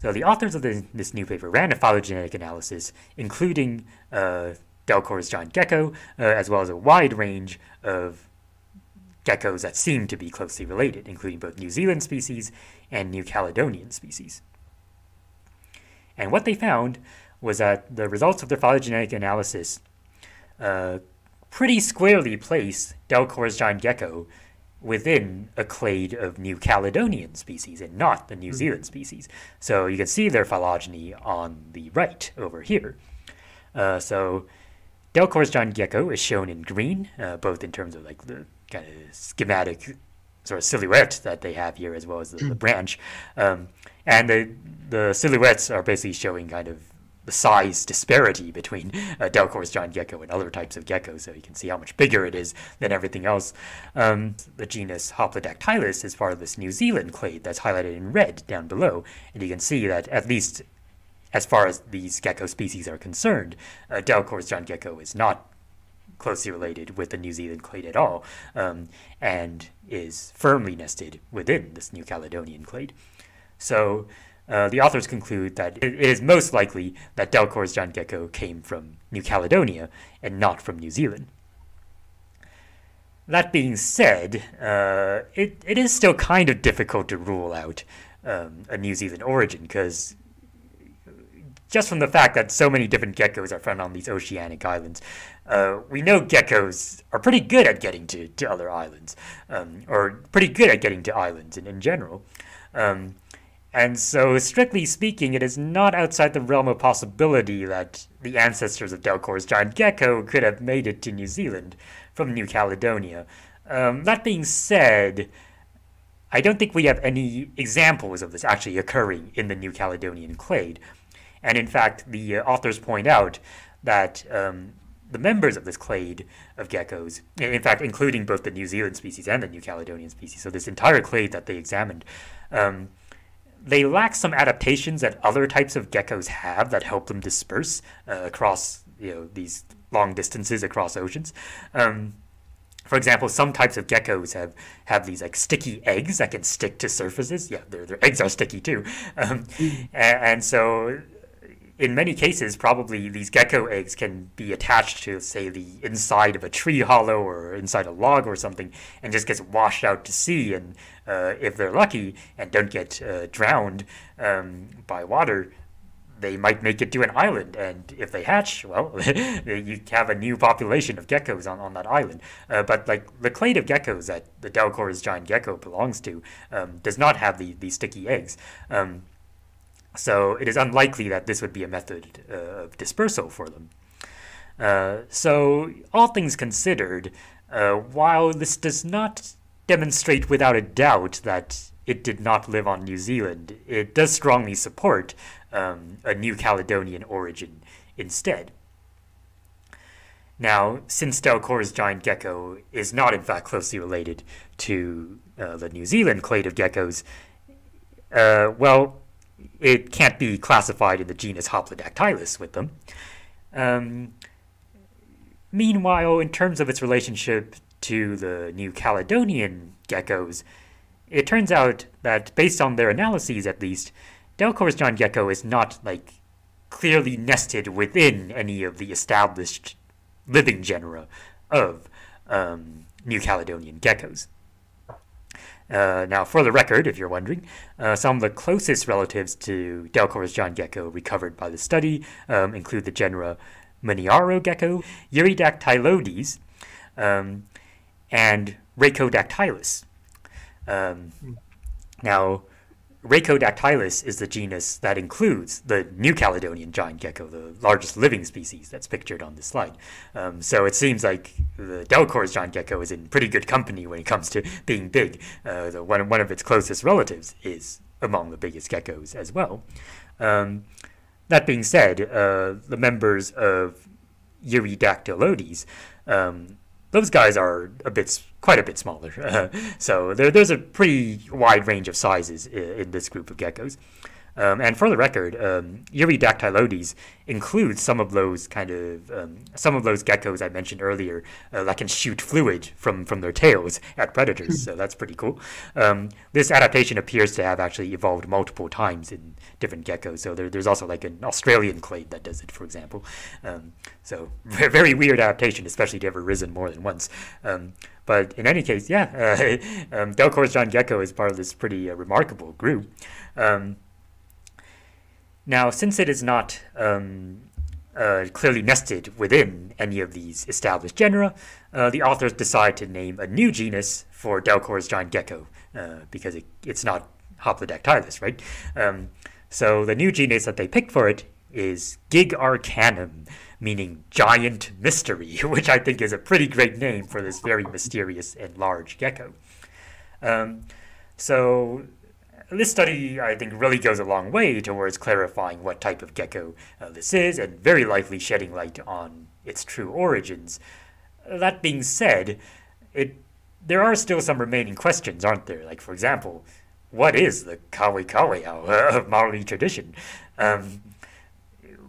so, the authors of the, this new paper ran a phylogenetic analysis, including uh, Delcourt's giant gecko, uh, as well as a wide range of geckos that seem to be closely related, including both New Zealand species and New Caledonian species. And what they found was that the results of their phylogenetic analysis uh, pretty squarely place Delcourt's giant gecko within a clade of New Caledonian species and not the New mm-hmm. Zealand species. So you can see their phylogeny on the right over here. Uh, so Delcourt's giant gecko is shown in green, uh, both in terms of like the kind of schematic sort of silhouette that they have here, as well as the, the branch. Um, and the the silhouettes are basically showing kind of the size disparity between uh, Delcourt's giant gecko and other types of geckos, so you can see how much bigger it is than everything else. Um, the genus Hoplodactylus is part of this New Zealand clade that's highlighted in red down below, and you can see that at least as far as these gecko species are concerned, uh, Delcourt's giant gecko is not closely related with the New Zealand clade at all, um, and is firmly nested within this New Caledonian clade. So uh, the authors conclude that it is most likely that Delcourt's giant gecko came from New Caledonia and not from New Zealand. That being said, uh, it, it is still kind of difficult to rule out um, a New Zealand origin because just from the fact that so many different geckos are found on these oceanic islands, uh, we know geckos are pretty good at getting to, to other islands, um, or pretty good at getting to islands in, in general. Um, and so, strictly speaking, it is not outside the realm of possibility that the ancestors of Delcourt's giant gecko could have made it to New Zealand from New Caledonia. Um, that being said, I don't think we have any examples of this actually occurring in the New Caledonian clade. And in fact, the uh, authors point out that um, the members of this clade of geckos, in fact, including both the New Zealand species and the New Caledonian species, so this entire clade that they examined, um, they lack some adaptations that other types of geckos have that help them disperse uh, across you know these long distances across oceans. Um, for example, some types of geckos have, have these like sticky eggs that can stick to surfaces. Yeah, their, their eggs are sticky too. Um, and, and so in many cases, probably these gecko eggs can be attached to, say, the inside of a tree hollow or inside a log or something, and just gets washed out to sea. And uh, if they're lucky and don't get uh, drowned um, by water, they might make it to an island. And if they hatch, well, you have a new population of geckos on, on that island. Uh, but like the clade of geckos that the Delcourt's giant gecko belongs to um, does not have the, these sticky eggs. Um, so it is unlikely that this would be a method uh, of dispersal for them. Uh, so, all things considered, uh, while this does not demonstrate without a doubt that it did not live on New Zealand, it does strongly support um, a New Caledonian origin instead. Now, since Delcourt's giant gecko is not in fact closely related to uh, the New Zealand clade of geckos, uh, well, it can't be classified in the genus Hoplodactylus with them. Um, meanwhile, in terms of its relationship to the New Caledonian geckos, it turns out that based on their analyses at least, Delcourt's giant gecko is not like clearly nested within any of the established living genera of um, New Caledonian geckos. Uh, now, for the record, if you're wondering, uh, some of the closest relatives to Delcourt's giant gecko recovered by the study um, include the genera Mniarogekko, Eurydactylodes, um, and Rhacodactylus. Um, now, Rhacodactylus is the genus that includes the New Caledonian giant gecko, the largest living species that's pictured on this slide. Um, so it seems like the Delcourt's giant gecko is in pretty good company when it comes to being big. Uh, the, one, one of its closest relatives is among the biggest geckos as well. Um, that being said, uh, the members of Eurydactylodes um, those guys are a bit, quite a bit smaller. So there, there's a pretty wide range of sizes in, in this group of geckos. Um, and for the record, um, includes some of those kind of um, some of those geckos I mentioned earlier uh, that can shoot fluid from from their tails at predators. so that's pretty cool. Um, this adaptation appears to have actually evolved multiple times in different geckos. So there, there's also like an Australian clade that does it, for example. Um, so very weird adaptation, especially to have arisen more than once. Um, but in any case, yeah, uh, um, Delcourt's giant gecko is part of this pretty uh, remarkable group. Um, now, since it is not um, uh, clearly nested within any of these established genera, uh, the authors decide to name a new genus for Delcourt's giant gecko uh, because it, it's not Hoplodactylus, right? Um, so the new genus that they picked for it is Gigarcanum, meaning giant mystery, which I think is a pretty great name for this very mysterious and large gecko. Um, so this study, I think, really goes a long way towards clarifying what type of gecko uh, this is and very likely shedding light on its true origins. That being said, it there are still some remaining questions, aren't there? Like, for example, what is the Kawekaweau of Maori tradition? Um,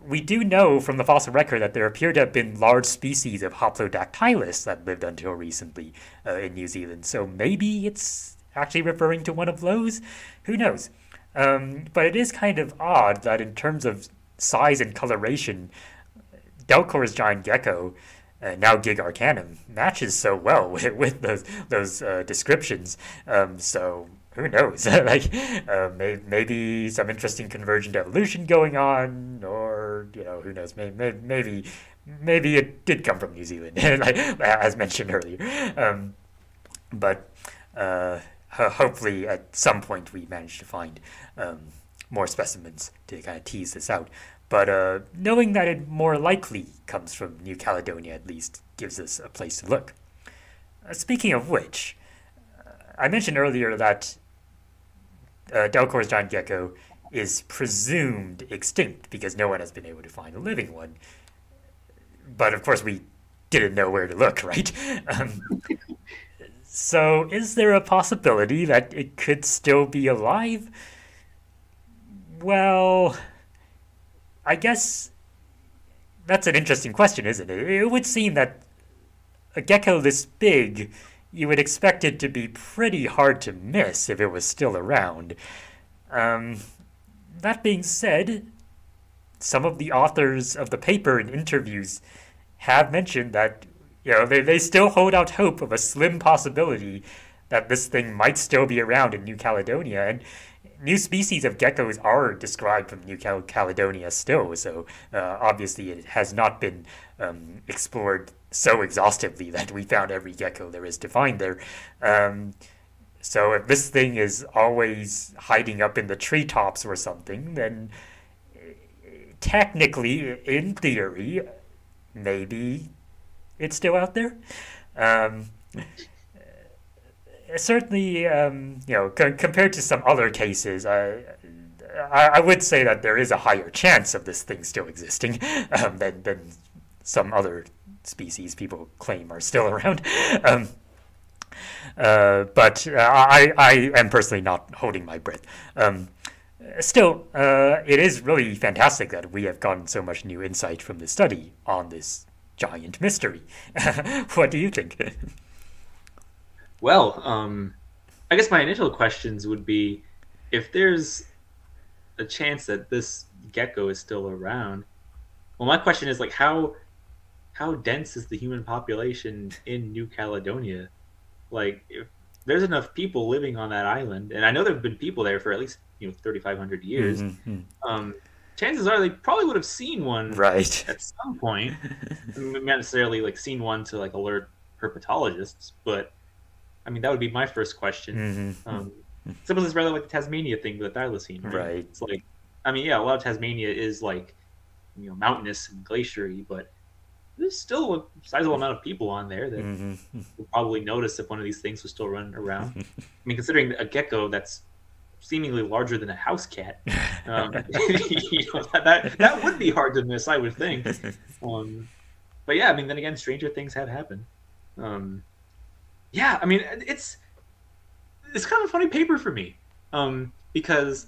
we do know from the fossil record that there appear to have been large species of Hoplodactylus that lived until recently uh, in New Zealand. So maybe it's actually referring to one of those? Who knows? Um, but it is kind of odd that in terms of size and coloration, Delcourt's giant gecko, uh, now Gigarcanum, matches so well with, with those those uh, descriptions. Um, so who knows? like uh, may, maybe some interesting convergent evolution going on, or you know, who knows? Maybe maybe maybe it did come from New Zealand, as mentioned earlier. Um, but uh, hopefully, at some point, we manage to find um, more specimens to kind of tease this out. But uh, knowing that it more likely comes from New Caledonia, at least, gives us a place to look. Uh, speaking of which, I mentioned earlier that uh, Delcourt's giant gecko is presumed extinct because no one has been able to find a living one. But of course, we didn't know where to look, right? Um, so, is there a possibility that it could still be alive? Well, I guess that's an interesting question, isn't it? It would seem that a gecko this big you would expect it to be pretty hard to miss if it was still around. Um, that being said, some of the authors of the paper in interviews have mentioned that you know they, they still hold out hope of a slim possibility that this thing might still be around in New Caledonia and new species of geckos are described from New Cal- Caledonia still so uh, obviously it has not been um, explored so exhaustively that we found every gecko there is to find there. Um, so if this thing is always hiding up in the treetops or something, then technically, in theory, maybe it's still out there. Um, certainly, um, you know, compared to some other cases, I, I would say that there is a higher chance of this thing still existing um, than, than some other species people claim are still around. Um, uh, but uh, I, I am personally not holding my breath. Um, still, uh, it is really fantastic that we have gotten so much new insight from the study on this giant mystery. what do you think? well, um, I guess my initial questions would be if there's a chance that this gecko is still around. Well, my question is like how how dense is the human population in New Caledonia? Like, if there's enough people living on that island, and I know there have been people there for at least you know 3,500 years. Mm-hmm. Um, chances are they probably would have seen one right at some point. not necessarily like seen one to like alert herpetologists, but I mean that would be my first question. Mm-hmm. Um, some of this rather like the Tasmania thing with the thylacine, right? right? It's like, I mean, yeah, a lot of Tasmania is like you know mountainous and glaciery, but there's still a sizable amount of people on there that mm-hmm. will probably notice if one of these things was still running around. I mean, considering a gecko that's seemingly larger than a house cat, um, you know, that, that, would be hard to miss, I would think. Um, but yeah, I mean, then again, stranger things have happened. Um, yeah, I mean, it's it's kind of a funny paper for me um, because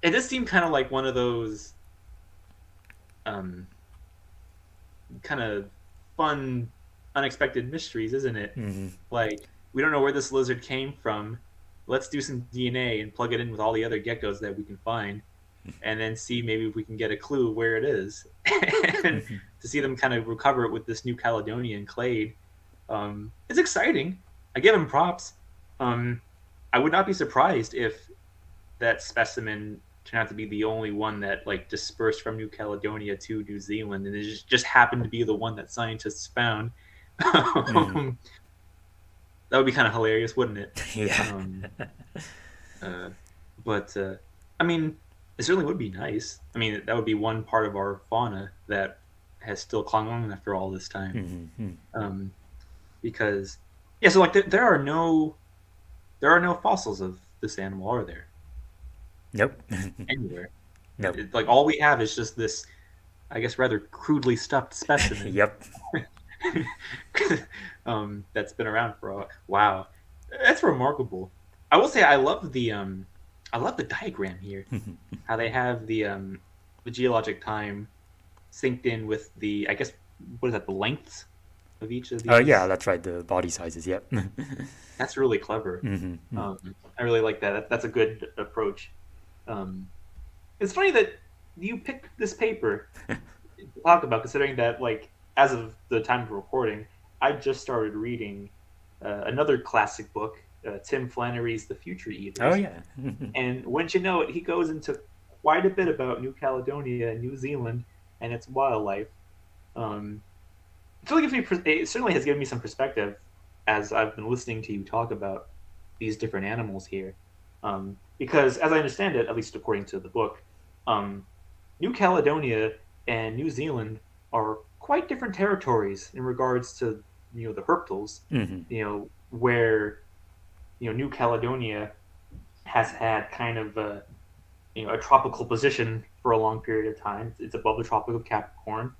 it does seem kind of like one of those um, kind of fun, unexpected mysteries, isn't it? Mm-hmm. Like we don't know where this lizard came from. Let's do some DNA and plug it in with all the other geckos that we can find, and then see maybe if we can get a clue where it is, and mm-hmm. to see them kind of recover it with this new Caledonian clade. Um, it's exciting. I give him props. Um, I would not be surprised if that specimen turned out to be the only one that like dispersed from New Caledonia to New Zealand, and it just, just happened to be the one that scientists found. mm. That would be kind of hilarious, wouldn't it? Yeah. Um, uh, but uh, I mean, it certainly would be nice. I mean, that would be one part of our fauna that has still clung on after all this time. Mm-hmm. Um, because yeah, so like there, there are no there are no fossils of this animal are there Nope. anywhere? nope. It- like all we have is just this, I guess, rather crudely stuffed specimen. yep. um, that's been around for a wow. That's remarkable. I will say I love the um, I love the diagram here. How they have the um, the geologic time synced in with the I guess what is that the lengths of each of these. Oh yeah, that's right. The body sizes. Yep. that's really clever. hmm Um, I really like that. that. That's a good approach. Um, it's funny that you picked this paper to talk about, considering that, like, as of the time of recording, I just started reading uh, another classic book, uh, Tim Flannery's *The Future Eaters*. Oh yeah. And wouldn't you know it, he goes into quite a bit about New Caledonia and New Zealand and its wildlife. Um, it, really gives me, it certainly has given me some perspective as I've been listening to you talk about these different animals here. Um, because, as I understand it, at least according to the book, um, New Caledonia and New Zealand are quite different territories in regards to you know the herptals hmm you know, where you know New Caledonia has had kind of a you know a tropical position for a long period of time. It's above the Tropic of Capricorn.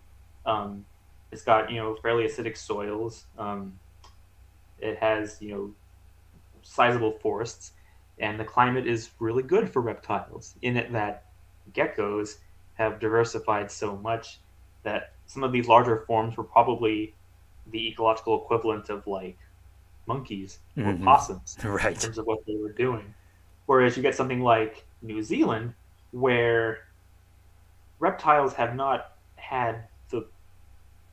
Um, it's got you know fairly acidic soils. Um, it has you know sizable forests, and the climate is really good for reptiles. In it that geckos have diversified so much that some of these larger forms were probably the ecological equivalent of like monkeys or Mhm. possums in terms of what they were doing. Whereas you get something like New Zealand, where reptiles have not had the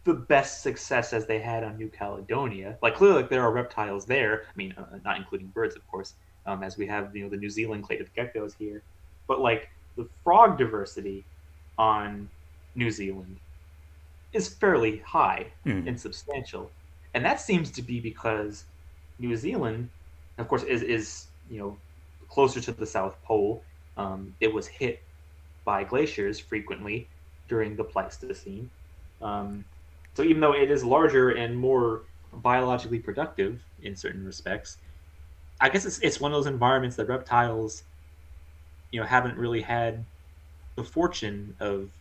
the best success as they had on New Caledonia. Like clearly, like, there are reptiles there. I mean, uh, not including birds, of course, um, as we have you know the New Zealand clade of geckos here. But like the frog diversity on New Zealand is fairly high Mm. and substantial, and that seems to be because New Zealand, of course, is is you know closer to the South Pole. Um, it was hit by glaciers frequently during the Pleistocene. Um, so even though it is larger and more biologically productive in certain respects, I guess it's it's one of those environments that reptiles, you know, haven't really had the fortune of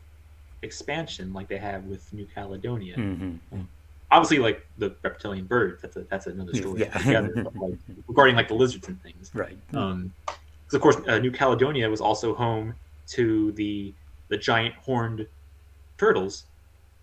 expansion like they have with New Caledonia hmm obviously like the reptilian birds that's a, that's another story yeah. altogether, but, like, regarding like the lizards and things Right. um 'cause of course uh, new caledonia was also home to the the giant horned turtles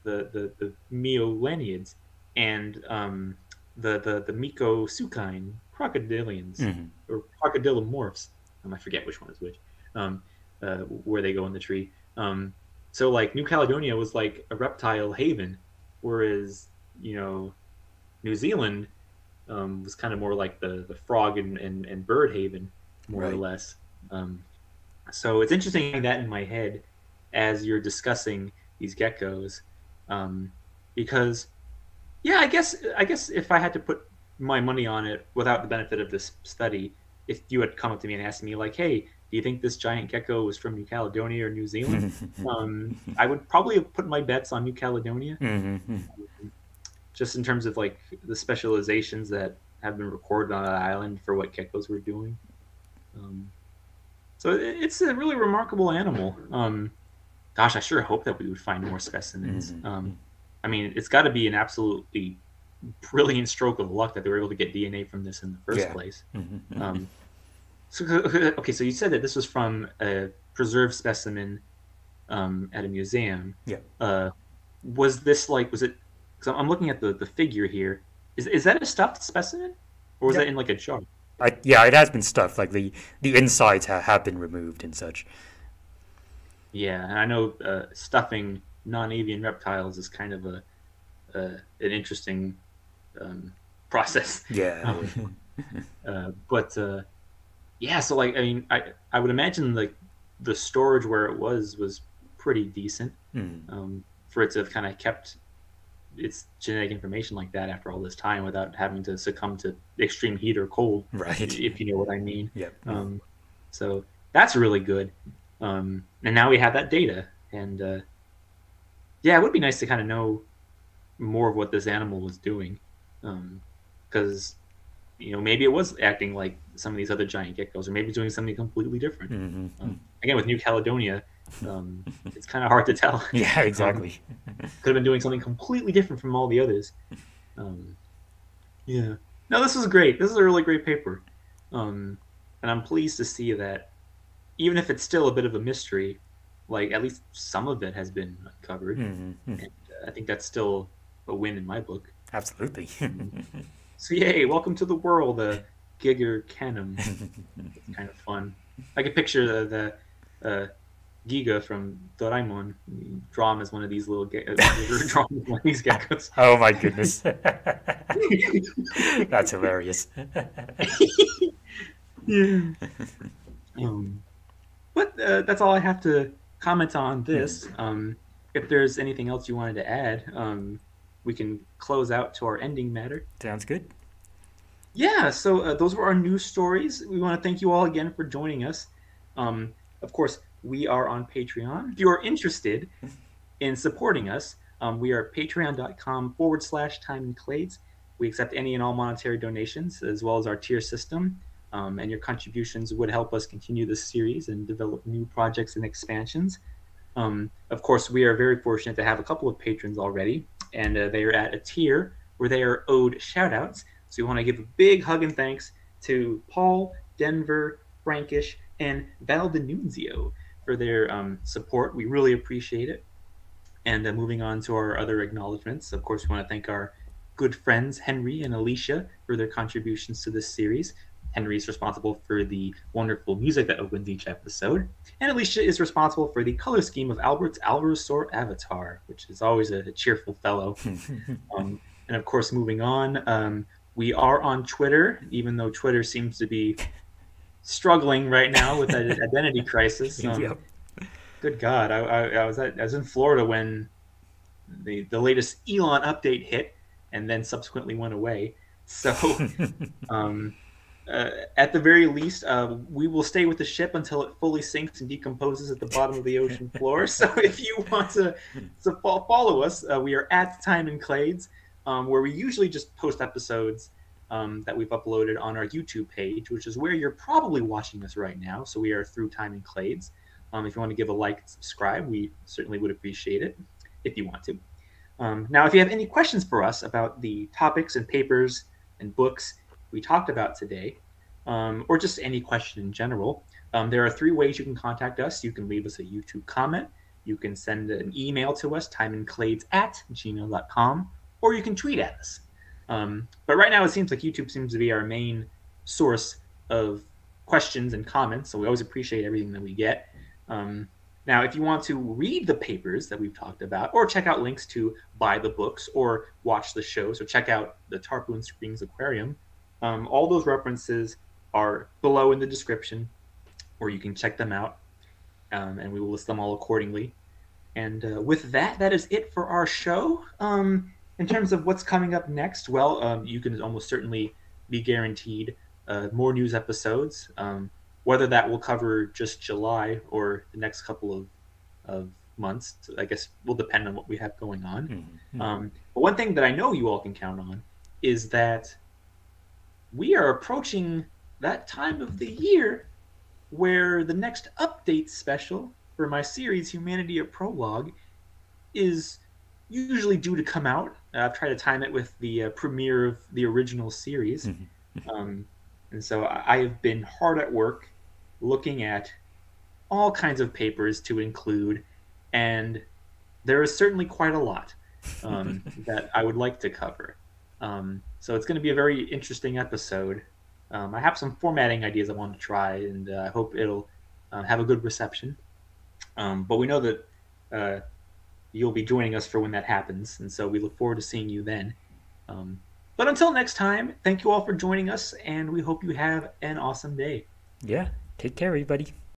the the, the meiolaniids and um the the the mekosuchine crocodilians hmm or crocodilomorphs. Um, I forget which one is which. Um, uh, where they go in the tree. Um, so like New Caledonia was like a reptile haven, whereas you know New Zealand um, was kind of more like the the frog and, and, and bird haven, more or less. Um, so it's interesting having that in my head as you're discussing these geckos, um, because yeah, I guess I guess if I had to put my money on it without the benefit of this study, if you had come up to me and asked me like, "Hey, do you think this giant gecko was from New Caledonia or New Zealand?" um, I would probably have put my bets on New Caledonia, hmm just in terms of like the specializations that have been recorded on that island for what geckos were doing. Um, so it, it's a really remarkable animal. Um, gosh, I sure hope that we would find more specimens. Mhm. Um, I mean, it's got to be an absolutely brilliant stroke of luck that they were able to get DNA from this in the first Yeah. place. hmm Um, so okay, so you said that this was from a preserved specimen um, at a museum. Yeah. Uh, was this like was it? Because I'm looking at the the figure here. Is is that a stuffed specimen, or was Yeah. that in like a jar? I, yeah, it has been stuffed. Like the the insides ha- have been removed and such. Yeah, and I know uh, stuffing non-avian reptiles is kind of a uh, an interesting um, process. Yeah. Uh, but uh, yeah, so like I mean, I I would imagine like the storage where it was was pretty decent Mm. um, for it to have kind of kept its genetic information like that after all this time without having to succumb to extreme heat or cold, Right. if you know what I mean. Yep. Um, so that's really good. Um, and now we have that data, and uh, yeah, it would be nice to kind of know more of what this animal was doing, because you know, maybe it was acting like some of these other giant geckos, or maybe doing something completely different. hmm Um, again, with New Caledonia, um, it's kind of hard to tell. Yeah, exactly. Could have been doing something completely different from all the others. Um, yeah. No, this is great. This is a really great paper. Um, and I'm pleased to see that even if it's still a bit of a mystery, like at least some of it has been uncovered. hmm I think that's still a win in my book. Absolutely. So yay, welcome to the world, uh, Gigarcanum. It's kind of fun. I could picture the, the uh, Giga from Doraemon. You Draw him as one of these little ge- uh, him as one of these geckos. oh my goodness. That's hilarious. yeah. Um, but uh, that's all I have to comment on this. Um, if there's anything else you wanted to add, um, we can close out to our ending matter. Sounds good. Yeah, so uh, those were our news stories. We want to thank you all again for joining us. Um, of course, we are on Patreon. If you are interested in supporting us, um, we are patreon.com forward slash time and clades. We accept any and all monetary donations as well as our tier system. Um, and your contributions would help us continue this series and develop new projects and expansions. Um, of course, we are very fortunate to have a couple of patrons already, and uh, they are at a tier where they are owed shout outs. So we want to give a big hug and thanks to Paul, Denver, Frankish, and Valdenunzio for their um, support. We really appreciate it. And uh, moving on to our other acknowledgments, of course, we want to thank our good friends Henry and Alicia for their contributions to this series. Henry is responsible for the wonderful music that opens each episode, and Alicia is responsible for the color scheme of Albert's Alvarezsaur avatar, which is always a, cheerful fellow. Um, and of course, moving on, um, we are on Twitter, even though Twitter seems to be struggling right now with that identity crisis. Um, Yep. Good God, I, I, I was at, I was in Florida when the the latest Elon update hit, and then subsequently went away. So, um, uh, at the very least, uh, we will stay with the ship until it fully sinks and decomposes at the bottom of the ocean floor. So, if you want to, to fo- follow us, uh, we are at Time and Clades, um, where we usually just post episodes um, that we've uploaded on our YouTube page, which is where you're probably watching us right now. So, we are through Time and Clades. Um, if you want to give a like and subscribe, we certainly would appreciate it if you want to. Um, now, if you have any questions for us about the topics and papers and books we talked about today, um, or just any question in general, um, there are three ways you can contact us. You can leave us a YouTube comment, you can send an email to us, timeandclades at gmail.com, or you can tweet at us. Um, but right now, it seems like YouTube seems to be our main source of questions and comments, so we always appreciate everything that we get. Um, now, if you want to read the papers that we've talked about, or check out links to buy the books, or watch the shows, or check out the Tarpon Springs Aquarium, um, all those references are below in the description, or you can check them out, um, and we will list them all accordingly. And uh, with that, that is it for our show. Um, in terms of what's coming up next, well, um, you can almost certainly be guaranteed uh, more news episodes. Um, whether that will cover just July or the next couple of, of months, I guess will depend on what we have going on. Mhm. Um, but one thing that I know you all can count on is that we are approaching that time of the year where the next update special for my series Humanity a Prologue is usually due to come out. Uh, I've tried to time it with the uh, premiere of the original series. Mhm. Um, and so I I have been hard at work looking at all kinds of papers to include, and there is certainly quite a lot um, that I would like to cover. Um, so it's going to be a very interesting episode. Um, I have some formatting ideas I want to try, and uh, I hope it'll uh, have a good reception. Um, but we know that uh, you'll be joining us for when that happens, and so we look forward to seeing you then. Um, but until next time, thank you all for joining us, and we hope you have an awesome day. Yeah. Take care, everybody.